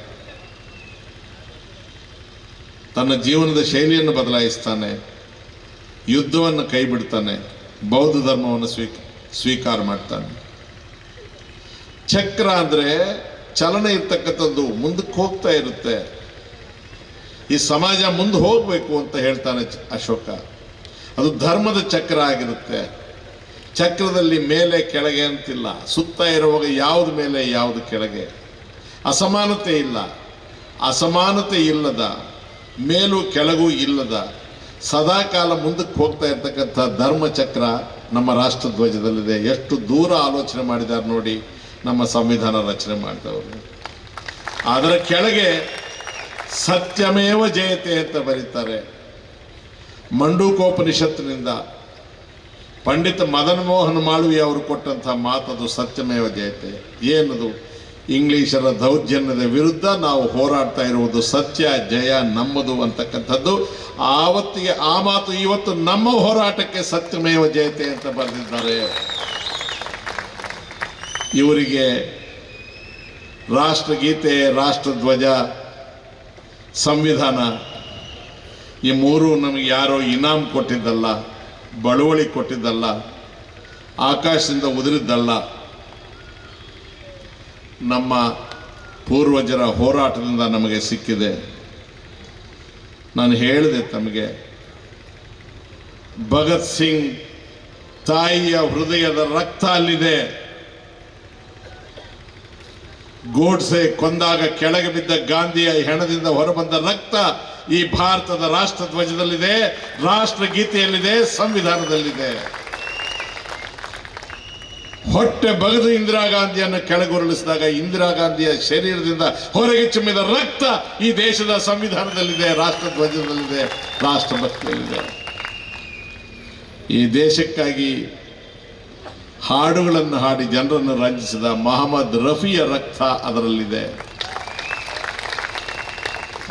ತನ್ನ ಜೀವನದ ಶೈಲಿಯನ್ನು ಬದಲಾಯಿಸ್ತಾನೆ. ಯುದ್ಧವನ್ನು ಕೈಬಿಡ್ತಾನೆ. ಬೌದ್ಧ ಧರ್ಮವನ್ನು ಸ್ವೀಕ ಸ್ವೀಕಾರ ಮಾಡ್ತಾನೆ. ಚಕ್ರ ಅಂದ್ರೆ ಚಲನೆ ಇರ್ತಕ್ಕಂಥದ್ದು ಮುಂದಕ್ಕೆ ಹೋಗ್ತಾ ಇರುತ್ತೆ. ಈ ಸಮಾಜ ಮುಂದೆ ಹೋಗಬೇಕು ಅಂತ ಹೇಳ್ತಾನೆ ಅಶೋಕ. ಅದು ಧರ್ಮದ ಚಕ್ರ ಆಗಿರುತ್ತೆ. ಚಕ್ರದಲ್ಲಿ ಮೇಲೆ ಕೆಳಗೆ ಅಂತಿಲ್ಲ. ಸುತ್ತ ಇರುವಾಗ ಯಾವ್ದು ಮೇಲೆ, ಯಾವ್ದು ಕೆಳಗೆ. ಅಸಮಾನತೆ ಇಲ್ಲ. ಅಸಮಾನತೆ ಇಲ್ಲದ, ಮೇಲೂ ಕೆಳಗೂ ಇಲ್ಲದ ಸದಾಕಾಲ ಮುಂದಕ್ಕೆ ಹೋಗ್ತಾ ಇರ್ತಕ್ಕಂಥ ಧರ್ಮಚಕ್ರ ನಮ್ಮ ರಾಷ್ಟ್ರಧ್ವಜದಲ್ಲಿದೆ. ಎಷ್ಟು ದೂರ ಆಲೋಚನೆ ಮಾಡಿದ್ದಾರೆ ನೋಡಿ ನಮ್ಮ ಸಂವಿಧಾನ ರಚನೆ ಮಾಡಿದವರು. ಅದರ ಕೆಳಗೆ ಸತ್ಯಮೇವ ಜಯತೆ ಅಂತ ಬರೀತಾರೆ. ಮಂಡೂಕೋಪನಿಷತ್ತಿನಿಂದ ಪಂಡಿತ ಮದನ್ ಮೋಹನ್ ಮಾಳವಿ ಅವರು ಕೊಟ್ಟಂತಹ ಮಾತದು ಸತ್ಯಮೇವ ಜಯತೆ. ಏನದು? ಇಂಗ್ಲಿಷರ ದೌರ್ಜನ್ಯದ ವಿರುದ್ಧ ನಾವು ಹೋರಾಡ್ತಾ ಇರುವುದು ಸತ್ಯ, ಜಯ ನಮ್ಮದು ಅಂತಕ್ಕಂಥದ್ದು. ಆವತ್ತಿಗೆ ಆ ಮಾತು ಇವತ್ತು ನಮ್ಮ ಹೋರಾಟಕ್ಕೆ ಸತ್ಯಮೇವ ಜಯತೆ ಅಂತ ಬರೆದಿದ್ದಾರೆ. ಇವರಿಗೆ ರಾಷ್ಟ್ರಗೀತೆ, ರಾಷ್ಟ್ರಧ್ವಜ, ಸಂವಿಧಾನ, ಈ ಮೂರು ನಮಗೆ ಯಾರೋ ಇನಾಮ್ ಕೊಟ್ಟಿದ್ದಲ್ಲ, ಬಳುವಳಿ ಕೊಟ್ಟಿದ್ದಲ್ಲ, ಆಕಾಶದಿಂದ ಉದುರಿದ್ದಲ್ಲ ನಮ್ಮ ಪೂರ್ವಜರ ಹೋರಾಟದಿಂದ ನಮಗೆ ಸಿಕ್ಕಿದೆ. ನಾನು ಹೇಳಿದೆ ತಮಗೆ, ಭಗತ್ ಸಿಂಗ್ ತಾಯಿಯ ಹೃದಯದ ರಕ್ತ ಅಲ್ಲಿದೆ. ಗೋಡ್ಸೆ ಕೊಂದಾಗ ಕೆಳಗೆ ಬಿದ್ದ ಗಾಂಧಿಯ ಹೆಣದಿಂದ ಹೊರಬಂದ ರಕ್ತ ಈ ಭಾರತದ ರಾಷ್ಟ್ರ ಧ್ವಜದಲ್ಲಿದೆ ರಾಷ್ಟ್ರಗೀತೆಯಲ್ಲಿದೆ, ಸಂವಿಧಾನದಲ್ಲಿದೆ. ಹೊಟ್ಟೆ ಬಗೆದು ಇಂದಿರಾ ಗಾಂಧಿಯನ್ನು ಕೆಳಗುರುಳಿಸಿದಾಗ ಇಂದಿರಾ ಗಾಂಧಿಯ ಶರೀರದಿಂದ ಹೊರಗೆ ಚಿಮ್ಮಿದ ರಕ್ತ ಈ ದೇಶದ ಸಂವಿಧಾನದಲ್ಲಿದೆ ರಾಷ್ಟ್ರ ಧ್ವಜದಲ್ಲಿದೆ ರಾಷ್ಟ್ರಭಕ್ತಿಯಲ್ಲಿದೆ. ಈ ದೇಶಕ್ಕಾಗಿ ಹಾಡುಗಳನ್ನು ಹಾಡಿ ಜನರನ್ನು ರಂಜಿಸಿದ ಮಹಮ್ಮದ್ ರಫಿಯ ರಕ್ತ ಅದರಲ್ಲಿದೆ.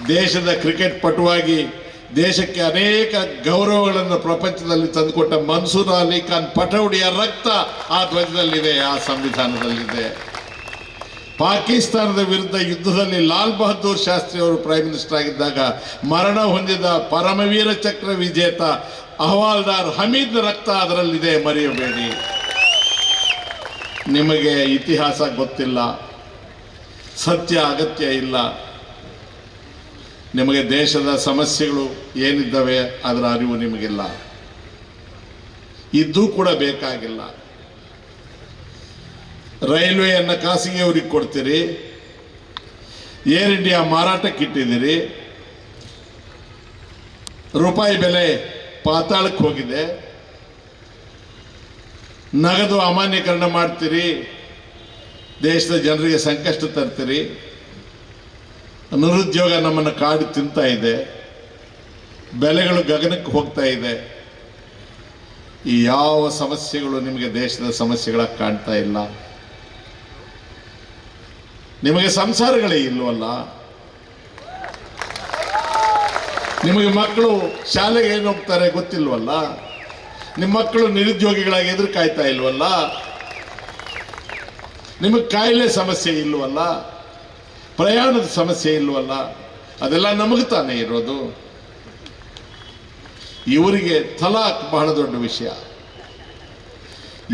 ದೇಶದ ಕ್ರಿಕೆಟ್ ಪಟುವಾಗಿ ದೇಶಕ್ಕೆ ಅನೇಕ ಗೌರವಗಳನ್ನು ಪ್ರಪಂಚದಲ್ಲಿ ತಂದುಕೊಟ್ಟ ಮನ್ಸೂರ್ ಅಲಿ ಖಾನ್ ಪಟೌಡಿಯ ರಕ್ತ ಆ ಧ್ವಜದಲ್ಲಿದೆ, ಆ ಸಂವಿಧಾನದಲ್ಲಿದೆ. ಪಾಕಿಸ್ತಾನದ ವಿರುದ್ಧ ಯುದ್ಧದಲ್ಲಿ ಲಾಲ್ ಬಹದ್ದೂರ್ ಶಾಸ್ತ್ರಿ ಅವರು ಪ್ರೈಮ್ ಮಿನಿಸ್ಟರ್ ಆಗಿದ್ದಾಗ ಮರಣ ಹೊಂದಿದ ಪರಮವೀರ ಚಕ್ರ ವಿಜೇತ ಅಹವಾಲ್ದಾರ್ ಹಮೀದ್ ರಕ್ತ ಅದರಲ್ಲಿದೆ, ಮರೆಯಬೇಡಿ. ನಿಮಗೆ ಇತಿಹಾಸ ಗೊತ್ತಿಲ್ಲ, ಸತ್ಯ ಅಗತ್ಯ ಇಲ್ಲ. ನಿಮಗೆ ದೇಶದ ಸಮಸ್ಯೆಗಳು ಏನಿದ್ದಾವೆ ಅದರ ಅರಿವು ನಿಮಗಿಲ್ಲ. ಇದ್ದೂ ಕೂಡ ಬೇಕಾಗಿಲ್ಲ. ರೈಲ್ವೆಯನ್ನು ಖಾಸಗಿಯವರಿಗೆ ಕೊಡ್ತೀರಿ, ಏರ್ ಇಂಡಿಯಾ ಮಾರಾಟಕ್ಕೆ ಇಟ್ಟಿದ್ದೀರಿ, ರೂಪಾಯಿ ಬೆಲೆ ಪಾತಾಳಕ್ಕೆ ಹೋಗಿದೆ, ನಗದು ಅಮಾನ್ಯೀಕರಣ ಮಾಡ್ತೀರಿ, ದೇಶದ ಜನರಿಗೆ ಸಂಕಷ್ಟ ತರ್ತೀರಿ ನಿರುದ್ಯೋಗ ನಮ್ಮನ್ನು ಕಾಡಿ ತಿಂತಾ ಇದೆ. ಬೆಲೆಗಳು ಗಗನಕ್ಕೆ ಹೋಗ್ತಾ ಇದೆ. ಈ ಯಾವ ಸಮಸ್ಯೆಗಳು ನಿಮಗೆ ದೇಶದ ಸಮಸ್ಯೆಗಳಾಗಿ ಕಾಣ್ತಾ ಇಲ್ಲ. ನಿಮಗೆ ಸಂಸಾರಗಳೇ ಇಲ್ವಲ್ಲ ನಿಮಗೆ ಮಕ್ಕಳು ಶಾಲೆಗೆ ಏನು ಹೋಗ್ತಾರೆ ಗೊತ್ತಿಲ್ವಲ್ಲ. ನಿಮ್ಮ ಮಕ್ಕಳು ನಿರುದ್ಯೋಗಿಗಳಾಗಿ ಎದುರು ಕಾಯ್ತಾ ಇಲ್ವಲ್ಲ. ನಿಮಗೆ ಕಾಯಿಲೆ ಸಮಸ್ಯೆ ಇಲ್ವಲ್ಲ. ಪ್ರಯಾಣದ ಸಮಸ್ಯೆ ಇಲ್ವಲ್ಲ? ಅದೆಲ್ಲ ನಮಗೆ ತಾನೇ ಇರೋದು. ಇವರಿಗೆ ತಲಾಕ್ ಬಹಳ ದೊಡ್ಡ ವಿಷಯ.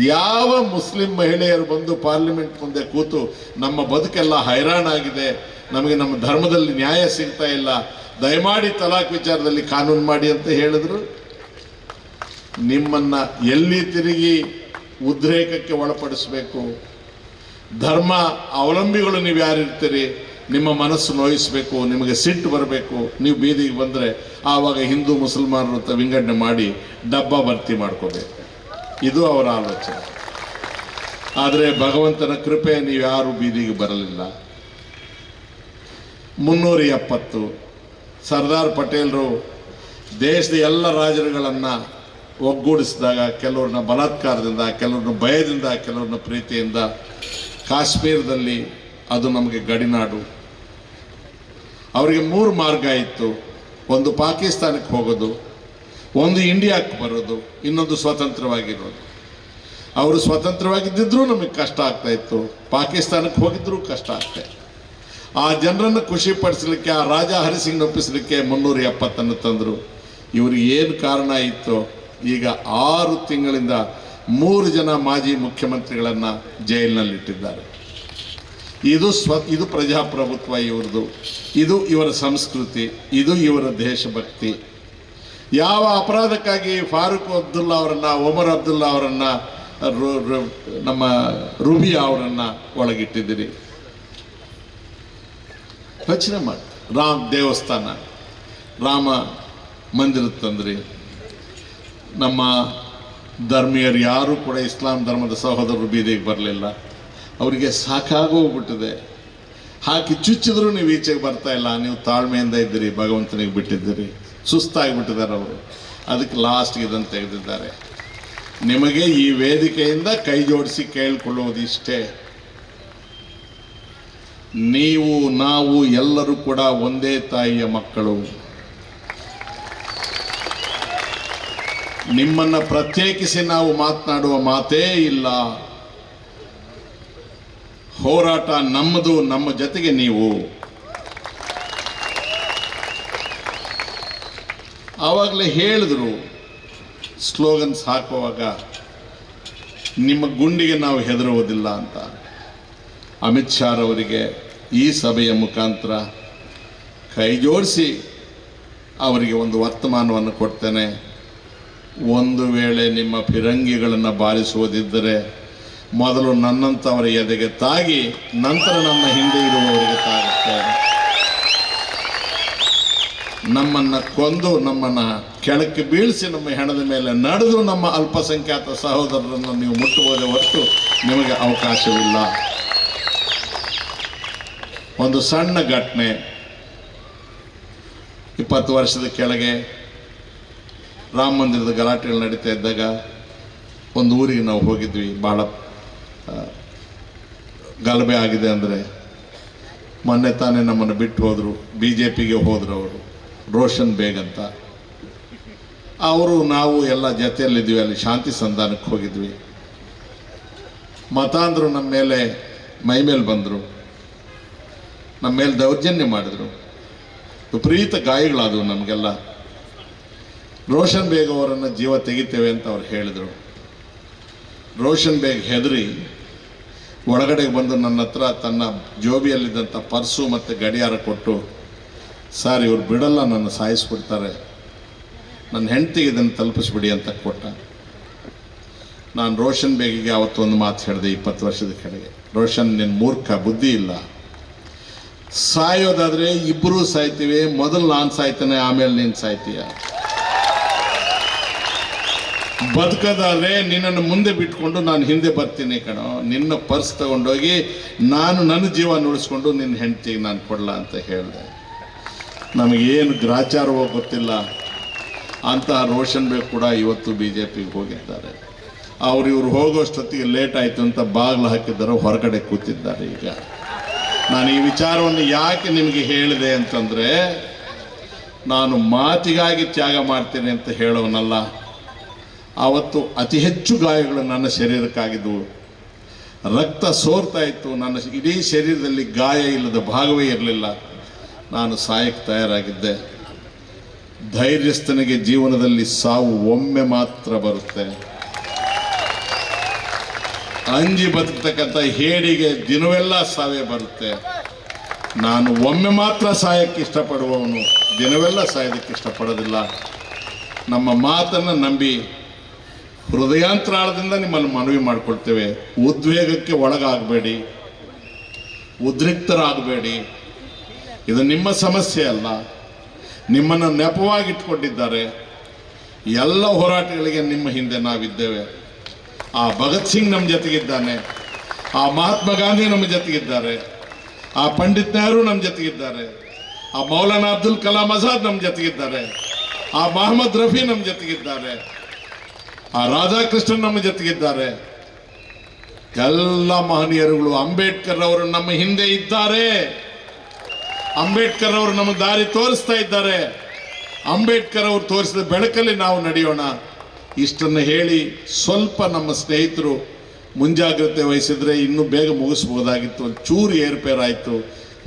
ಯಾವ ಮುಸ್ಲಿಂ ಮಹಿಳೆಯರು ಬಂದು ಪಾರ್ಲಿಮೆಂಟ್ ಮುಂದೆ ಕೂತು ನಮ್ಮ ಬದುಕೆಲ್ಲ ಹೈರಾಣಾಗಿದೆ ನಮಗೆ ನಮ್ಮ ಧರ್ಮದಲ್ಲಿ ನ್ಯಾಯ ಸಿಗ್ತಾ ಇಲ್ಲ, ದಯಮಾಡಿ ತಲಾಕ್ ವಿಚಾರದಲ್ಲಿ ಕಾನೂನು ಮಾಡಿ ಅಂತ ಹೇಳಿದ್ರು. ನಿಮ್ಮನ್ನ ಎಲ್ಲಿ ತಿರುಗಿ ಉದ್ರೇಕಕ್ಕೆ ಒಳಪಡಿಸಬೇಕು? ಧರ್ಮ ಅವಲಂಬಿಗಳು ನೀವು ಯಾರಿರ್ತೀರಿ ನಿಮ್ಮ ಮನಸ್ಸು ನೋಯಿಸಬೇಕು, ನಿಮಗೆ ಸಿಟ್ಟು ಬರಬೇಕು, ನೀವು ಬೀದಿಗೆ ಬಂದರೆ ಆವಾಗ ಹಿಂದೂ ಮುಸಲ್ಮಾನರು ಅಂತ ವಿಂಗಡಣೆ ಮಾಡಿ ಡಬ್ಬ ಭರ್ತಿ ಮಾಡ್ಕೋಬೇಕು. ಇದು ಅವರ ಆಲೋಚನೆ. ಆದರೆ ಭಗವಂತನ ಕೃಪೆ ನೀವು ಯಾರು ಬೀದಿಗೆ ಬರಲಿಲ್ಲ. ಮುನ್ನೂರ ಎಪ್ಪತ್ತು, ಸರ್ದಾರ್ ಪಟೇಲರು ದೇಶದ ಎಲ್ಲ ರಾಜರುಗಳನ್ನು ಒಗ್ಗೂಡಿಸಿದಾಗ, ಕೆಲವ್ರನ್ನ ಬಲಾತ್ಕಾರದಿಂದ, ಕೆಲವ್ರನ್ನ ಭಯದಿಂದ, ಕೆಲವ್ರನ್ನ ಪ್ರೀತಿಯಿಂದ ಕಾಶ್ಮೀರದಲ್ಲಿ ಅದು ನಮಗೆ ಗಡಿನಾಡು. ಅವರಿಗೆ ಮೂರು ಮಾರ್ಗ ಇತ್ತು. ಒಂದು ಪಾಕಿಸ್ತಾನಕ್ಕೆ ಹೋಗೋದು, ಒಂದು ಇಂಡಿಯಾಕ್ಕೆ ಬರೋದು, ಇನ್ನೊಂದು ಸ್ವತಂತ್ರವಾಗಿರೋದು. ಅವರು ಸ್ವತಂತ್ರವಾಗಿದ್ದಿದ್ರೂ ನಮಗೆ ಕಷ್ಟ ಆಗ್ತಾ ಇತ್ತು. ಪಾಕಿಸ್ತಾನಕ್ಕೆ ಹೋಗಿದ್ದರೂ ಕಷ್ಟ ಆಗ್ತಾ ಇತ್ತು. ಆ ಜನರನ್ನು ಖುಷಿ ಪಡಿಸಲಿಕ್ಕೆ ಆ ರಾಜ ಹರಿಸಿಂಗ್ ನೊಪ್ಪಿಸಲಿಕ್ಕೆ ಮುನ್ನೂರ ಎಪ್ಪತ್ತನ್ನು ತಂದರು. ಇವ್ರಿಗೆ ಏನು ಕಾರಣ ಇತ್ತು, ಈಗ ಆರು ತಿಂಗಳಿಂದ ಮೂರು ಜನ ಮಾಜಿ ಮುಖ್ಯಮಂತ್ರಿಗಳನ್ನು ಜೈಲಿನಲ್ಲಿಟ್ಟಿದ್ದಾರೆ. ಇದು ಸ್ವ, ಇದು ಪ್ರಜಾಪ್ರಭುತ್ವ ಇವ್ರದ್ದು ಇದು ಇವರ ಸಂಸ್ಕೃತಿ, ಇದು ಇವರ ದೇಶಭಕ್ತಿ. ಯಾವ ಅಪರಾಧಕ್ಕಾಗಿ ಫಾರೂಕ್ ಅಬ್ದುಲ್ಲಾ ಅವರನ್ನು, ಒಮರ್ ಅಬ್ದುಲ್ಲಾ ಅವರನ್ನ ನಮ್ಮ ರುಬಿಯಾ ಅವರನ್ನು ಒಳಗಿಟ್ಟಿದ್ದೀರಿ? ರಚನೆ ಮಾಡಿ ರಾಮ್ ದೇವಸ್ಥಾನ, ರಾಮ ಮಂದಿರ ತಂದ್ರಿ. ನಮ್ಮ ಧರ್ಮೀಯರು ಯಾರೂ ಕೂಡ ಇಸ್ಲಾಂ ಧರ್ಮದ ಸಹೋದರರು ಬೀದಿಗೆ ಬರಲಿಲ್ಲ. ಅವರಿಗೆ ಸಾಕಾಗೋಗ್ಬಿಟ್ಟಿದೆ. ಹಾಕಿ ಚುಚ್ಚಿದ್ರು ನೀವು ಈಚೆಗೆ ಬರ್ತಾ ಇಲ್ಲ, ನೀವು ತಾಳ್ಮೆಯಿಂದ ಇದ್ದೀರಿ, ಭಗವಂತನಿಗೆ ಬಿಟ್ಟಿದ್ದೀರಿ. ಸುಸ್ತಾಗಿಬಿಟ್ಟಿದ್ದಾರೆ ಅವರು. ಅದಕ್ಕೆ ಲಾಸ್ಟ್ಗೆ ಇದನ್ನು ತೆಗೆದಿದ್ದಾರೆ. ನಿಮಗೆ ಈ ವೇದಿಕೆಯಿಂದ ಕೈ ಜೋಡಿಸಿ ಕೇಳಿಕೊಳ್ಳೋದು ಇಷ್ಟೇ. ನೀವು, ನಾವು ಎಲ್ಲರೂ ಕೂಡ ಒಂದೇ ತಾಯಿಯ ಮಕ್ಕಳು. ನಿಮ್ಮನ್ನು ಪ್ರತ್ಯೇಕಿಸಿ ನಾವು ಮಾತನಾಡುವ ಮಾತೇ ಇಲ್ಲ. ಹೋರಾಟ ನಮ್ಮದು, ನಮ್ಮ ಜೊತೆಗೆ ನೀವು. ಆವಾಗಲೇ ಹೇಳಿದ್ರು ಸ್ಲೋಗನ್ಸ್ ಹಾಕುವಾಗ ನಿಮ್ಮ ಗುಂಡಿಗೆ ನಾವು ಹೆದರುವುದಿಲ್ಲ ಅಂತ. ಅಮಿತ್ ಶಾರವರಿಗೆ ಈ ಸಭೆಯ ಮುಖಾಂತರ ಕೈ ಜೋಡಿಸಿ ಅವರಿಗೆ ಒಂದು ವರ್ತಮಾನವನ್ನು ಕೊಡ್ತೇನೆ. ಒಂದು ವೇಳೆ ನಿಮ್ಮ ಫಿರಂಗಿಗಳನ್ನು ಬಾರಿಸುವುದಿದ್ದರೆ ಮೊದಲು ನನ್ನಂಥವರ ಎದೆಗೆ ತಾಗಿ, ನಂತರ ನಮ್ಮ ಹಿಂದೆ ಇರುವವರಿಗೆ ತಾಗುತ್ತೆ ನಮ್ಮನ್ನು ಕೊಂದು, ನಮ್ಮನ್ನು ಕೆಳಕ್ಕೆ ಬೀಳಿಸಿ, ನಮ್ಮ ಹೆಣದ ಮೇಲೆ ನಡೆದು, ನಮ್ಮ ಅಲ್ಪಸಂಖ್ಯಾತ ಸಹೋದರರನ್ನು ನೀವು ಮುಟ್ಟುವುದೇ ಹೊರತು ನಿಮಗೆ ಅವಕಾಶವಿಲ್ಲ. ಒಂದು ಸಣ್ಣ ಘಟನೆ. ಇಪ್ಪತ್ತು ವರ್ಷದ ಕೆಳಗೆ ರಾಮ ಮಂದಿರದ ಗಲಾಟೆಗಳು ನಡೀತಾ ಇದ್ದಾಗ ಒಂದು ಊರಿಗೆ ನಾವು ಹೋಗಿದ್ವಿ. ಭಾಳ ಗಲಭೆ ಆಗಿದೆ ಅಂದರೆ ಮೊನ್ನೆ ತಾನೇ ನಮ್ಮನ್ನು ಬಿಟ್ಟು ಹೋದರು ಬಿ ಜೆ ಪಿಗೆ ಹೋದರು ಅವರು. ರೋಷನ್ ಬೇಗ್ ಅಂತ. ಅವರು, ನಾವು ಎಲ್ಲ ಜೊತೆಯಲ್ಲಿದ್ದೀವಿ, ಅಲ್ಲಿ ಶಾಂತಿ ಸಂಧಾನಕ್ಕೆ ಹೋಗಿದ್ವಿ. ಮತಾಂಧರು ನಮ್ಮ ಮೇಲೆ ಮೈ ಮೇಲೆ ಬಂದರು. ನಮ್ಮ ಮೇಲೆ ದೌರ್ಜನ್ಯ ಮಾಡಿದರು. ವಿಪರೀತ ಗಾಯಗಳಾದವು ನಮಗೆಲ್ಲ. ರೋಷನ್ ಬೇಗ್ ಅವರನ್ನು ಜೀವ ತೆಗಿತೇವೆ ಅಂತ ಅವ್ರು ಹೇಳಿದರು. ರೋಷನ್ ಬೇಗ್ ಹೆದರಿ ಒಳಗಡೆ ಬಂದು ನನ್ನ ಹತ್ರ ತನ್ನ ಜೋಬಿಯಲ್ಲಿದ್ದಂಥ ಪರ್ಸು ಮತ್ತು ಗಡಿಯಾರ ಕೊಟ್ಟು, ಸರ್, ಇವ್ರು ಬಿಡಲ್ಲ, ನನ್ನ ಸಾಯಿಸ್ಬಿಡ್ತಾರೆ. ನನ್ನ ಹೆಂಡತಿಗೆ ಇದನ್ನು ತಲುಪಿಸ್ಬಿಡಿ ಅಂತ ಕೊಟ್ಟ. ನಾನು ರೋಷನ್ ಬೇಗಿಗೆ ಅವತ್ತೊಂದು ಮಾತು ಹೇಳಿದೆ ಇಪ್ಪತ್ತು ವರ್ಷದ ಕಡೆಗೆ ರೋಷನ್ ನಿನ್ನ ಮೂರ್ಖ, ಬುದ್ಧಿ ಇಲ್ಲ. ಸಾಯೋದಾದರೆ ಇಬ್ಬರೂ ಸಾಯ್ತೀವಿ, ಮೊದಲು ನಾನು ಸಾಯ್ತೇನೆ, ಆಮೇಲೆ ನೀನು ಸಾಯ್ತೀಯ? ಬದುಕದಾದ್ರೆ ನಿನ್ನನ್ನು ಮುಂದೆ ಬಿಟ್ಕೊಂಡು ನಾನು ಹಿಂದೆ ಬರ್ತೀನಿ ಕಣೋ. ನಿನ್ನ ಪರ್ಸ್ ತಗೊಂಡೋಗಿ ನಾನು ನನ್ನ ಜೀವ ಉಳಿಸ್ಕೊಂಡು ನಿನ್ನ ಹೆಂಡತಿಗೆ ನಾನು ಕೊಡಲ ಅಂತ ಹೇಳಿದೆ. ನಮಗೇನು ಗ್ರಾಚಾರವೋ ಗೊತ್ತಿಲ್ಲ. ಅಂತಹ ರೋಷನ್ ಬೇಗ್ ಕೂಡ ಇವತ್ತು ಬಿ ಜೆ ಪಿಗೆ ಹೋಗಿದ್ದಾರೆ. ಅವ್ರು ಇವ್ರು ಹೋಗೋಷ್ಟೊತ್ತಿಗೆ ಲೇಟ್ ಆಯಿತು ಅಂತ ಬಾಗಿಲು ಹಾಕಿದ್ದಾರೆ, ಹೊರಗಡೆ ಕೂತಿದ್ದಾರೆ ಈಗ. ನಾನು ಈ ವಿಚಾರವನ್ನು ಯಾಕೆ ನಿಮಗೆ ಹೇಳಿದೆ ಅಂತಂದರೆ, ನಾನು ಮಾತಿಗಾಗಿ ತ್ಯಾಗ ಮಾಡ್ತೀನಿ ಅಂತ ಹೇಳೋನಲ್ಲ. ಆವತ್ತು ಅತಿ ಹೆಚ್ಚು ಗಾಯಗಳು ನನ್ನ ಶರೀರಕ್ಕಾಗಿದ್ದವು ರಕ್ತ ಸೋರ್ತಾ ಇತ್ತು. ನನ್ನ ಇಡೀ ಶರೀರದಲ್ಲಿ ಗಾಯ ಇಲ್ಲದ ಭಾಗವೇ ಇರಲಿಲ್ಲ. ನಾನು ಸಾಯಕ್ಕೆ ತಯಾರಾಗಿದ್ದೆ. ಧೈರ್ಯಸ್ಥನಿಗೆ ಜೀವನದಲ್ಲಿ ಸಾವು ಒಮ್ಮೆ ಮಾತ್ರ ಬರುತ್ತೆ. ಅಂಜಿ ಬದುಕ್ತಕ್ಕಂಥ ಹೇಡಿಗೆ ದಿನವೆಲ್ಲ ಸಾವೇ ಬರುತ್ತೆ. ನಾನು ಒಮ್ಮೆ ಮಾತ್ರ ಸಾಯಕ್ಕೆ ಇಷ್ಟಪಡುವವನು. ದಿನವೆಲ್ಲ ಸಾಯೋದಕ್ಕೆ ಇಷ್ಟಪಡೋದಿಲ್ಲ. ನಮ್ಮ ಮಾತನ್ನು ನಂಬಿ ಹೃದಯಾಂತರಾಳದಿಂದ ನಿಮ್ಮನ್ನು ಮನವಿ ಮಾಡಿಕೊಳ್ತೇವೆ. ಉದ್ವೇಗಕ್ಕೆ ಒಳಗಾಗಬೇಡಿ. ಉದ್ರಿಕ್ತರಾಗಬೇಡಿ. ಇದು ನಿಮ್ಮ ಸಮಸ್ಯೆ ಅಲ್ಲ. ನಿಮ್ಮನ್ನು ನೆಪವಾಗಿಟ್ಕೊಂಡಿದ್ದಾರೆ. ಎಲ್ಲ ಹೋರಾಟಗಳಿಗೆ ನಿಮ್ಮ ಹಿಂದೆ ನಾವಿದ್ದೇವೆ. ಆ ಭಗತ್ ಸಿಂಗ್ ನಮ್ಮ ಜೊತೆಗಿದ್ದಾನೆ. ಆ ಮಹಾತ್ಮ ಗಾಂಧಿ ನಮ್ಮ ಜೊತೆಗಿದ್ದಾರೆ. ಆ ಪಂಡಿತ್ ನೆಹರು ನಮ್ಮ ಜೊತೆಗಿದ್ದಾರೆ. ಆ ಮೌಲಾನಾ ಅಬ್ದುಲ್ ಕಲಾಂ ಆಜಾದ್ ನಮ್ಮ ಜೊತೆಗಿದ್ದಾರೆ. ಆ ಮಹಮ್ಮದ್ ರಫಿ ನಮ್ಮ ಜೊತೆಗಿದ್ದಾರೆ. ಆ ರಾಧಾಕೃಷ್ಣನ್ ನಮ್ಮ ಜೊತೆಗಿದ್ದಾರೆ. ಎಲ್ಲ ಮಹನೀಯರುಗಳು ಅಂಬೇಡ್ಕರ್ ಅವರು ನಮ್ಮ ಹಿಂದೆ ಇದ್ದಾರೆ. ಅಂಬೇಡ್ಕರ್ ಅವರು ನಮ್ಮ ದಾರಿ ತೋರಿಸ್ತಾ ಇದ್ದಾರೆ. ಅಂಬೇಡ್ಕರ್ ಅವರು ತೋರಿಸಿದ ಬೆಳಕಲ್ಲಿ ನಾವು ನಡೆಯೋಣ. ಇಷ್ಟನ್ನು ಹೇಳಿ ಸ್ವಲ್ಪ ನಮ್ಮ ಸ್ನೇಹಿತರು ಮುಂಜಾಗ್ರತೆ ವಹಿಸಿದ್ರೆ ಇನ್ನೂ ಬೇಗ ಮುಗಿಸ್ಬೋದಾಗಿತ್ತು. ಚೂರು ಏರುಪೇರಾಯಿತು.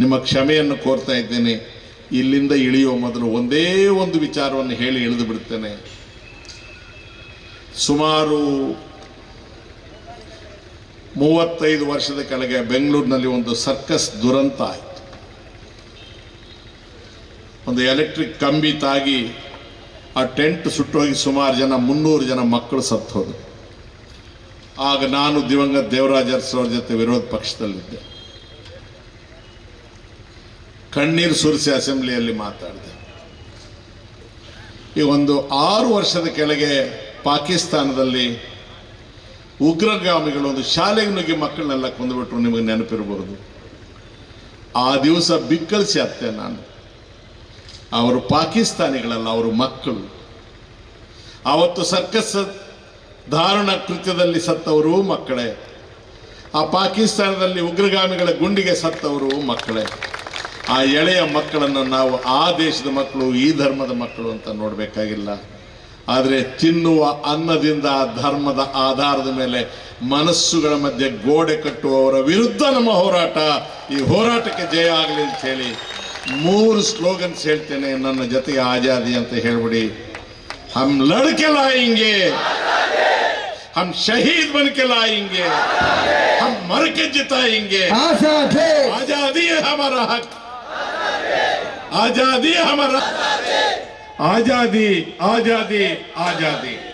ನಿಮ್ಮ ಕ್ಷಮೆಯನ್ನು ಕೋರ್ತಾ ಇದ್ದೇನೆ. ಇಲ್ಲಿಂದ ಇಳಿಯುವ ಮೊದಲು ಒಂದೇ ಒಂದು ವಿಚಾರವನ್ನು ಹೇಳಿ ಇಳಿದು ಬಿಡ್ತೇನೆ ಸುಮಾರು ಮೂವತ್ತೈದು ವರ್ಷದ ಕೆಳಗೆ ಬೆಂಗಳೂರಿನಲ್ಲಿ ಒಂದು ಸರ್ಕಸ್ ದುರಂತ ಆಯಿತು. ಒಂದು ಎಲೆಕ್ಟ್ರಿಕ್ ಕಂಬಿ ತಾಗಿ ಆ ಟೆಂಟ್ ಸುಟ್ಟೋಗಿ ಸುಮಾರು ಜನ, ಮುನ್ನೂರು ಜನ ಮಕ್ಕಳು ಸತ್ತು ಹೋದರು. ಆಗ ನಾನು ದಿವಂಗತ ದೇವರಾಜ ಅವ್ರ ಜೊತೆ ವಿರೋಧ ಪಕ್ಷದಲ್ಲಿದ್ದೆ. ಕಣ್ಣೀರು ಸುರಿಸಿ ಅಸೆಂಬ್ಲಿಯಲ್ಲಿ ಮಾತಾಡಿದೆ. ಈ ಒಂದು ಆರು ವರ್ಷದ ಕೆಳಗೆ ಪಾಕಿಸ್ತಾನದಲ್ಲಿ ಉಗ್ರಗಾಮಿಗಳು ಒಂದು ಶಾಲೆಗೆ ನುಗ್ಗಿ ಮಕ್ಕಳನ್ನೆಲ್ಲ ಕೊಂದುಬಿಟ್ರು ನಿಮಗೆ ನೆನಪಿರಬಹುದು. ಆ ದಿವಸ ಬಿಕ್ಕಳಿಸಿ ಅತ್ತೆ ನಾನು. ಅವರು ಪಾಕಿಸ್ತಾನಿಗಳಲ್ಲ, ಅವರು ಮಕ್ಕಳು. ಆವತ್ತು ಸರ್ಕಸ್ ಧಾರಣ ಕೃತ್ಯದಲ್ಲಿ ಸತ್ತವರು ಮಕ್ಕಳೇ. ಆ ಪಾಕಿಸ್ತಾನದಲ್ಲಿ ಉಗ್ರಗಾಮಿಗಳ ಗುಂಡಿಗೆ ಸತ್ತವರು ಮಕ್ಕಳೇ. ಆ ಎಳೆಯ ಮಕ್ಕಳನ್ನು ನಾವು ಆ ದೇಶದ ಮಕ್ಕಳು, ಈ ಧರ್ಮದ ಮಕ್ಕಳು ಅಂತ ನೋಡಬೇಕಾಗಿಲ್ಲ. ಆದರೆ ತಿನ್ನುವ ಅನ್ನದಿಂದ ಆ ಧರ್ಮದ ಆಧಾರದ ಮೇಲೆ ಮನಸ್ಸುಗಳ ಮಧ್ಯೆ ಗೋಡೆ ಕಟ್ಟುವವರ ವಿರುದ್ಧ ನಮ್ಮ ಹೋರಾಟ ಈ ಹೋರಾಟಕ್ಕೆ ಜಯ ಆಗಲಿ ಅಂತ ಹೇಳಿ ಮೂರು ಸ್ಲೋಗನ್ಸ್ ಹೇಳ್ತೇನೆ ನನ್ನ ಜೊತೆಗೆ ಆಜಾದಿ ಅಂತ ಹೇಳ್ಬಿಡಿ ಹಮ್ ಲಡ್ಕೆ ಲಾಯಿಂಗೆ हम शहीद बन के लाएंगे हम मर के जिताएंगे आजाद है आजादी है हमारा हक आजादी है हमारा आज़ादी आज़ादी आज़ादी।